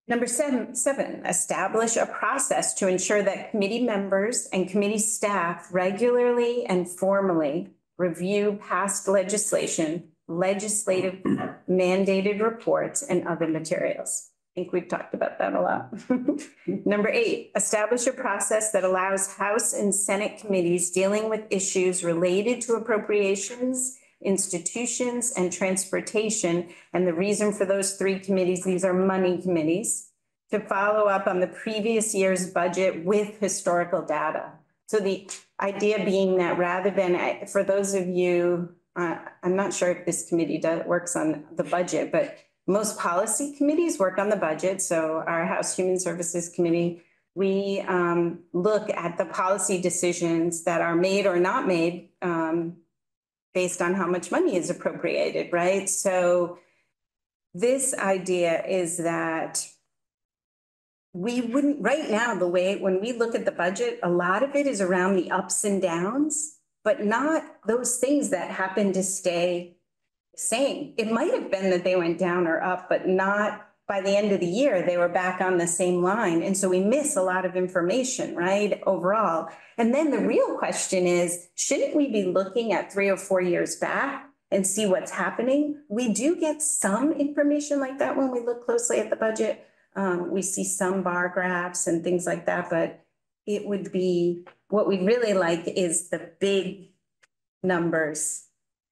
Number seven, seven, establish a process to ensure that committee members and committee staff regularly and formally review past legislation, legislative mandated reports, and other materials. I think we've talked about that a lot. [laughs] Number eight, establish a process that allows House and Senate committees dealing with issues related to appropriations, institutions, and transportation. And the reason for those three committees, these are money committees, to follow up on the previous year's budget with historical data. So the idea being that rather than, for those of you, uh, I'm not sure if this committee does, works on the budget, but most policy committees work on the budget. So our House Human Services Committee, we um, look at the policy decisions that are made or not made um, based on how much money is appropriated, right? So this idea is that we wouldn't, right now, the way, when we look at the budget, a lot of it is around the ups and downs, but not those things that happen to stay the same. It might have been that they went down or up, but not by the end of the year, they were back on the same line. And so we miss a lot of information, right, overall. And then the real question is, shouldn't we be looking at three or four years back and see what's happening? We do get some information like that when we look closely at the budget. Um, we see some bar graphs and things like that, but it would be, what we'd really like is the big numbers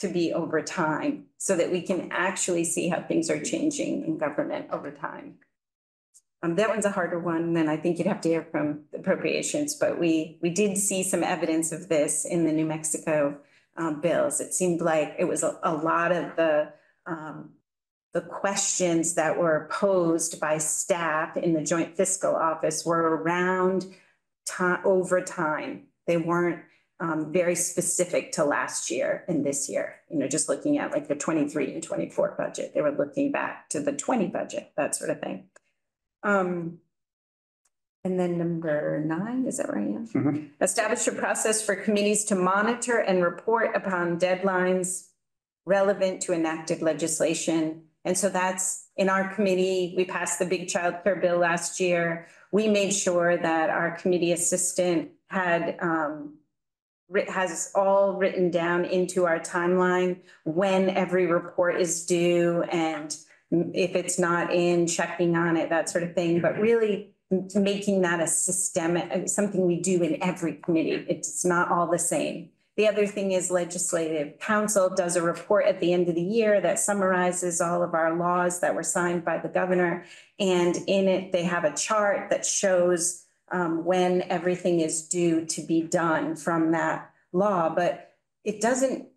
to be over time so that we can actually see how things are changing in government over time. Um, that one's a harder one, and I think you'd have to hear from appropriations, but we, we did see some evidence of this in the New Mexico um, bills. It seemed like it was a, a lot of the, um, the questions that were posed by staff in the Joint Fiscal Office were around time, over time. They weren't very specific to last year and this year, you know, just looking at like the twenty-three and twenty-four budget. They were looking back to the twenty budget, that sort of thing. Um, and then number nine, is that right? Yeah. Mhm. Establish a process for committees to monitor and report upon deadlines relevant to enacted legislation. And so that's in our committee, we passed the big childcare bill last year. We made sure that our committee assistant had um writ- has all written down into our timeline when every report is due and if it's not in, checking on it, that sort of thing, but really making that a systemic, uh, something we do in every committee. It's not all the same. The other thing is legislative counsel does a report at the end of the year that summarizes all of our laws that were signed by the governor. And in it, they have a chart that shows um, when everything is due to be done from that law, but it doesn't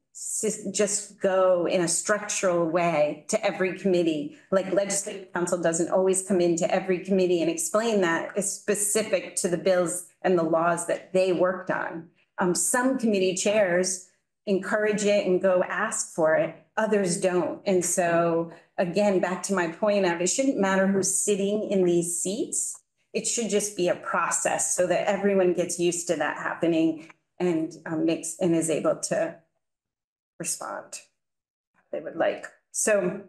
just go in a structural way to every committee. Like legislative counsel doesn't always come into every committee and explain that is specific to the bills and the laws that they worked on. Um, some committee chairs encourage it and go ask for it, others don't. And so again, back to my point of it shouldn't matter who's sitting in these seats. It should just be a process so that everyone gets used to that happening and um, makes and is able to respond they would like. So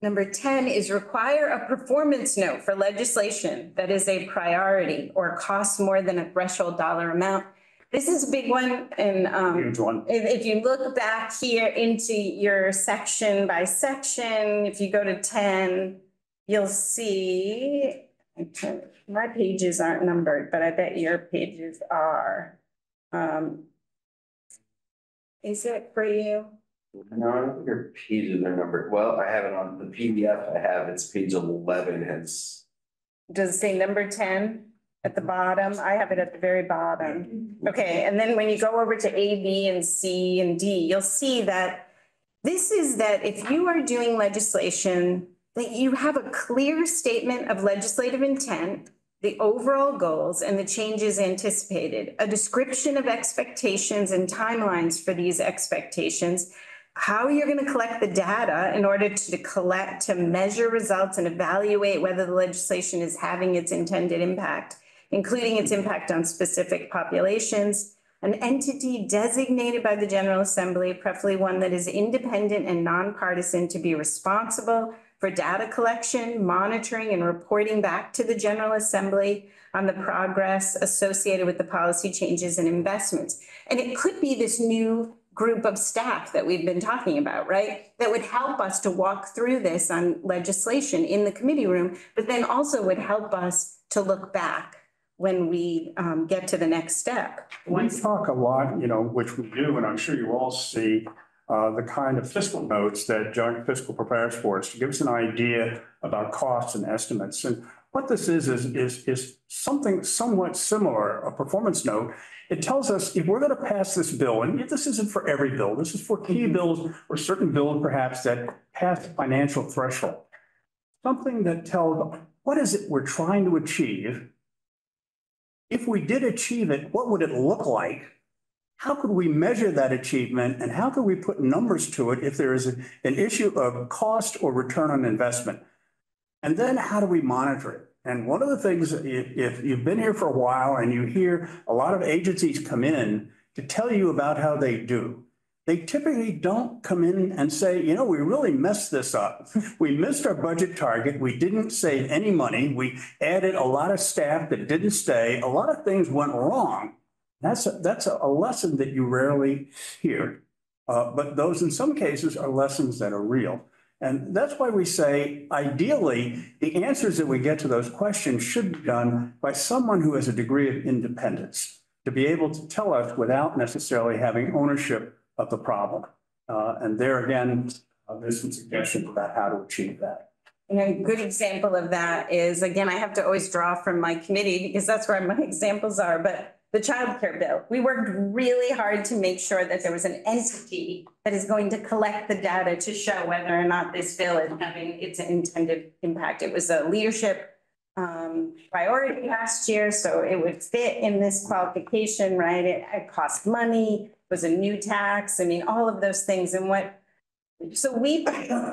number ten is require a performance note for legislation that is a priority or costs more than a threshold dollar amount. This is a big one and um, Huge one. if, if you look back here into your section by section, if you go to ten, you'll see, okay, my pages aren't numbered, but I bet your pages are. Um, is it for you? No, I don't think your pages are numbered. Well, I have it on the PDF I have, it's page eleven, hence. Does it say number ten at the bottom? I have it at the very bottom. Okay, and then when you go over to A, B, and C, and D, you'll see that this is that if you are doing legislation, that you have a clear statement of legislative intent, the overall goals and the changes anticipated, a description of expectations and timelines for these expectations, how you're going to collect the data in order to collect, to measure results and evaluate whether the legislation is having its intended impact, including its impact on specific populations, an entity designated by the General Assembly, preferably one that is independent and nonpartisan to be responsible for data collection, monitoring, and reporting back to the General Assembly on the progress associated with the policy changes and investments. And it could be this new group of staff that we've been talking about, right? That would help us to walk through this on legislation in the committee room, but then also would help us to look back when we um, get to the next step. We talk a lot, you know, which we do, and I'm sure you all see, uh, the kind of fiscal notes that joint fiscal prepares for us to give us an idea about costs and estimates. And what this is, is, is, is something somewhat similar, a performance note. It tells us if we're going to pass this bill, and this isn't for every bill, this is for key bills or certain bills perhaps that pass the financial threshold. Something that tells what is it we're trying to achieve? If we did achieve it, what would it look like? How could we measure that achievement and how could we put numbers to it if there is an issue of cost or return on investment? And then how do we monitor it? And one of the things, if you've been here for a while and you hear a lot of agencies come in to tell you about how they do, they typically don't come in and say, you know, we really messed this up. We missed our budget target. We didn't save any money. We added a lot of staff that didn't stay. A lot of things went wrong. That's, a- that's a lesson that you rarely hear. Uh, but those in some cases are lessons that are real. And that's why we say ideally, the answers that we get to those questions should be done by someone who has a degree of independence to be able to tell us without necessarily having ownership of the problem. Uh, and there again, uh, there's some suggestions about how to achieve that. And a good example of that is, again, I have to always draw from my committee because that's where my [laughs] examples are, but the childcare bill. We worked really hard to make sure that there was an entity that is going to collect the data to show whether or not this bill is having its intended impact. It was a leadership um, priority last year, so it would fit in this qualification, right? It, it cost money, it was a new tax, I mean, all of those things. And what so we,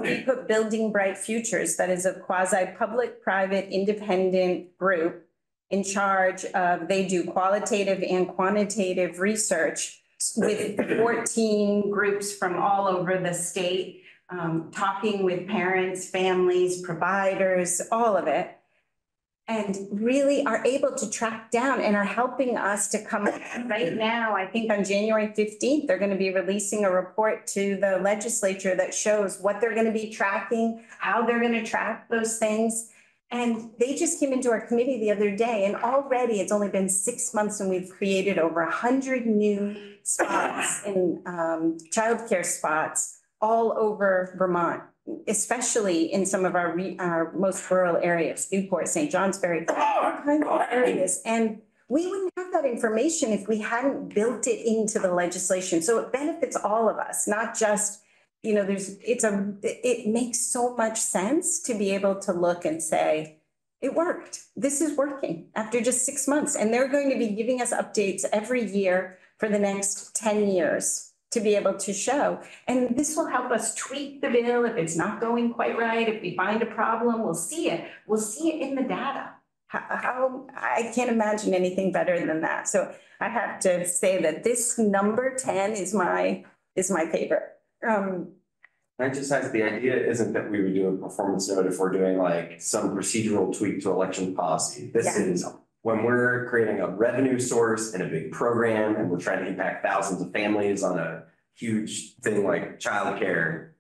we put Building Bright Futures, that is a quasi-public, private, independent group in charge of, they do qualitative and quantitative research with fourteen groups from all over the state, um, talking with parents, families, providers, all of it. And really are able to track down and are helping us to come, right now, I think on January fifteenth, they're gonna be releasing a report to the legislature that shows what they're gonna be tracking, how they're gonna track those things. And they just came into our committee the other day and already it's only been six months and we've created over a hundred new spots [laughs] in um childcare spots all over Vermont, especially in some of our re- our most rural areas, Newport, St. Johnsbury, [laughs] all kinds of areas. And we wouldn't have that information if we hadn't built it into the legislation. So it benefits all of us, not just you know, there's, it's a, it makes so much sense to be able to look and say, it worked. This is working after just six months. And they're going to be giving us updates every year for the next ten years to be able to show. And this will help us tweak the bill if it's not going quite right. If we find a problem, we'll see it. We'll see it in the data. How, I can't imagine anything better than that. So I have to say that this number ten is my, is my favorite. Um, I just ask, the idea isn't that we would do a performance note if we're doing like some procedural tweak to election policy. This Yeah. is when we're creating a revenue source and a big program and we're trying to impact thousands of families on a huge thing like childcare.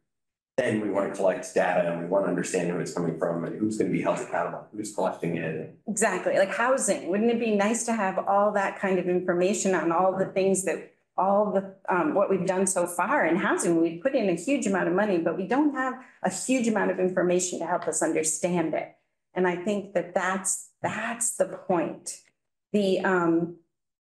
Then we want to collect data and we want to understand who it's coming from and who's going to be held accountable, who's collecting it. Exactly, like housing. Wouldn't it be nice to have all that kind of information on all the things that, all the, um, what we've done so far in housing? We put in a huge amount of money, but we don't have a huge amount of information to help us understand it. And I think that that's, that's the point. The, um,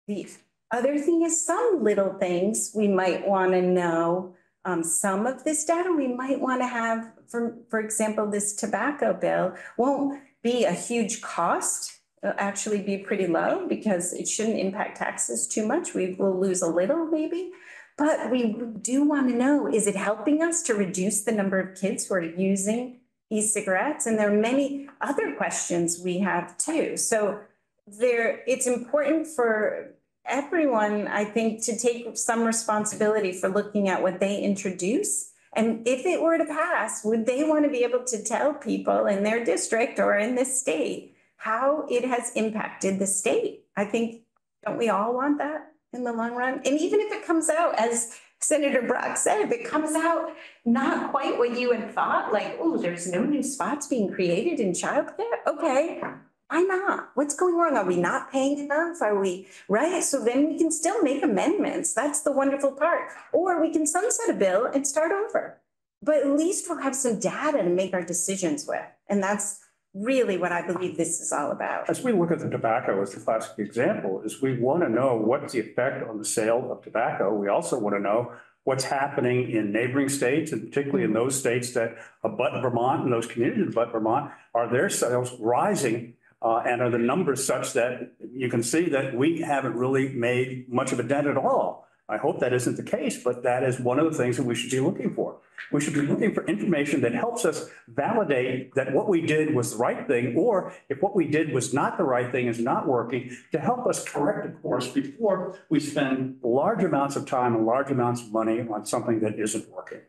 the other thing is some little things we might want to know. Um, some of this data we might want to have, for, for example, this tobacco bill won't be a huge cost. Actually be pretty low because it shouldn't impact taxes too much. We will lose a little maybe. But we do want to know, is it helping us to reduce the number of kids who are using e-cigarettes? And there are many other questions we have too. So there, it's important for everyone, I think, to take some responsibility for looking at what they introduce. And if it were to pass, would they want to be able to tell people in their district or in this state how it has impacted the state? I think, don't we all want that in the long run? And even if it comes out, as Senator Brock said, if it comes out not quite what you had thought, like, oh, there's no new spots being created in childcare, okay. Why not? What's going wrong? Are we not paying enough? Are we, right? So then we can still make amendments. That's the wonderful part. Or we can sunset a bill and start over. But at least we'll have some data to make our decisions with. And that's really what I believe this is all about. As we look at the tobacco as the classic example, is we want to know what's the effect on the sale of tobacco. We also want to know what's happening in neighboring states, and particularly in those states that abut Vermont and those communities abut Vermont, are their sales rising? Uh, and are the numbers such that you can see that we haven't really made much of a dent at all? I hope that isn't the case, but that is one of the things that we should be looking for. We should be looking for information that helps us validate that what we did was the right thing, or if what we did was not the right thing, is not working, to help us correct the course before we spend large amounts of time and large amounts of money on something that isn't working.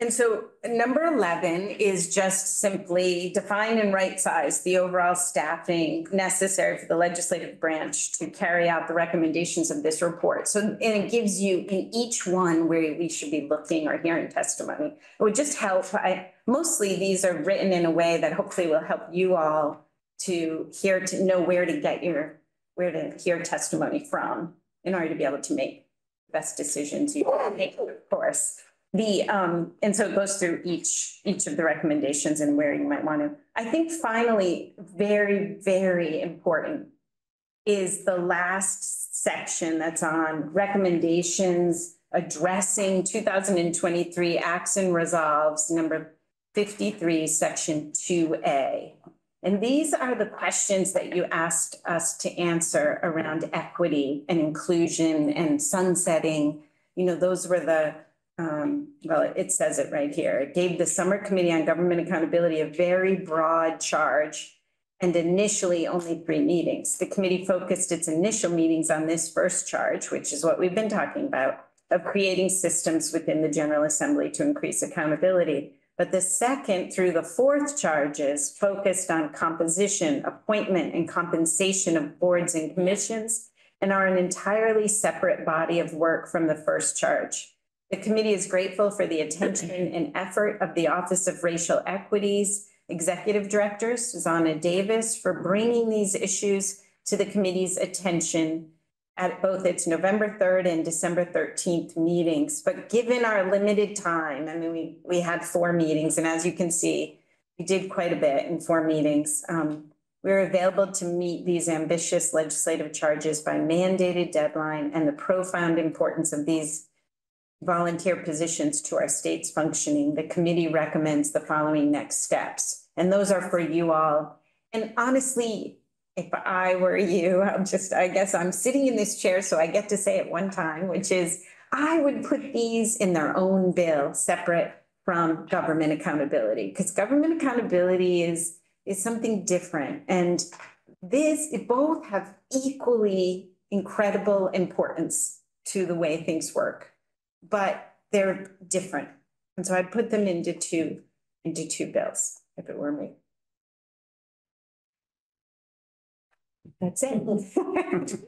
And so number eleven is just simply define and right size the overall staffing necessary for the legislative branch to carry out the recommendations of this report. So, and it gives you in each one where we should be looking or hearing testimony. It would just help, I, mostly these are written in a way that hopefully will help you all to hear, to know where to get your, where to hear testimony from in order to be able to make best decisions you can make, of course. The, um, and so it goes through each, each of the recommendations and where you might want to. I think finally, very, very important is the last section that's on recommendations addressing two thousand and twenty-three acts and resolves, number fifty-three, section two A. And these are the questions that you asked us to answer around equity and inclusion and sunsetting. You know, those were the um, well, it says it right here. It gave the Summer Committee on Government Accountability a very broad charge and initially only three meetings. The committee focused its initial meetings on this first charge, which is what we've been talking about, of creating systems within the General Assembly to increase accountability. But the second through the fourth charges focused on composition, appointment, and compensation of boards and commissions and are an entirely separate body of work from the first charge. The committee is grateful for the attention and effort of the Office of Racial Equities Executive Director, Xusana Davis, for bringing these issues to the committee's attention at both its November third and December thirteenth meetings. But given our limited time, I mean, we, we had four meetings, and as you can see, we did quite a bit in four meetings. Um, we're available to meet these ambitious legislative charges by mandated deadline and the profound importance of these volunteer positions to our state's functioning, the committee recommends the following next steps. And those are for you all. And honestly, if I were you, [laughs] I'm just, I guess I'm sitting in this chair, so I get to say it one time, which is I would put these in their own bill, separate from government accountability, because government accountability is, is something different. And this, both have equally incredible importance to the way things work but they're different. And so I'd put them into two, into two bills if it were me. That's it. [laughs]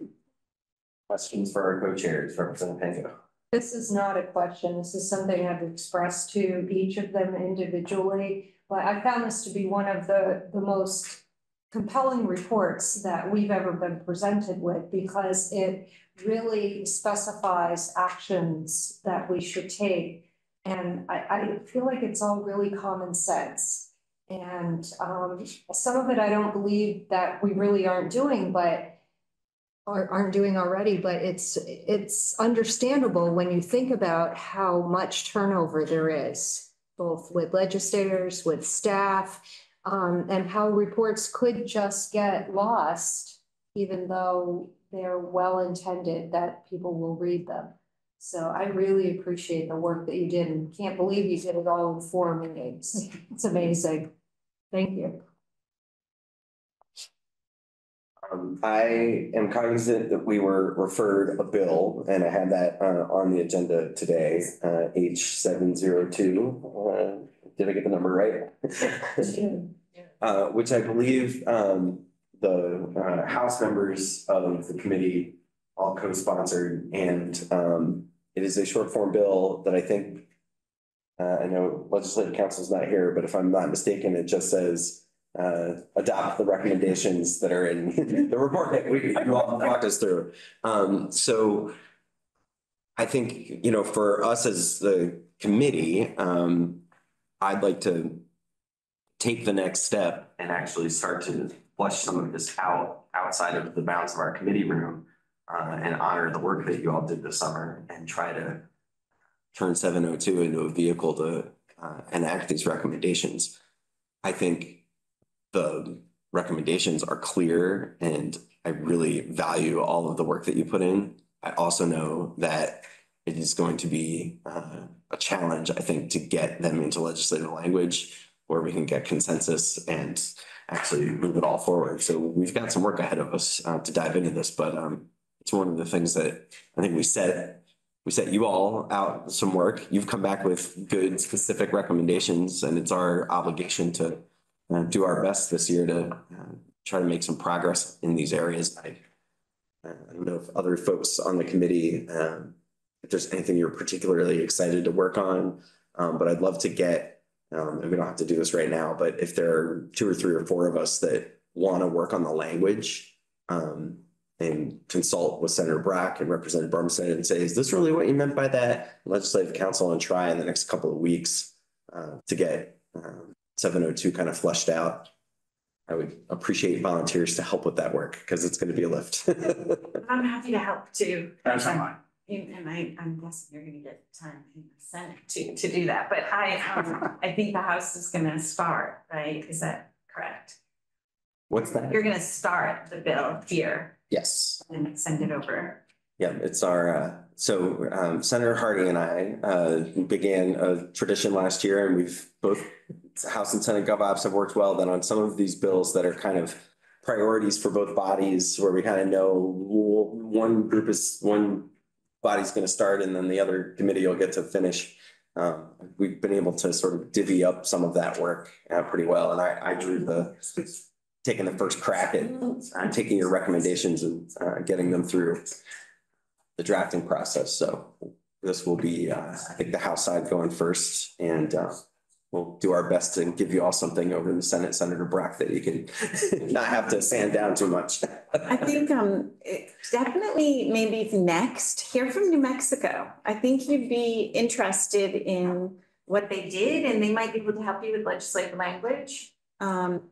Questions for our co-chairs, Representative Pango? This is not a question. This is something I've expressed to each of them individually. But I found this to be one of the, the most compelling reports that we've ever been presented with because it really specifies actions that we should take. And I, I feel like it's all really common sense. And um, some of it I don't believe that we really aren't doing, but aren't doing already, but it's it's understandable when you think about how much turnover there is, both with legislators, with staff, um, and how reports could just get lost, even though they're well intended that people will read them. So I really appreciate the work that you did and can't believe you did it all in four meetings. [laughs] It's amazing. Thank you. Um, I am cognizant that we were referred a bill and I had that uh on the agenda today, uh H seven zero two. Uh, did I get the number right? [laughs] Uh, which I believe um the uh House members of the committee all co-sponsored and um it is a short form bill that I think uh, I know legislative counsel is not here, but if I'm not mistaken, it just says uh, adopt the recommendations that are in [laughs] the report that we, you all walked us through. Um, so I think, you know, for us as the committee, um, I'd like to take the next step and actually start to flush some of this out outside of the bounds of our committee room uh, and honor the work that you all did this summer and try to turn seven oh two into a vehicle to uh, enact these recommendations. I think the recommendations are clear and I really value all of the work that you put in. I also know that it is going to be uh, a challenge, I think, to get them into legislative language where we can get consensus and actually move it all forward. So we've got some work ahead of us uh, to dive into this, but um, it's one of the things that I think we set we set you all out some work. You've come back with good specific recommendations, and it's our obligation to uh, do our best this year to uh, try to make some progress in these areas. I, I don't know if other folks on the committee, um, if there's anything you're particularly excited to work on, um, but I'd love to get, um, and we don't have to do this right now, but if there are two or three or four of us that want to work on the language, um, and consult with Senator Brock and Representative Brumsted and say, is this really what you meant by that? Legislative Counsel and try in the next couple of weeks uh, to get um, seven oh two kind of fleshed out. I would appreciate volunteers to help with that work because it's going to be a lift. [laughs] I'm happy to help too. That's fine. And I, I'm guessing you're gonna get time in the Senate to, to do that, but I, um, [laughs] I think the House is gonna start, right? Is that correct? What's that? You're gonna start the bill here Yes. and send it over. Yeah, it's our, uh, so um, Senator Hardy and I uh, began a tradition last year and we've both, House and Senate gov ops have worked well then on some of these bills that are kind of priorities for both bodies where we kind of know one group is, one body's going to start and then the other committee will get to finish. Um, we've been able to sort of divvy up some of that work uh, pretty well and I, I drew the taking the first crack at uh, taking your recommendations and uh, getting them through the drafting process. So this will be, uh, I think, the House side going first, and uh, we'll do our best to give you all something over in the Senate, Senator Brock, that you can [laughs] not have to sand down too much. I think, um, definitely maybe next, hear from New Mexico. I think you'd be interested in what they did and they might be able to help you with legislative language. Um,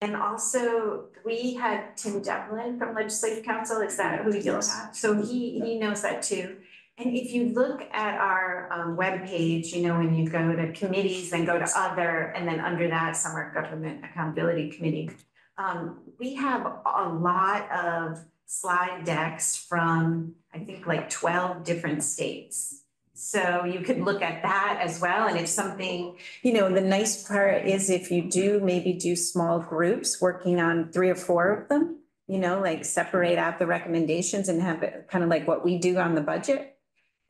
and also, we had Tim Devlin from Legislative Counsel, is that who you have? So he, he knows that too. And if you look at our um webpage, you know, when you go to committees, then go to other, and then under that, Summer Government Accountability Committee. Um, we have a lot of slide decks from, I think, like twelve different states. So you could look at that as well, and if something, you know, the nice part is if you do maybe do small groups working on three or four of them. You know, like separate out the recommendations and have it kind of like what we do on the budget.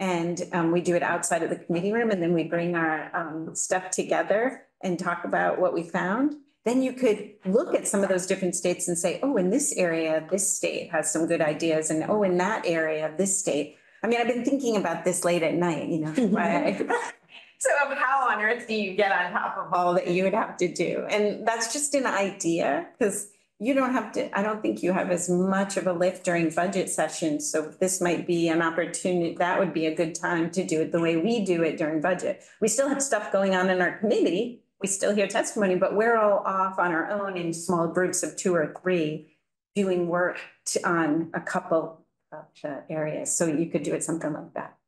And um, we do it outside of the committee room and then we bring our um, stuff together and talk about what we found. Then you could look at some of those different states and say, oh, in this area, this state has some good ideas. And oh, in that area, this state. I mean, I've been thinking about this late at night, you know. [laughs] I- [laughs] So of how on earth do you get on top of all that you would have to do? And that's just an idea, because you don't have to, I don't think you have as much of a lift during budget sessions. So this might be an opportunity, that would be a good time to do it the way we do it during budget. We still have stuff going on in our committee. We still hear testimony, but we're all off on our own in small groups of two or three doing work to, on a couple of the areas. So you could do it something like that.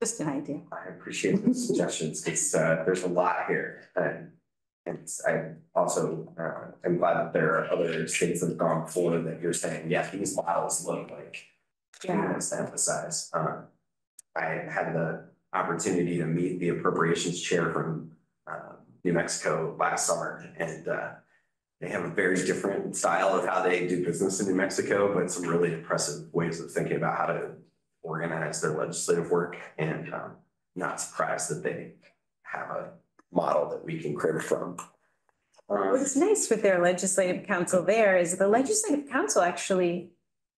Just an idea. I appreciate the suggestions. It's, uh, there's a lot here. And, and I also, uh, am glad that there are other states that have gone forward that you're saying, yeah, these models look like Yeah. to emphasize. Um, I had the opportunity to meet the appropriations chair from, uh, New Mexico last summer and, uh, they have a very different style of how they do business in New Mexico, but some really impressive ways of thinking about how to organize their legislative work and um not surprised that they have a model that we can crib from. Um, What's nice with their legislative council there is the legislative council actually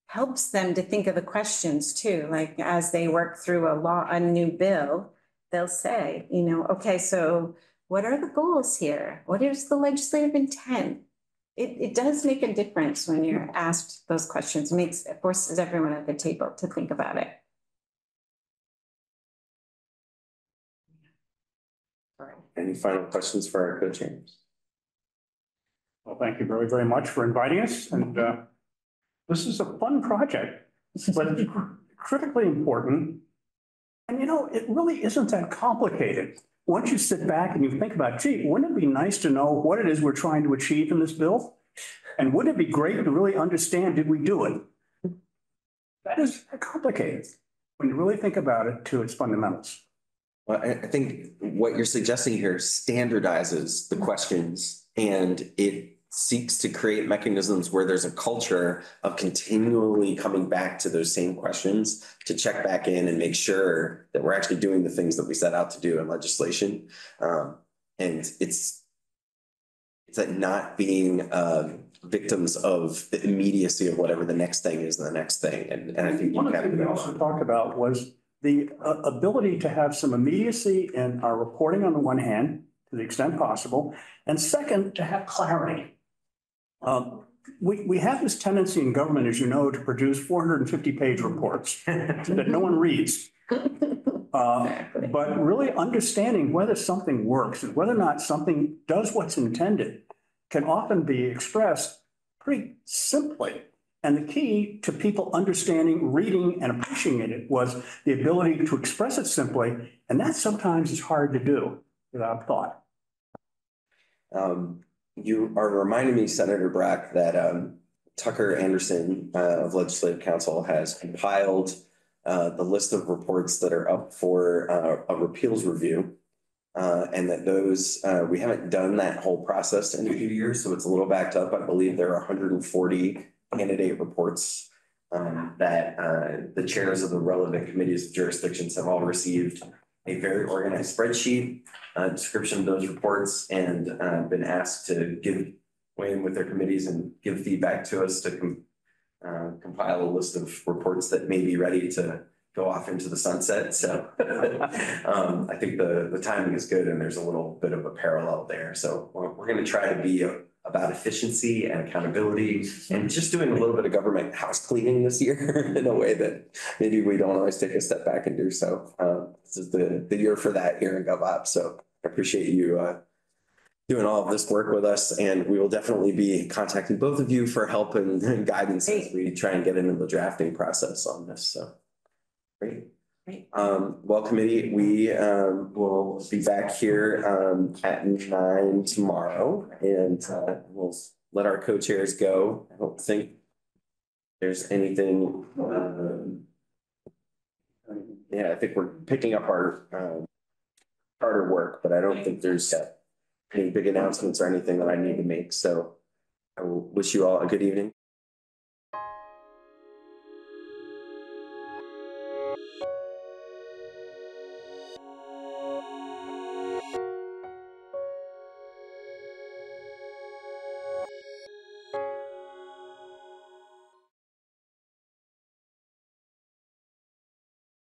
helps them to think of the questions too, like as they work through a law, a new bill, they'll say, you know, okay, so what are the goals here? What is the legislative intent? It, it does make a difference when you're asked those questions, It makes, it forces everyone at the table to think about it. Any final questions for our co-chairs? Well, thank you very, very much for inviting us and uh, this is a fun project, but critically important. And you know, it really isn't that complicated. Once you sit back and you think about, gee, wouldn't it be nice to know what it is we're trying to achieve in this bill? And wouldn't it be great to really understand, did we do it? That is complicated when you really think about it to its fundamentals. Well, I, I think what you're suggesting here standardizes the questions and it seeks to create mechanisms where there's a culture of continually coming back to those same questions to check back in and make sure that we're actually doing the things that we set out to do in legislation. Um, and it's it's that not being um victims of the immediacy of whatever the next thing is, the next thing. And, and I think One of the things we also talked about was the uh, ability to have some immediacy in our reporting on the one hand, to the extent possible, and second, to have clarity. Um, we, we have this tendency in government, as you know, to produce four hundred and fifty page reports [laughs] that no one reads. Uh, but really understanding whether something works and whether or not something does what's intended can often be expressed pretty simply. And the key to people understanding, reading, and appreciating it was the ability to express it simply. And that sometimes is hard to do without thought. Um, you are reminding me, Senator Brock, that um Tucker Anderson uh of Legislative Counsel has compiled uh the list of reports that are up for uh a repeals review. Uh, and that those, uh, we haven't done that whole process in a few years, so it's a little backed up. I believe there are hundred and forty candidate reports um, that uh the chairs of the relevant committees of jurisdictions have all received a very organized spreadsheet uh, description of those reports and uh, been asked to give, weigh in with their committees and give feedback to us to com- uh, compile a list of reports that may be ready to go off into the sunset. So [laughs] um, I think the, the timing is good and there's a little bit of a parallel there. So we're, we're going to try to be about efficiency and accountability and just doing a little bit of government house cleaning this year [laughs] in a way that maybe we don't always take a step back and do so. Um, this is the, the year for that here in GovOps. So I appreciate you uh, doing all of this work with us and we will definitely be contacting both of you for help and and [laughs] guidance as we try and get into the drafting process on this. So great. Um, well, committee, we um will be back here um at nine tomorrow and uh we'll let our co-chairs go. I don't think there's anything um yeah, I think we're picking up our um harder work, but I don't think there's any big announcements or anything that I need to make, so I will wish you all a good evening.